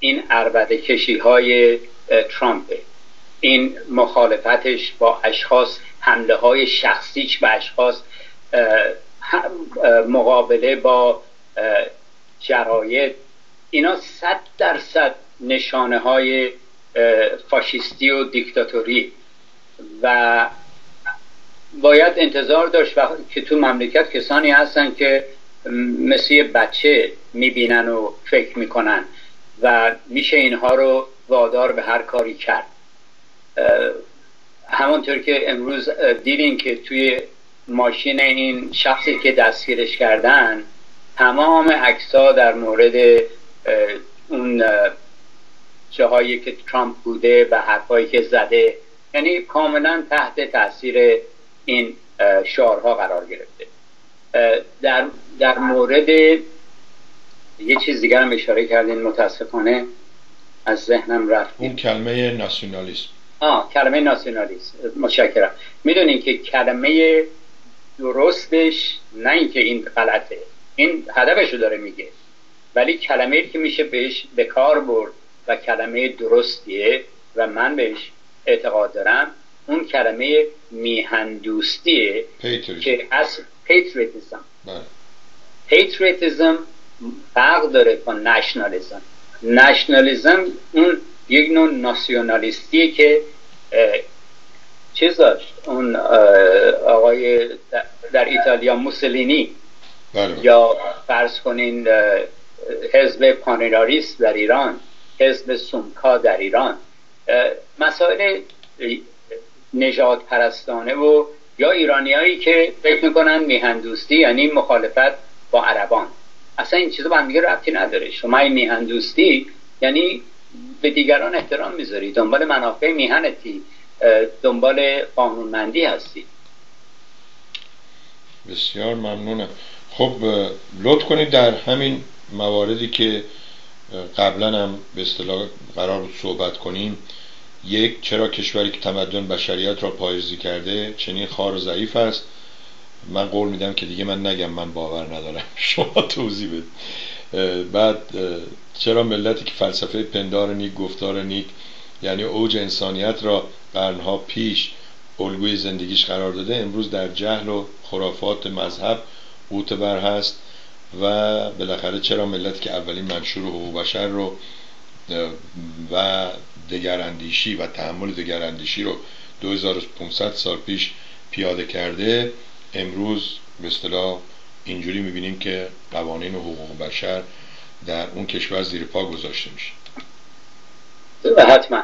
این عربده کشی های ترامپ این مخالفتش با اشخاص حمله های شخصیش به اشخاص مقابله با جرایت اینا صد درصد نشانه های فاشیستی و دیکتاتوری. و باید انتظار داشت که تو مملکت کسانی هستن که مثل بچه می‌بینن و فکر می‌کنن و میشه اینها رو وادار به هر کاری کرد. همانطور که امروز دیدین که توی ماشین این شخصی که دستگیرش کردن تمام عکسها در مورد اون جاهایی که ترامپ بوده و حرفایی که زده یعنی کاملا تحت تاثیر این شعارها قرار گرفته. در, در مورد یه چیز دیگر هم اشاره کردین متاسفانه از ذهنم رفت. اون کلمه ناسیونالیسم. آه کلمه ناسیونالیسم. متشکرم. می‌دونین که کلمه درستش نه اینکه این غلطه. این هدفشو داره میگه. ولی کلمه که میشه بهش به کار برد و کلمه درستیه و من بهش اعتقاد دارم اون کلمه میهندوستیه که از patriotism patriotism فرق داره با نشنالیزم نشنالیزم اون یک نوع ناسیونالیستیه که چیز داشت اون آقای در ایتالیا موسولینی بله. یا فرض کنین حزب پانیراریست در ایران حزب سومکا در ایران مسائل نجات پرستانه و یا ایرانیایی که فکر می‌کنن میهندوستی یعنی مخالفت با عربان. اصلا این چیزا با هم دیگه ربطی نداره. شما این میهندوستی یعنی به دیگران احترام می‌ذاری. دنبال منافع میهنتی. دنبال قانونمندی هستی. بسیار ممنونم. خب لطف کنید در همین مواردی که قبلا هم به اصطلاح قرار بود صحبت کنیم. یک چرا کشوری که تمدن بشریت را پایزی کرده چنین خار و ضعیف است؟ من قول میدم که دیگه من نگم من باور ندارم. شما توضیح بده بعد چرا ملتی که فلسفه پندار نیک گفتار نیک یعنی اوج انسانیت را قرنها پیش الگوی زندگیش قرار داده امروز در جهل و خرافات مذهب بر هست و بالاخره چرا ملت که اولین منشور حقوق بشر رو و دگراندیشی و تحمل دگراندیشی رو 2500 سال پیش پیاده کرده امروز به اصطلاح اینجوری می‌بینیم که قوانین حقوق بشر در اون کشور زیر پا گذاشته میشه. حتما.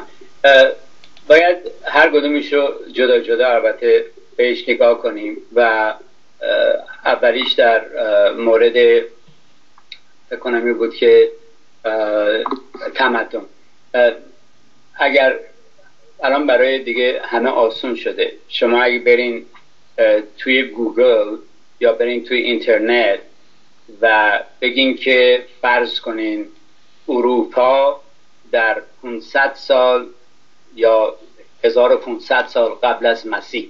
باید هر کدومش رو جدا جدا البته بهش نگاه کنیم و اولیش در مورد اکونومی بود که تمدن. اگر الان برای دیگه همه آسون شده شما اگه برین توی گوگل یا برین توی اینترنت و بگین که فرض کنین اروپا در 500 سال یا 1500 سال قبل از مسیح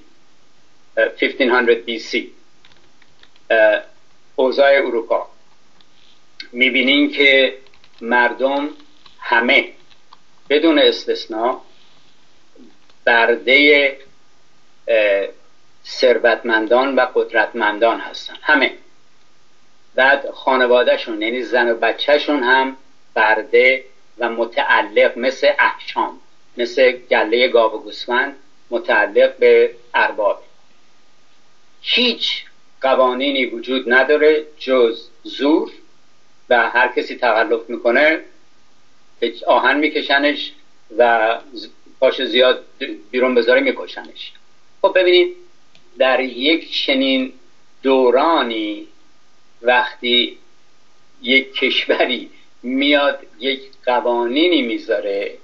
1500 BC اوضاع اروپا. می‌بینین که مردم همه بدون استثنا برده ثروتمندان و قدرتمندان هستن همه بعد خانوادهشون یعنی زن و بچهشون هم برده و متعلق مثل احشام مثل گله گاو و گوسفند متعلق به ارباب. هیچ قوانینی وجود نداره جز زور و هر کسی تقلب می‌کنه آهن میکشنش و پاش زیاد بیرون بذاره میکشنش. خب ببینید در یک چنین دورانی وقتی یک کشوری میاد یک قوانینی می‌ذاره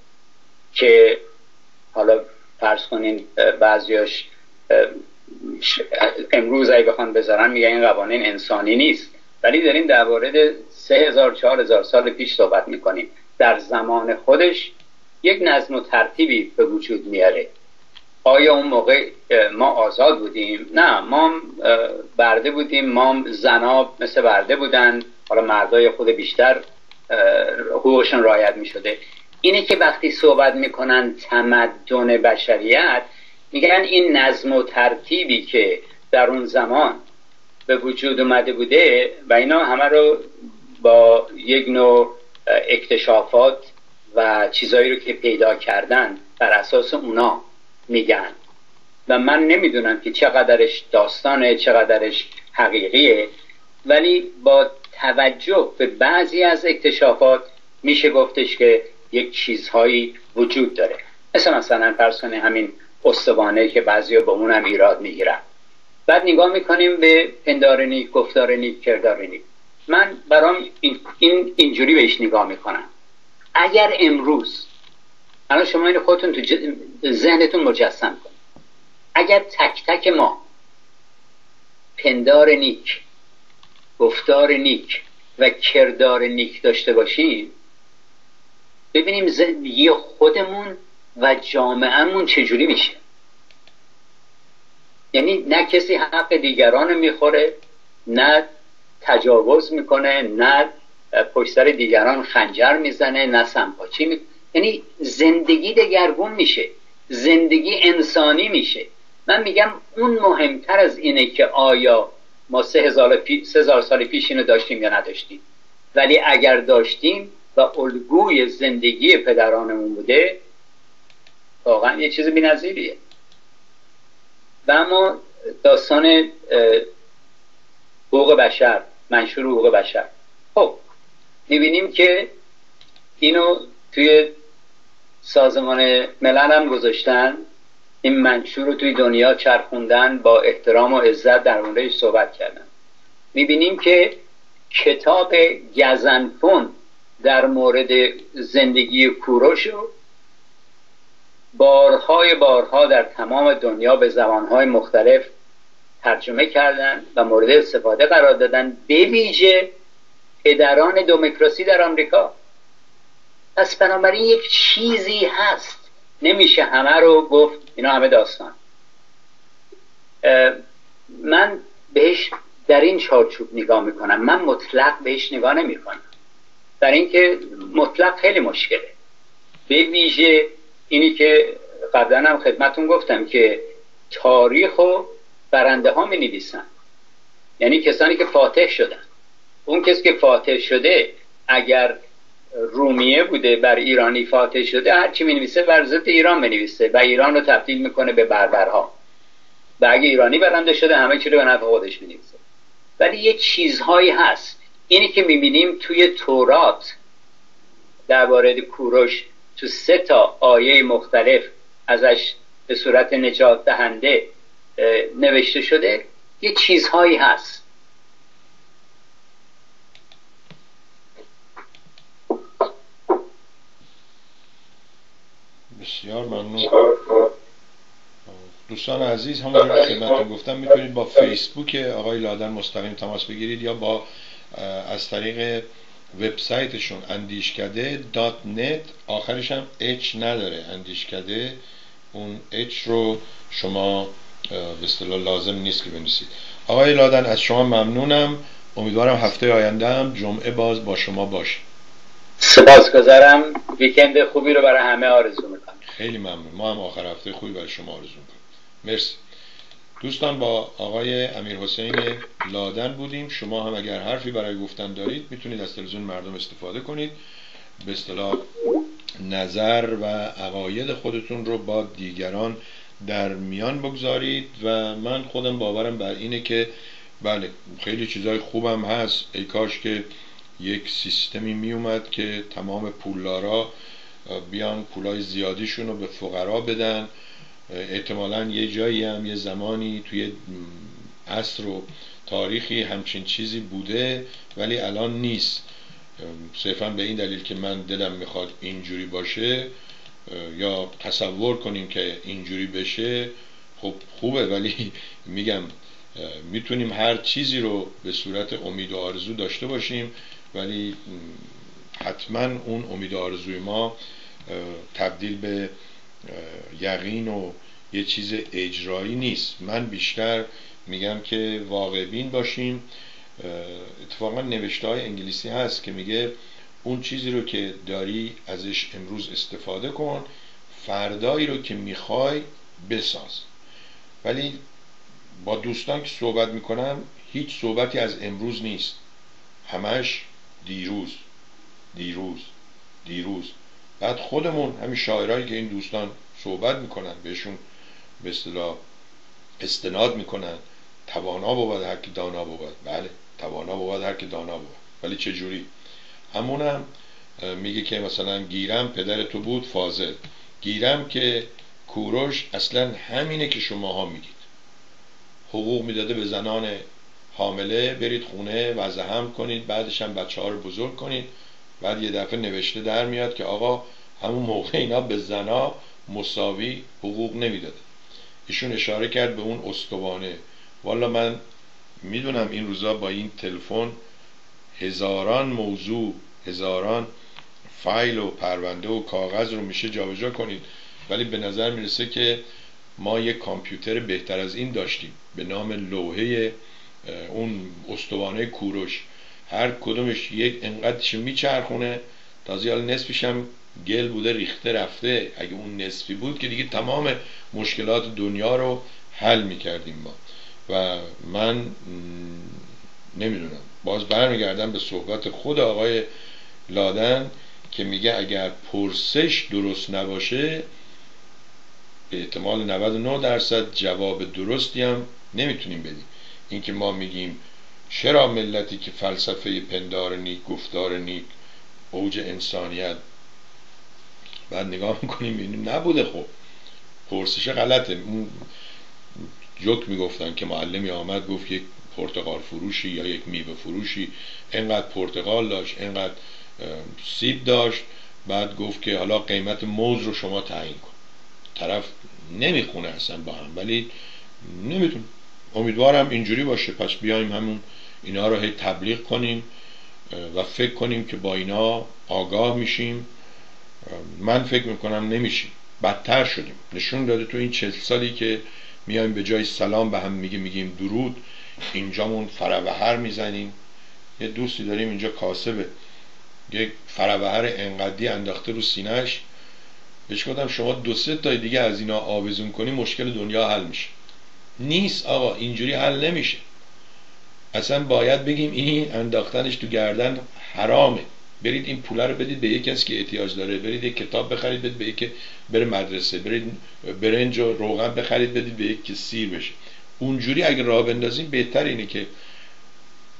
که حالا فرض کنین بعضیاش امروز اگه بخوان بذارن میگن این قوانین انسانی نیست. ولی داریم در مورد سه هزار چهار هزار سال پیش صحبت می‌کنیم. در زمان خودش یک نظم و ترتیبی به وجود میاره. آیا اون موقع ما آزاد بودیم؟ نه ما برده بودیم. ما زنا مثل برده بودن. حالا مردای خود بیشتر حقوقشون رایت می شده اینه که وقتی صحبت می‌کنن تمدن بشریت میگن این نظم و ترتیبی که در اون زمان به وجود اومده بوده و اینا همه رو با یک نوع اکتشافات و چیزایی رو که پیدا کردن بر اساس اونا میگن. و من نمی‌دونم که چقدرش داستانه چقدرش حقیقیه ولی با توجه به بعضی از اکتشافات میشه گفتش که یک چیزهایی وجود داره. مثل مثلا فرض همین استوانه که بعضی به اون هم ایراد می‌گیرن. بعد نگاه می‌کنیم به پندار نیک گفتار نیک کردار نیک من برام این اینجوری بهش نگاه می‌کنم. اگر امروز الان شما این خودتون تو ذهنتون مجسم کن. اگر تک تک ما پندار نیک گفتار نیک و کردار نیک داشته باشیم ببینیم زندگی خودمون و جامعهمون چجوری میشه. یعنی نه کسی حق دیگران می‌خوره نه تجاوز می‌کنه نه پشت سر دیگران خنجر می‌زنه نه سمپاچی می... یعنی زندگی دگرگون میشه زندگی انسانی میشه. من میگم اون مهمتر از اینه که آیا ما سه هزار, پی... سه سال پیش اینو داشتیم یا نداشتیم. ولی اگر داشتیم و الگوی زندگی پدرانمون بوده واقعا یه چیز بی‌نظیریه. و اما داستان حقوق بشر منشور حقوق بشر. خب می‌بینیم که اینو توی سازمان ملل هم گذاشتن. این منشور رو توی دنیا چرخوندن با احترام و عزت در موردش صحبت کردن. می‌بینیم که کتاب گزنفون در مورد زندگی کوروش رو بارهای بارها در تمام دنیا به زبانهای مختلف ترجمه کردن و مورد استفاده قرار دادن به ویژه پدران دموکراسی در آمریکا. پس بنابراین یک چیزی هست. نمیشه همه رو گفت اینا همه داستان. من بهش در این چارچوب نگاه می‌کنم. من مطلق بهش نگاه نمی‌کنم. در اینکه مطلق خیلی مشکله. به ویژه اینی که قبلا هم خدمتون گفتم که تاریخ و برنده ها می نویسن. یعنی کسانی که فاتح شدن. اون کسی که فاتح شده اگر رومیه بوده بر ایرانی فاتح شده. هرچی می نویسه بر ضد ایران می نویسه و ایران رو تبدیل می‌کنه به بربرها و اگه ایرانی برنده شده همه چی رو به نفع خودش ولی یه چیزهایی هست. اینی که می‌بینیم توی تورات درباره کوروش تو سه تا آیه مختلف ازش به صورت نجات دهنده نوشته شده یه چیزهایی هست. بسیار ممنون. دوستان عزیز همونجور که خدمتتون گفتم می‌تونید با فیسبوک آقای لادن مستقیم تماس بگیرید یا با از طریق وبسایتشون اندیشکده دات نت آخرش هم اچ نداره اندیشکده. اون اچ رو شما به اصطلاح لازم نیست که بنویسید. آقای لادن از شما ممنونم. امیدوارم هفته آینده هم جمعه باز با شما باشه سپاسگزارم. ویکند خوبی رو برای همه آرزو می‌کنم. خیلی ممنون. ما هم آخر هفته خوبی برای شما آرزو می‌کنم مرسی. دوستان با آقای امیر حسین لادن بودیم. شما هم اگر حرفی برای گفتن دارید می‌تونید از تلویزیون مردم استفاده کنید. به اصطلاح نظر و عقاید خودتون رو با دیگران در میان بگذارید و من خودم باورم بر اینه که بله خیلی چیزای خوبم هست. ای کاش که یک سیستمی میومد که تمام پولدارا بیان پولای زیادیشون رو به فقرا بدن. احتمالا یه جایی هم یه زمانی توی عصر و تاریخی همچین چیزی بوده ولی الان نیست. صرفا به این دلیل که من دلم می‌خواد اینجوری باشه یا تصور کنیم که اینجوری بشه خب خوبه ولی میگم می‌تونیم هر چیزی رو به صورت امید و آرزو داشته باشیم ولی حتما اون امید آرزوی ما تبدیل به یقین و یه چیز اجرایی نیست. من بیشتر میگم که واقع بین باشیم. اتفاقا نوشته های انگلیسی هست که میگه اون چیزی رو که داری ازش امروز استفاده کن فردایی رو که می‌خوای بساز. ولی با دوستان که صحبت می‌کنم هیچ صحبتی از امروز نیست. همش دیروز. دیروز. دیروز. بعد خودمون همین شاعرهایی که این دوستان صحبت می‌کنن بهشون به اصطلاح استناد می‌کنن. توانا بود هر کی دانا بود. بله توانا بود هر کی دانا بود. ولی چه جوری همونم میگه که مثلا گیرم پدر تو بود فاضل. گیرم که کوروش اصلا همینه که شماها میگید. حقوق می‌داده به زنان حامله برید خونه وضع هم کنید بعدش هم بچه ها رو بزرگ کنید. بعد یه دفعه نوشته در میاد که آقا همون موقع اینا به زنا مساوی حقوق نمی‌داده. ایشون اشاره کرد به اون استوانه. والا من می‌دونم این روزا با این تلفن هزاران موضوع هزاران فایل و پرونده و کاغذ رو میشه جابجا کنید. ولی به نظر می‌رسه که ما یک کامپیوتر بهتر از این داشتیم. به نام لوحه اون استوانه کوروش. هر کدومش یک انقدرش میچرخونه. تازه حالا نصفش هم گل بوده ریخته رفته. اگه اون نصفی بود که دیگه تمام مشکلات دنیا رو حل می‌کردیم ما. و من نمی‌دونم. باز برمیگردم به صحبت خود آقای لادن که میگه اگر پرسش درست نباشه به احتمال 99 درصد جواب درستی هم نمی‌تونیم بدیم. اینکه ما میگیم چرا ملتی که فلسفه پندار نیک گفتار نیک اوج انسانیت؟ بعد نگاه می‌کنیم می‌بینیم نبوده خب. پرسش غلطه. جوک می‌گفتن که معلمی آمد گفت یک پرتقال فروشی یا یک میوه فروشی. انقدر پرتقال داشت انقدر سیب داشت. بعد گفت که حالا قیمت موز رو شما تعیین کن. طرف نمی‌خونه اصلا با هم ولی نمیتون امیدوارم اینجوری باشه. پس بیایم همون اینا رو هی تبلیغ کنیم و فکر کنیم که با اینا آگاه میشیم. من فکر می‌کنم نمیشیم. بدتر شدیم. نشون داده تو این چل سالی که میایم به جای سلام به هم میگیم میگیم درود. اینجامون فروهر می‌زنیم. یه دوستی داریم اینجا کاسبه. یک فروهر انقدی انداخته رو سینهش بهش گفتم شما دو سه تا دیگه از اینا آویزون کنی مشکل دنیا حل میشه. نیست آقا اینجوری حل نمیشه. اصلا باید بگیم این انداختنش تو گردن حرامه. برید این پوله رو بدید به یک کسی که احتیاج داره. برید یک کتاب بخرید بدید به یک بره مدرسه. برید برنج و روغن بخرید بدید به یک که سیر بشه. اونجوری اگه راه بندازیم بهتر اینه که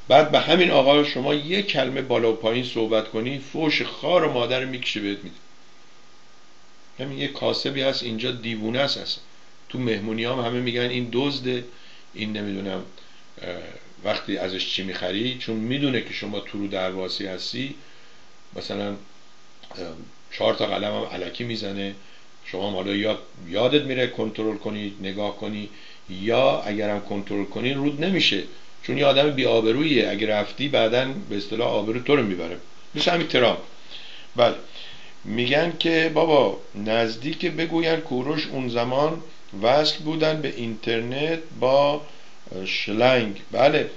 بعد به همین آقا شما یک کلمه بالا و پایین صحبت کنی فوش خار و مادر می‌کشه بهت میده. همین یه کاسبی هست اینجا دیوونه است هست. تو مهمونی هم همه میگن این دزده این نمی‌دونم وقتی ازش چی می‌خری؟ چون می‌دونه که شما تو رو درواسی هستی مثلا چهار تا قلم هم علکی می‌زنه. شما حالا یا یادت میره کنترل کنی نگاه کنی یا اگرم کنترل کنی رود نمیشه. چون یه آدم بی آبرویه اگر رفتی بعدا به اصطلاح آبرو تو رو می‌بره. مثل همین ترام بله. میگن که بابا نزدیک بگوین کوروش اون زمان وصل بودن به اینترنت با شلنگ. بله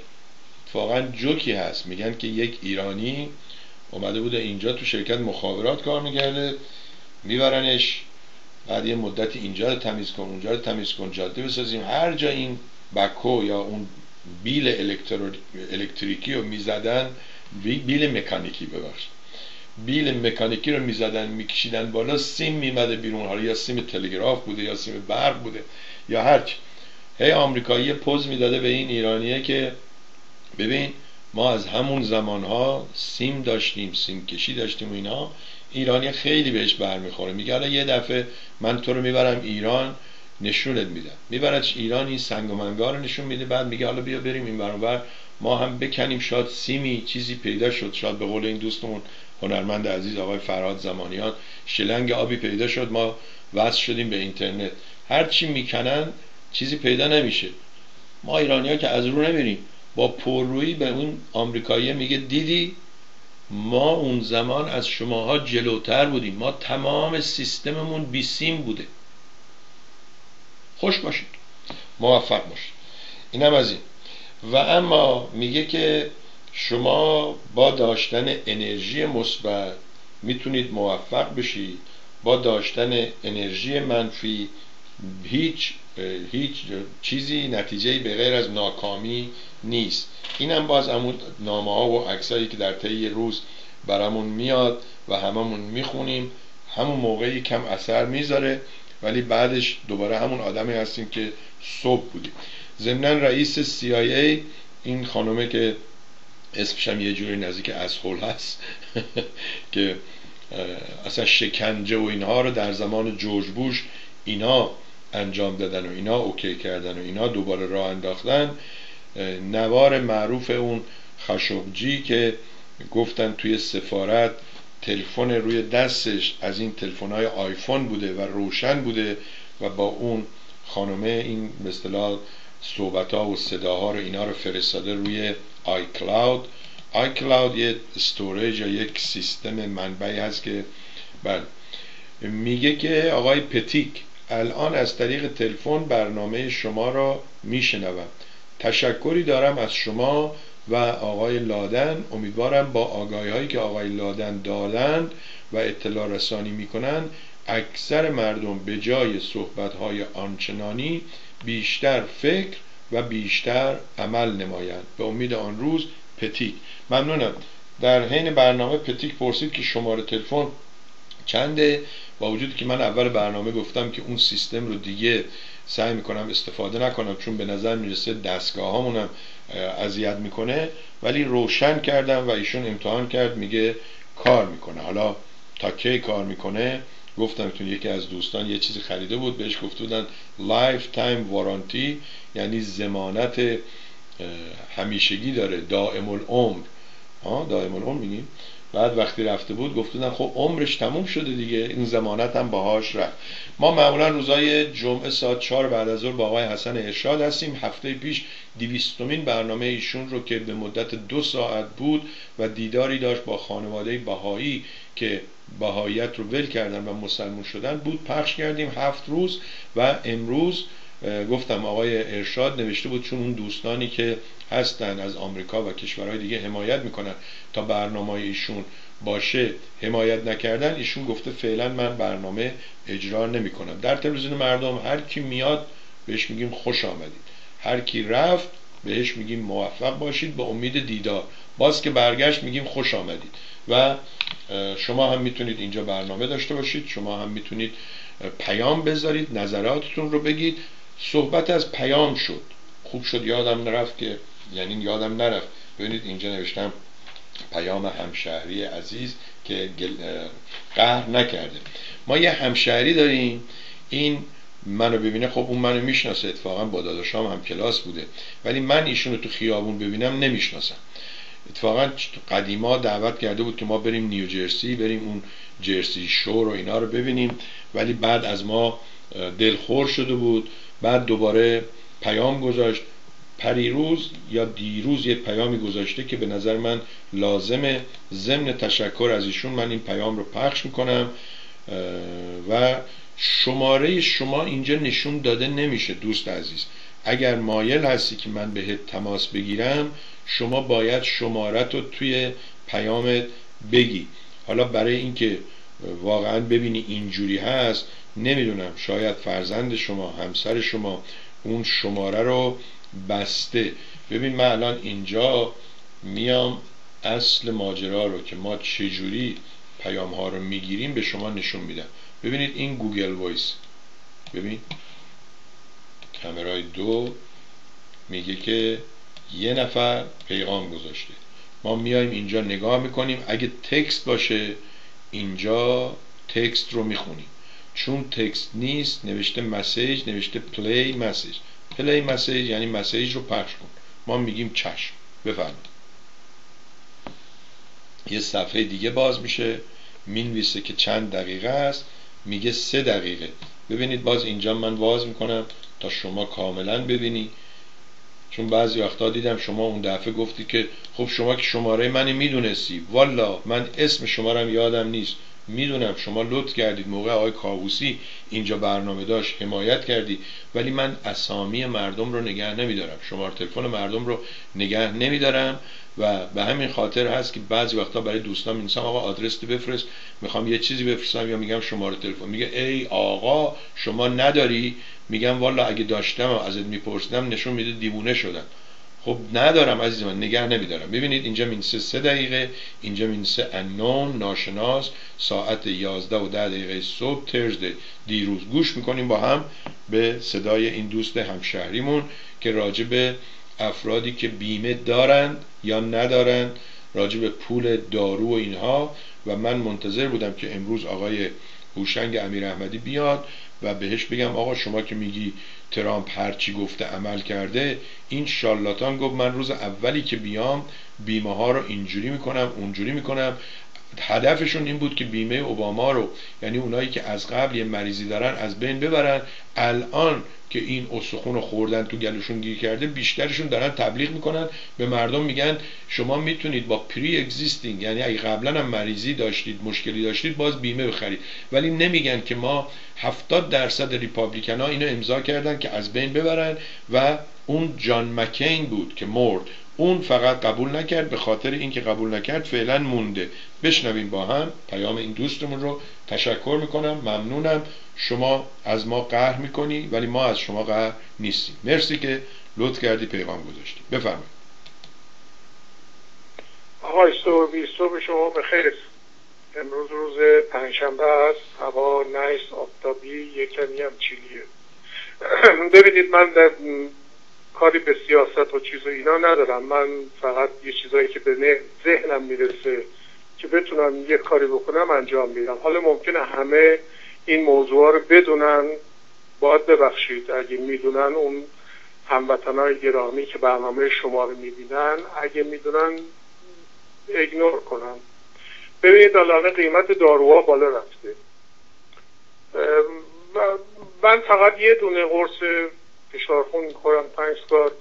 واقعا جوکی هست. میگن که یک ایرانی اومده بوده اینجا تو شرکت مخابرات کار میگرده میبرنش بعد یه مدتی اینجا رو تمیز کن اونجا رو تمیز کن جاده بسازیم. هر جا این بکو یا اون بیل الکتریکی رو می‌زدن بیل مکانیکی ببخش بیل مکانیکی رو می‌زدن میکشیدن بالا سیم میمده بیرون. حالا یا سیم تلگراف بوده یا سیم برق بوده یا هرچی هی آمریکایی پوز می‌داده به این ایرانیه که ببین ما از همون زمانها سیم داشتیم سیم کشی داشتیم و اینا. ایرانی خیلی بهش برمیخوره. میگه حالا یه دفعه من تو رو می‌برم ایران نشونت میدم. میبردش ایران این سنگ و منگار رو نشون میده بعد میگه حالا بیا بریم این برابر ما هم بکنیم شاید سیمی چیزی پیدا شد شاید به قول این دوستمون هنرمند عزیز آقای فراد زمانیان. شلنگ آبی پیدا شد ما وصل شدیم به اینترنت. هر چی می‌کنن چیزی پیدا نمیشه. ما ایرانی ها که از رو نمیریم. با پررویی به اون آمریکایی میگه دیدی ما اون زمان از شماها جلوتر بودیم. ما تمام سیستممون بیسیم بوده. خوش باشید. موفق باشید. اینم از این. و اما میگه که شما با داشتن انرژی مثبت می‌تونید موفق بشید با داشتن انرژی منفی هیچ هیچ چیزی نتیجه به غیر از ناکامی نیست. اینم باز همون نامه ها و عکسایی که در طی روز برامون میاد و هممون می‌خونیم. همون موقعی کم اثر می‌ذاره ولی بعدش دوباره همون آدمی هستیم که صبح بودیم. ضمنا رئیس CIA این خانومه که اسمش هم یه جوری نزدیک خول هست که اصلا شکنجه و اینها رو در زمان جورج بوش اینا انجام دادن و اینا اوکی کردن و اینا دوباره راه انداختن. نوار معروف اون خشبجی که گفتن توی سفارت تلفن روی دستش از این تلفن های آیفون بوده و روشن بوده و با اون خانمه این مثلا صحبت ها و صداها رو اینا رو فرستاده روی iCloud cloud یه storage یا یک سیستم منبعی هست که بله. میگه که آقای پتیک الان از طریق تلفن برنامه شما را میشنوم. تشکری دارم از شما و آقای لادن. امیدوارم با آگاهی هایی که آقای لادن دادند و اطلاع رسانی می‌کنن اکثر مردم به جای صحبت های آنچنانی بیشتر فکر و بیشتر عمل نمایند. به امید آن روز پتیک. ممنونم. در حین برنامه پتیک پرسید که شماره تلفن چنده؟ با وجودی که من اول برنامه گفتم که اون سیستم رو دیگه سعی می‌کنم استفاده نکنم چون به نظر می‌رسه دستگاه هامونم اذیت می‌کنه ولی روشن کردم و ایشون امتحان کرد میگه کار می‌کنه. حالا تا کی کار می‌کنه؟ گفتم که یکی از دوستان یه چیزی خریده بود بهش گفته بودن lifetime warranty یعنی ضمانت همیشگی داره دائم‌العمر. دائم‌العمر میگیم؟ بعد وقتی رفته بود گفتن خب عمرش تموم شده دیگه این ضمانت هم باهاش رفت. ما معمولا روزای جمعه ساعت 4 بعد از ظهر با آقای حسن ارشاد هستیم. هفته پیش دویستمین برنامه ایشون رو که به مدت دو ساعت بود و دیداری داشت با خانواده بهایی که بهاییت رو ول کردن و مسلمون شدن بود پخش کردیم. هفت روز و امروز گفتم آقای ارشاد نوشته بود چون اون دوستانی که هستن از آمریکا و کشورهای دیگه حمایت می‌کنن تا برنامه ایشون باشه حمایت نکردن ایشون گفته فعلا من برنامه اجرا نمی‌کنم. در تلویزیون مردم هر کی میاد بهش میگیم خوش آمدید. هر کی رفت بهش میگیم موفق باشید به امید دیدار. باز که برگشت میگیم خوش آمدید. و شما هم می‌تونید اینجا برنامه داشته باشید شما هم می‌تونید پیام بذارید نظراتتون رو بگید. صحبت از پیام شد. خوب شد یادم نرفت که یعنی یادم نرفت. ببینید اینجا نوشتم پیام همشهری عزیز که قهر نکرده. ما یه همشهری داریم. این منو ببینه خب اون منو می‌شناسه. اتفاقا با داداشام هم کلاس بوده. ولی من ایشون رو تو خیابون ببینم نمی‌شناسم. اتفاقا قدیما دعوت کرده بود که ما بریم نیوجرسی بریم اون جرسی شور و اینا رو ببینیم. ولی بعد از ما دلخور شده بود. بعد دوباره پیام گذاشت. پریروز یا دیروز یه پیامی گذاشته که به نظر من لازمه ضمن تشکر از ایشون من این پیام رو پخش می‌کنم و شماره شما اینجا نشون داده نمیشه دوست عزیز. اگر مایل هستی که من بهت تماس بگیرم شما باید شمارت رو توی پیامت بگی. حالا برای اینکه واقعا ببینی اینجوری هست نمی‌دونم شاید فرزند شما همسر شما اون شماره رو بسته. ببین من الان اینجا میام اصل ماجرا رو که ما چجوری پیام ها رو می‌گیریم به شما نشون میدم. ببینید این Google Voice. ببین کمرای دو میگه که یه نفر پیغام گذاشته. ما میایم اینجا نگاه می‌کنیم. اگه text باشه اینجا text رو می‌خونیم. چون text نیست نوشته message نوشته play message play message یعنی message رو پخش کن. ما میگیم چشم. بفرمایید. یه صفحه دیگه باز میشه. می‌نویسه که چند دقیقه است. میگه سه دقیقه. ببینید باز اینجا من باز می‌کنم تا شما کاملا ببینی. چون بعضی وقتا دیدم شما اون دفعه گفتی که خب شما که شماره منی می‌دونستی. والا من اسم شمارم یادم نیست. می‌دونم شما لطف کردید موقع آقای کاووسی اینجا برنامه داشت حمایت کردی ولی من اسامی مردم رو نگه نمیدارم. شماره تلفن مردم رو نگه نمیدارم و به همین خاطر هست که بعضی وقتا برای دوستان می‌نویسم آقا آدرس تو بفرست. می‌خوام یه چیزی بفرستم یا میگم شماره تلفن. میگه ای آقا شما نداری؟ میگم والا اگه داشتم ازت میپرسیدم نشون میده دیوونه شدم. خب ندارم عزیز من نگه نمیدارم. ببینید اینجا مینسه سه دقیقه اینجا مینسه انون ناشناس ساعت یازده و ده دقیقه صبح ترزده. دیروز گوش می‌کنیم با هم به صدای این دوست همشهریمون که راجع به افرادی که بیمه دارند یا ندارند راجع به پول دارو و اینها. و من منتظر بودم که امروز آقای هوشنگ امیر احمدی بیاد و بهش بگم آقا شما که میگی ترامپ هرچی گفته عمل کرده این شالاتان گفت من روز اولی که بیام بیمه ها رو اینجوری می‌کنم اونجوری می‌کنم. هدفشون این بود که بیمه اوباما رو یعنی اونایی که از قبل یه مریضی دارن از بین ببرن. الان که این استخون رو خوردن تو گلوشون گیر کرده بیشترشون دارن تبلیغ می‌کنن. به مردم میگن شما می‌تونید با pre-existing یعنی اگه قبلا هم مریضی داشتید مشکلی داشتید باز بیمه بخرید. ولی نمیگن که ما 70 درصد Republican ها اینو امضا کردن که از بین ببرن و اون جان مک‌کین بود که مرد. اون فقط قبول نکرد به خاطر اینکه قبول نکرد فعلا مونده. بشنویم با هم پیام این دوستمون رو. تشکر می‌کنم ممنونم. شما از ما قهر می‌کنی ولی ما از شما قهر نیستیم. مرسی که لطف کردی پیغام گذاشتی. بفرمایید. آقای صبحی صبح شما بخیر. امروز روز پنجشنبه است. هوا نیست آفتابی یک کمی هم چیلیه. ببینید من در کاری به سیاست و چیز و اینا ندارم. من فقط یه چیزایی که به ذهنم می‌رسه که بتونم یه کاری بکنم انجام میدم. حالا ممکنه همه این موضوع رو بدونن باید ببخشید. اگه می‌دونن اون هموطنهای گرامی که برنامه شما رو می‌بینن اگه می‌دونن اگنور کنن. ببینید الان قیمت داروها بالا رفته. من فقط یه دونه قرص فشارخون می‌خورم پنج ساعت.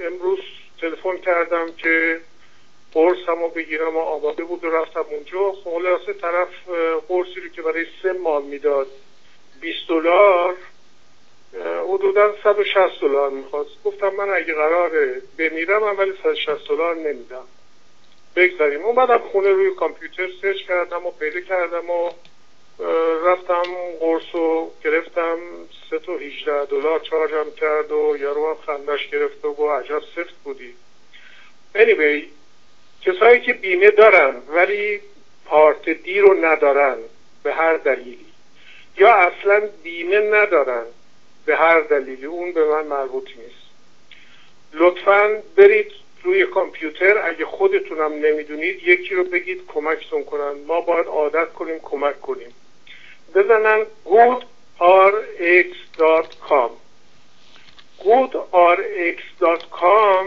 امروز تلفن کردم که قرص همو بگیرم و آماده بود و رفتم اونجا. خلاصه طرف قرصی رو که برای سه ماه می‌داد 20 دلار. حدودا 160 دلار می‌خواست. گفتم من اگه قراره بمیرم اول 160 دلار نمیدم. بگذاریم. اومدم خونه روی کامپیوتر سرچ کردم و پیدا کردم و رفتم قرص رو گرفتم سه تا 18 دلار چارجم کرد و یارو هم خندش گرفت و گو عجب سفت بودی. Anyway کسایی که بیمه دارن ولی پارت دی رو ندارن به هر دلیلی. یا اصلا بیمه ندارن به هر دلیلی. اون به من مربوط نیست. لطفا برید روی کامپیوتر. اگه خودتونم نمی‌دونید یکی رو بگید کمکتون کنن. ما باید عادت کنیم کمک کنیم. بزنن goodrx.com goodrx.com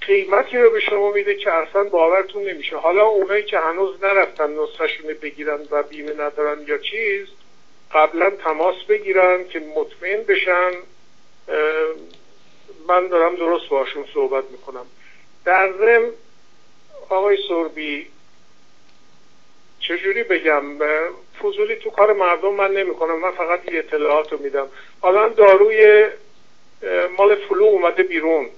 قیمتی رو به شما میده که اصلا باورتون نمیشه. حالا اونایی که هنوز نرفتن نسخهشون بگیرن و بیمه ندارن یا چیز قبلا تماس بگیرن که مطمئن بشن. من دارم درست باشون صحبت می‌کنم. در ضمن آقای سربی چجوری بگم؟ فضولی تو کار مردم من نمی‌کنم من فقط یه اطلاعات رو میدم. حالا داروی مال flu اومده بیرون.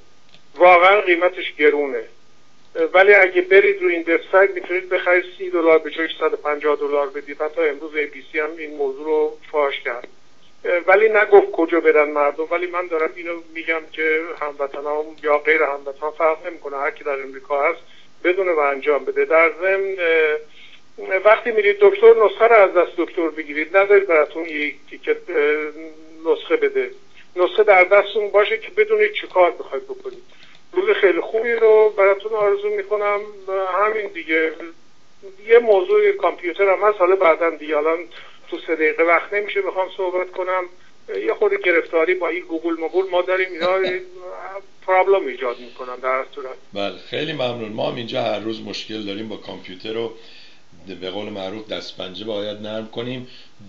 واقعا قیمتش گرونه. ولی اگه برید رو این وبسایت می‌تونید بخرید سی دلار به جای 150 دلار بدید. حتی امروز ABC هم این موضوع رو فاش کرد. ولی نگفت کجا برن مردم. ولی من دارم اینو میگم که هموطنان یا غیر هموطن فرق نمی‌کنه. هر کی در امریکا هست بدونه و انجام بده. در ضمن وقتی میرید دکتر نسخه رو از دست دکتر بگیرید. نذارید براتون یک تیکت نسخه بده. نسخه در دستتون باشه که بدونید چه کار بخواید بکنید. روز خیلی خوبی رو براتون آرزو می‌کنم. همین دیگه. یه موضوع کامپیوتر هم هست. حالا بعدا دیگه. الان تو سه دقیقه وقت نمیشه. بخوام صحبت کنم. یه خود گرفتاری با این گوگل مگول ما داریم. اینا پرابلم ایجاد می‌کنم در صورت. بله خیلی ممنون. ما هم اینجا هر روز مشکل داریم با کامپیوتر رو به قول معروف دستپنجه باید نرم کنیم.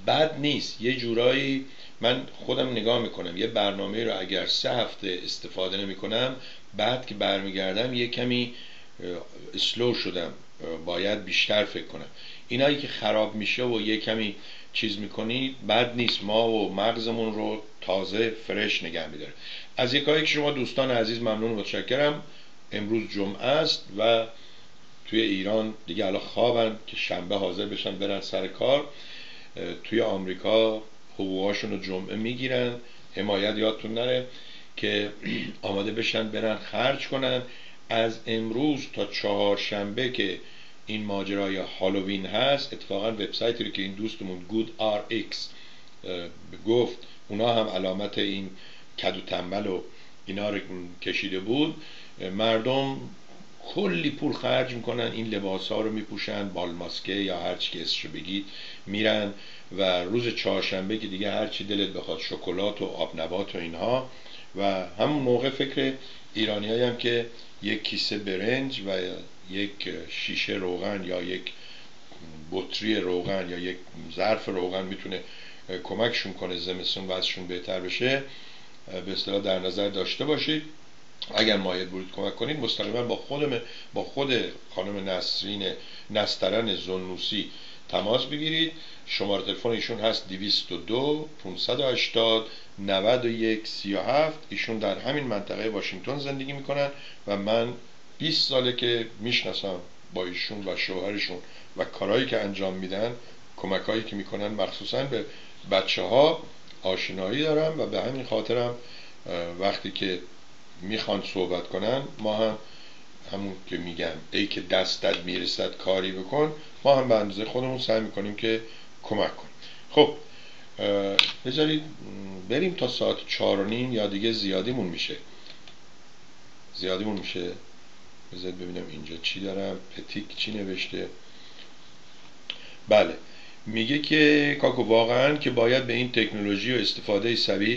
بد نیست. یه جورایی من خودم نگاه می‌کنم. یه برنامه رو اگر سه هفته استفاده نمی کنم بعد که برمیگردم یه کمی اسلو شدم. باید بیشتر فکر کنم. اینایی که خراب میشه و یه کمی چیز می‌کنی بد نیست. ما و مغزمون رو تازه فرش نگه میداره. از یکایک شما دوستان عزیز ممنون و متشکرم. امروز جمعه است و توی ایران دیگه الان خوابن که شنبه حاضر بشن برن سر کار توی آمریکا حقوقاشون رو جمعه می‌گیرن حمایت یادتون نره که آماده بشن برن خرج کنن. از امروز تا چهارشنبه که این ماجرای هالووین هست اتفاقا وبسایتی رو که این دوستمون GoodRx گفت اونا هم علامت این کدو تنبل و اینا رو کشیده بود. مردم کلی پول خرج می‌کنن این لباس ها رو میپوشن بالماسکه یا هر چی که اسمشو بگید میرن و روز چهارشنبه که دیگه هر چی دلت بخواد شکلات و آب نبات و اینها. و همون موقع فکر ایرانی هم که یک کیسه برنج و یک شیشه روغن یا یک بطری روغن یا یک ظرف روغن می‌تونه کمکشون کنه زمستون وضعشون بهتر بشه به اصطلاح در نظر داشته باشید. اگر مایل بودید کمک کنید مستقیما با خودم با خود خانم نسرین نسترن زنوسی تماس بگیرید. شماره تلفن ایشون هست 202 580 91 37 ایشون در همین منطقه واشنگتن زندگی می‌کنن و من 20 ساله که می‌شناسم با ایشون و شوهرشون و کارهایی که انجام میدن کمکهایی که می‌کنن مخصوصا به بچه ها آشنایی دارم و به همین خاطرم وقتی که می‌خوان صحبت کنن ما هم همون که میگم ای که دستت می‌رسد کاری بکن ما هم به اندازه خودمون سعی می‌کنیم که کمک کنیم. خب بذارید بریم تا ساعت چهار و نیم یا دیگه زیادیمون میشه. زیادیمون میشه. بذارید ببینم اینجا چی دارم. پتیک چی نوشته؟ بله. میگه که کاکو واقعا که باید به این تکنولوژی و استفاده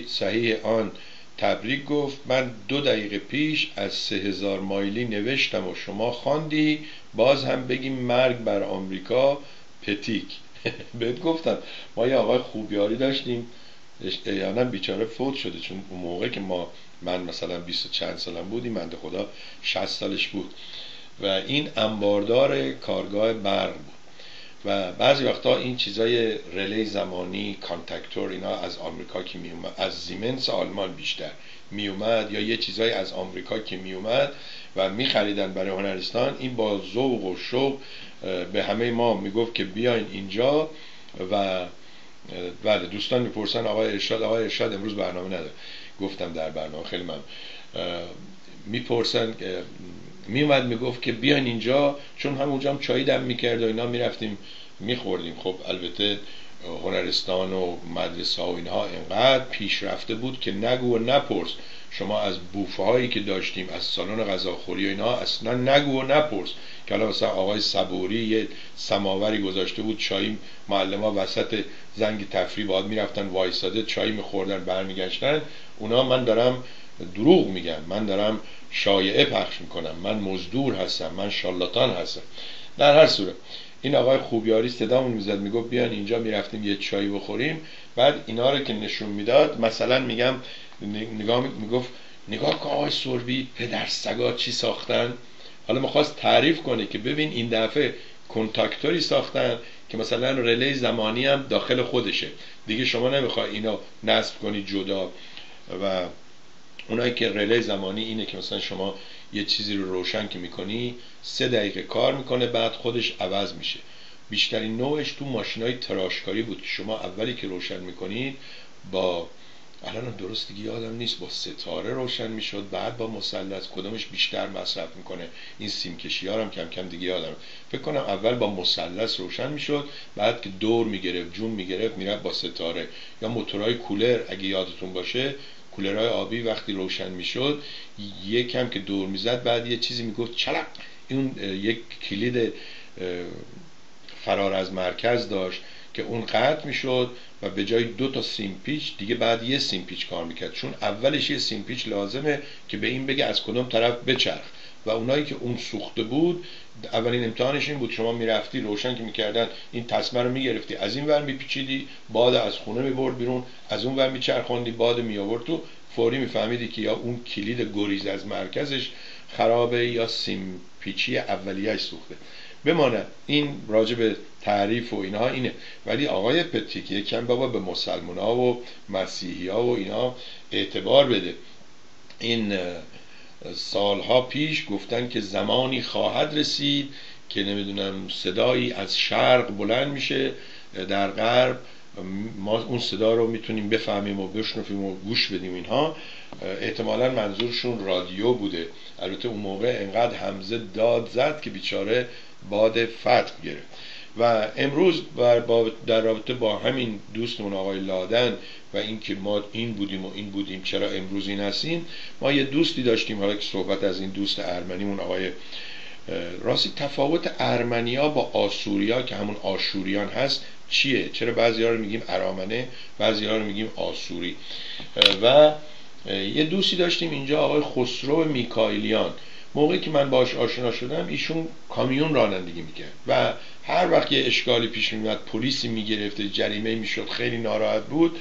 صحیح آن تبریک گفت. من دو دقیقه پیش از سه هزار مایلی نوشتم و شما خواندی. باز هم بگیم مرگ بر آمریکا پتیک. بهت گفتم. ما یه آقای خوبیاری داشتیم. یعنی بیچاره فوت شده. چون اون موقع که ما من مثلا بیست چند سالم بودیم من خدا 60 سالش بود. و این انباردار کارگاه برق بود. و بعضی وقتا این چیزای رلی زمانی کانتکتور اینا از آمریکا که می اومد از زیمنس آلمان بیشتر می اومد یا یه چیزای از آمریکا که می اومد و می خریدن برای هنرستان این با ذوق و شوق به همه ما می‌گفت که بیاین اینجا و بله دوستان می‌پرسن آقای ارشاد آقای ارشاد امروز برنامه نداره. گفتم در برنامه خیلی من می‌پرسن میومد می‌گفت که بیاین اینجا چون همونجا هم چای دم می‌کرد و اینا می‌رفتیم میخوردیم. خب البته هنرستان و مدرسه و اینها انقدر پیشرفته بود که نگو و نپرس. شما از بوفه هایی که داشتیم از سالن غذاخوری و اینها اصلا نگو و نپرس. که الان مثلا آقای صبوری یه سماوری گذاشته بود چای معلم ها وسط زنگ تفریح باید می‌رفتن وایساده چای میخوردن برمیگشتن. اونا من دارم دروغ میگم. من دارم شایعه پخش می‌کنم. من مزدور هستم من شالاتان هستم. در هر صورت این آقای خوبیاری صدامون می‌زد می‌گفت بیان اینجا می‌رفتیم یه چای بخوریم. بعد اینا رو که نشون می‌داد مثلا میگم نگاه می‌گفت نگاه که آقای سربی پدر سگا چی ساختن؟ حالا می‌خواست تعریف کنه که ببین این دفعه کنتاکتوری ساختن که مثلا رلی زمانی هم داخل خودشه. دیگه شما نمی‌خوای اینا نصب کنی جدا و اونایی که رله زمانی اینه که مثلا شما یه چیزی رو روشن که می‌کنی سه دقیقه کار می‌کنه بعد خودش عوض میشه. بیشترین نوعش تو ماشین های تراشکاری بود که شما اولی که روشن می‌کنید با الان درست دیگه یادم نیست با ستاره روشن می‌شد بعد با مثلث کدومش بیشتر مصرف می‌کنه. این سیم کشی هم کم کم دیگه یادم. فکر کنم اول با مثلث روشن می‌شد بعد که دور می‌گرفت جون می‌گرفت می‌رفت با ستاره. یا موتورهای کولر اگه یادتون باشه کولرهای آبی وقتی روشن می‌شد یکم که دور می‌زد بعد یه چیزی می‌گفت چلق این یک کلید فرار از مرکز داشت که اون قطع می‌شد و به جای دو تا سیم پیچ دیگه بعد یه سیم پیچ کار می‌کرد. چون اولش یه سیم پیچ لازمه که به این بگه از کدوم طرف بچرخ. و اونایی که اون سوخته بود اولین امتحانش این بود. شما می‌رفتی روشن که می‌کردن. این تصمه رو می‌گرفتی. از این ور میپیچیدی باد از خونه می‌برد بیرون. از اون ور میچرخوندی باد میآورد. تو فوری میفهمیدی که یا اون کلید گریز از مرکزش خرابه یا سیم پیچی اولیهش سوخته. بمانه. این راجع به تعریف و اینها اینه. ولی آقای پتیک یکم بابا به مسلمان ها و مسیحی ها و اینها اعتبار بده. این سالها پیش گفتن که زمانی خواهد رسید که نمی‌دونم صدایی از شرق بلند میشه در غرب. ما اون صدا رو می‌تونیم بفهمیم و بشنفیم و گوش بدیم اینها. احتمالا منظورشون رادیو بوده. البته اون موقع انقدر همزه داد زد که بیچاره باد فتح گرفت. و امروز با در رابطه با همین دوستمون آقای لادن و اینکه ما این بودیم و این بودیم چرا امروز این هستیم ما یه دوستی داشتیم حالا که صحبت از این دوست ارمنیمون آقای راستی تفاوت ارمنیا با آسوریا که همون آشوریان هست چیه؟ چرا بعضی ها رو میگیم ارامنه بعضی ها رو میگیم آسوری؟ و یه دوستی داشتیم اینجا آقای خسرو میکایلیان. موقعی که من باش آشنا شدم ایشون کامیون رانندگی می‌کرد و هر وقت یه اشکالی پیش میومد پلیسی می‌گرفته جریمه می‌شد خیلی ناراحت بود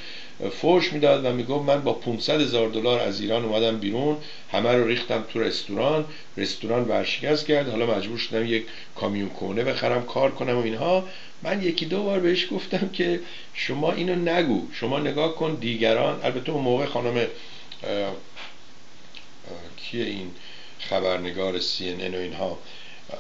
فوش می‌داد و می‌گفت من با 500 هزار دلار از ایران اومدم بیرون همه رو ریختم تو رستوران رستوران ورشکست کرد. حالا مجبور شدم یک کامیون کونه بخرم کار کنم و اینها. من یکی دو بار بهش گفتم که شما اینو نگو شما نگاه کن دیگران. البته اون موقع خانم کیه این خبرنگار سی و اینها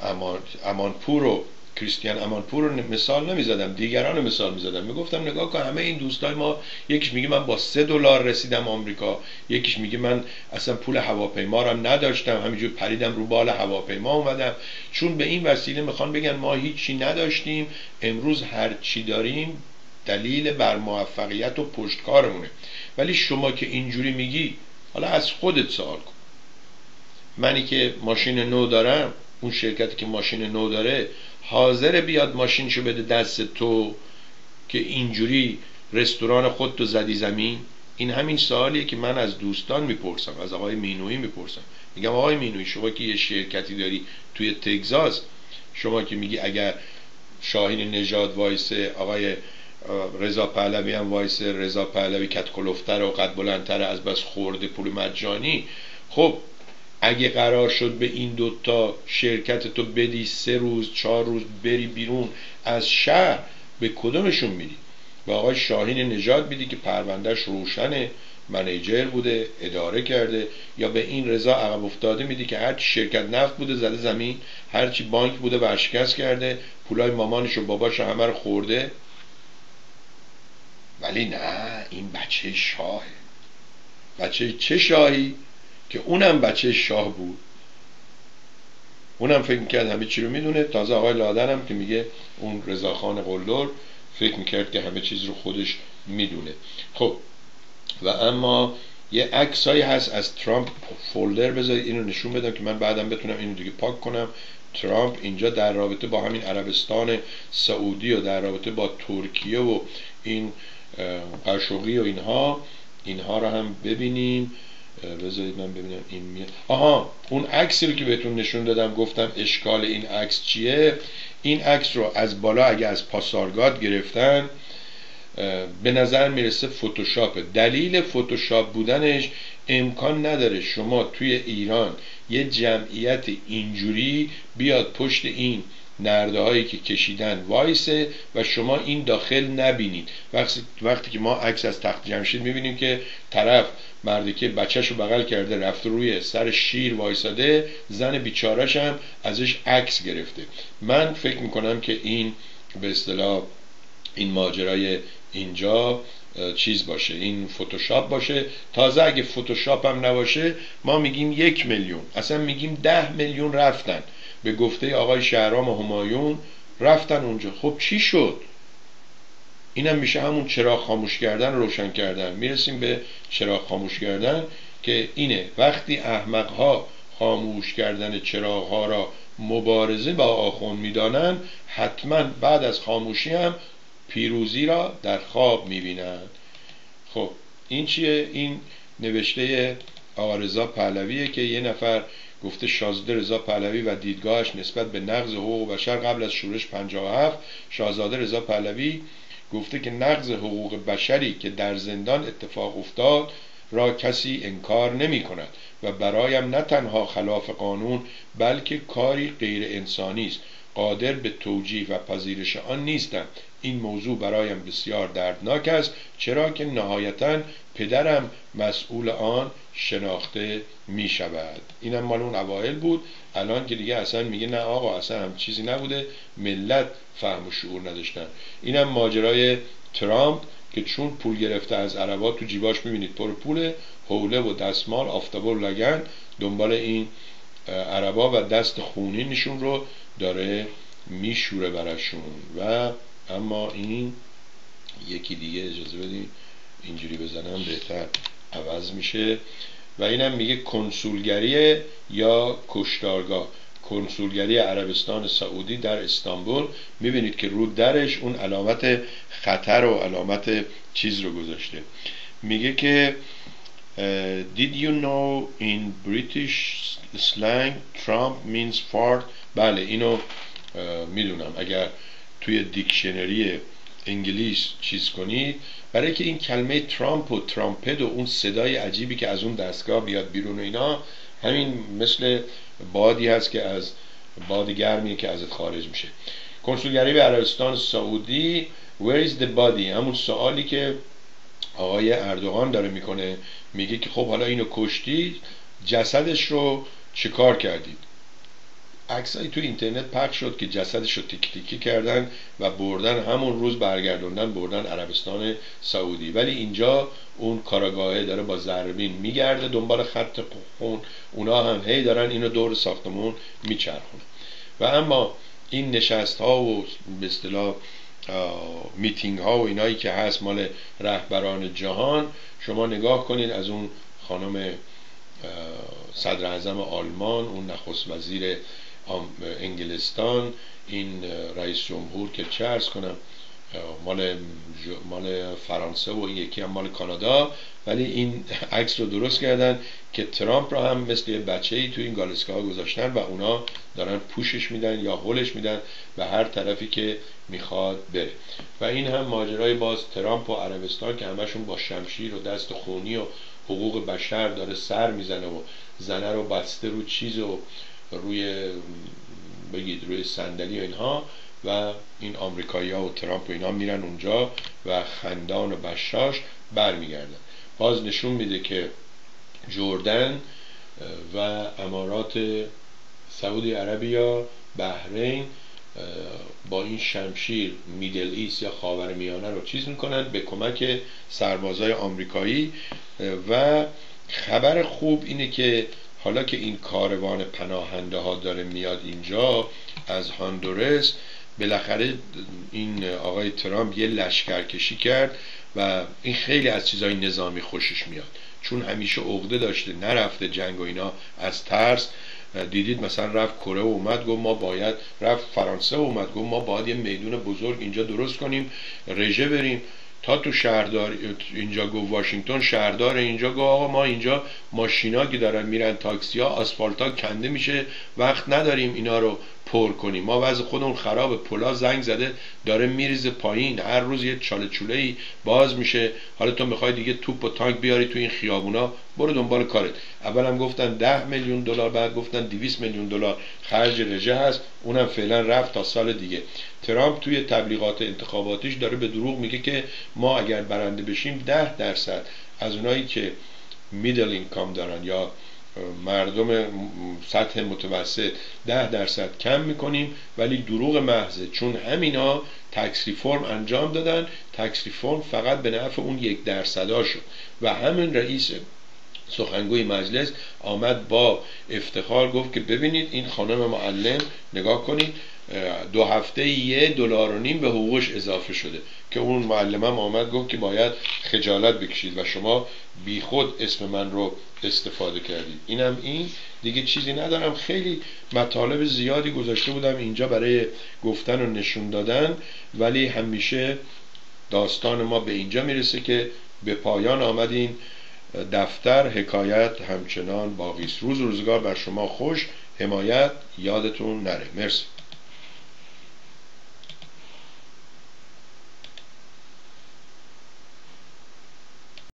امان, امانپور رو کریستیان امانپور رو مثال نمی‌زدم دیگران مثال می‌زدم. می‌گفتم نگاه کن همه این دوستای ما یکیش میگه من با سه دلار رسیدم آمریکا یکیش میگه من اصلا پول هواپیما رو نداشتم همینجور پریدم رو بال هواپیما اومدم. چون به این وسیله می‌خوان بگن ما هیچی نداشتیم امروز هر چی داریم دلیل بر موفقیت و پشتکارمونه. ولی شما که اینجوری میگی حالا از خودت سوال کن. منی که ماشین نو دارم اون شرکتی که ماشین نو داره حاضر بیاد ماشینشو بده دست تو که اینجوری رستوران خودتو زدی زمین؟ این همین سوالیه که من از دوستان می‌پرسم از آقای مینوی می‌پرسم. میگم آقای مینوی شما که یه شرکتی داری توی تگزاس شما که میگی اگر شاهین نژاد وایسه آقای رضا پهلوی هم وایسه رضا پهلوی کت کلفتر و قد بلندتر از بس خورده پول مجانی خب اگه قرار شد به این دوتا شرکت تو بدی سه روز چهار روز بری بیرون از شهر به کدومشون میدی به آقای شاهین نجات میدی که پروندهش روشنه منیجر بوده اداره کرده یا به این رضا عقب افتاده میدی که هرچی شرکت نفت بوده زده زمین هرچی بانک بوده ورشکست کرده پولای مامانش و باباش همه رو خورده؟ ولی نه این بچه شاهه. بچه چه شاهی؟ که اونم بچه شاه بود. اونم فکر می‌کرد همه چی رو می‌دونه. تازه آقای لادن که میگه اون رضاخان قلدر فکر می‌کرد که همه چیز رو خودش می‌دونه. خب و اما یه عکسایی هست از ترامپ فولدر بذارید اینو نشون بدم که من بعدم بتونم اینو دیگه پاک کنم. ترامپ اینجا در رابطه با همین عربستان سعودی و در رابطه با ترکیه و این قشقی و اینها اینها رو هم ببینیم. بذارید من ببینم این میاد آها اون عکسی رو که بهتون نشون دادم گفتم اشکال این عکس چیه؟ این عکس رو از بالا اگه از پاسارگاد گرفتن به نظر می‌رسه فتوشاپه. دلیل فتوشاپ بودنش امکان نداره شما توی ایران یه جمعیت اینجوری بیاد پشت این نرده هایی که کشیدن وایسه و شما این داخل نبینید. وقتی, وقتی که ما عکس از تخت جمشید می‌بینیم که طرف مردی که بچهش رو بغل کرده رفت روی سر شیر وایساده زن بیچارش هم ازش عکس گرفته. من فکر می‌کنم که این به اصطلاح این ماجرای اینجا چیز باشه این فتوشاپ باشه. تازه اگه فتوشاپ هم نباشه ما میگیم یک میلیون. اصلا میگیم ده میلیون رفتن. به گفته آقای شهرام همایون رفتن اونجا. خب چی شد؟ اینم میشه همون چراغ خاموش کردن روشن کردن. می‌رسیم به چراغ خاموش کردن که اینه. وقتی احمق ها خاموش کردن چراغ ها را مبارزه با آخون می‌دانند حتما بعد از خاموشی هم پیروزی را در خواب می‌بینند. خب این چیه؟ این نوشته آقا رضا پهلویه که یه نفر گفته شازده رضا پهلوی و دیدگاهش نسبت به نقض حقوق بشر قبل از شورش 57 شاهزاده رضا پهلوی گفته که نقض حقوق بشری که در زندان اتفاق افتاد را کسی انکار نمی کند و برایم نه تنها خلاف قانون بلکه کاری غیر انسانی است. قادر به توجیه و پذیرش آن نیستم. این موضوع برایم بسیار دردناک است چرا که نهایتا پدرم مسئول آن شناخته می شود اینم مال اون اوائل بود. الان که دیگه اصلا میگه نه آقا اصلا هم چیزی نبوده. ملت فهم و شعور نداشتن. اینم ماجرای ترامپ که چون پول گرفته از عربا تو جیباش می‌بینید پر پول حوله و دستمال آفتاب و لگن دنبال این عربا و دست خونینشون رو داره میشوره براشون. و اما این یکی دیگه اجازه بدیم اینجوری بزنم بهتر عوض میشه. و اینم میگه کنسولگری یا کشتارگاه. کنسولگری عربستان سعودی در استانبول. می‌بینید که رو درش اون علامت خطر و علامت چیز رو گذاشته. میگه که Did you know in British slang Trump means fart? بله اینو می‌دونم. اگر توی دیکشنری انگلیس چیز کنید برای که این کلمه ترامپ و ترامپد و اون صدای عجیبی که از اون دستگاه بیاد بیرون و اینا همین مثل بادی هست که از باد گرمیه که ازت خارج میشه. کنسولگری به عربستان سعودی Where is the body همون سوالی که آقای اردوغان داره می‌کنه میگه که خب حالا اینو کشتی جسدش رو چیکار کردید؟ عکسایی تو اینترنت پخش شد که جسدش رو تیک تیکی کردن و بردن همون روز برگردوندن بردن عربستان سعودی. ولی اینجا اون کاراگاهه داره با زربین میگرده دنبال خط خون. اونا هم هی دارن اینو دور ساختمون میچرخونه. و اما این نشست ها و به اصطلاح میتینگ ها و اینایی که هست مال رهبران جهان شما نگاه کنید از اون خانم صدر اعظم آلمان اون نخست وزیر انگلستان این رئیس جمهور که چه ارز کنم مال مال فرانسه و این یکی هم مال کانادا ولی این عکس رو درست کردن که ترامپ رو هم مثل بچه ای تو این گالسکا گذاشتن و اونا دارن پوشش میدن یا هولش میدن به هر طرفی که می‌خواد بره. و این هم ماجرای باز ترامپ و عربستان که همشون با شمشیر و دست خونی و حقوق بشر داره سر می‌زنه و زنه رو بسته رو چیز و روی بگید روی صندلی و اینها و این آمریکایی ها و ترامپ و اینا میرن اونجا و خندان و بشاش برمیگردن. باز نشون میده که جردن و امارات سعودی عربی یا بحرین با این شمشیر میدل ایست یا خاور میانه رو چیز می‌کنن به کمک سربازای آمریکایی. و خبر خوب اینه که حالا که این کاروان پناهنده ها داره میاد اینجا از هاندورس بالاخره این آقای ترامپ یه لشکرکشی کرد و این خیلی از چیزهای نظامی خوشش میاد. چون همیشه عقده داشته نرفته جنگ و اینا از ترس. دیدید مثلا رفت کره اومد گفت ما باید رفت فرانسه اومد گفت ما باید یه میدون بزرگ اینجا درست کنیم رژه بریم. تا تو شهردار اینجا گفت واشنگتن شهردار اینجا گفت آقا ما اینجا ماشینا که دارن میرن تاکسی ها آسفالت ها کنده میشه وقت نداریم اینا رو پر کنیم. ما وضع خودمون خراب پلا زنگ زده داره میریزه پایین. هر روز یه چاله چوله ای باز میشه. حالا تو می‌خوای دیگه توپ و تانک بیاری تو این خیابونا برو دنبال کارت. اولم گفتن ده میلیون دلار بعد گفتن 200 میلیون دلار. خرج رژه هست. اونم فعلا رفت تا سال دیگه. ترامپ توی تبلیغات انتخاباتیش داره به دروغ میگه که ما اگر برنده بشیم ده درصد از اونایی که میدل اینکام دارن یا مردم سطح متوسط ده درصد کم می‌کنیم ولی دروغ محضه. چون همینا تکس ریفرم انجام دادن تکس ریفرم فقط به نفع اون یک درصداشو و همین رئیس سخنگوی مجلس آمد با افتخار گفت که ببینید این خانم معلم نگاه کنید دو هفته یه دلار و نیم به حقوقش اضافه شده. که اون معلمم آمد گفت که باید خجالت بکشید و شما بیخود اسم من رو استفاده کردید اینم این. دیگه چیزی ندارم. خیلی مطالب زیادی گذاشته بودم اینجا برای گفتن و نشون دادن ولی همیشه داستان ما به اینجا می‌رسه که به پایان آمدین. دفتر حکایت همچنان باقی روز روزگار بر شما خوش. حمایت یادتون نره. مرسی.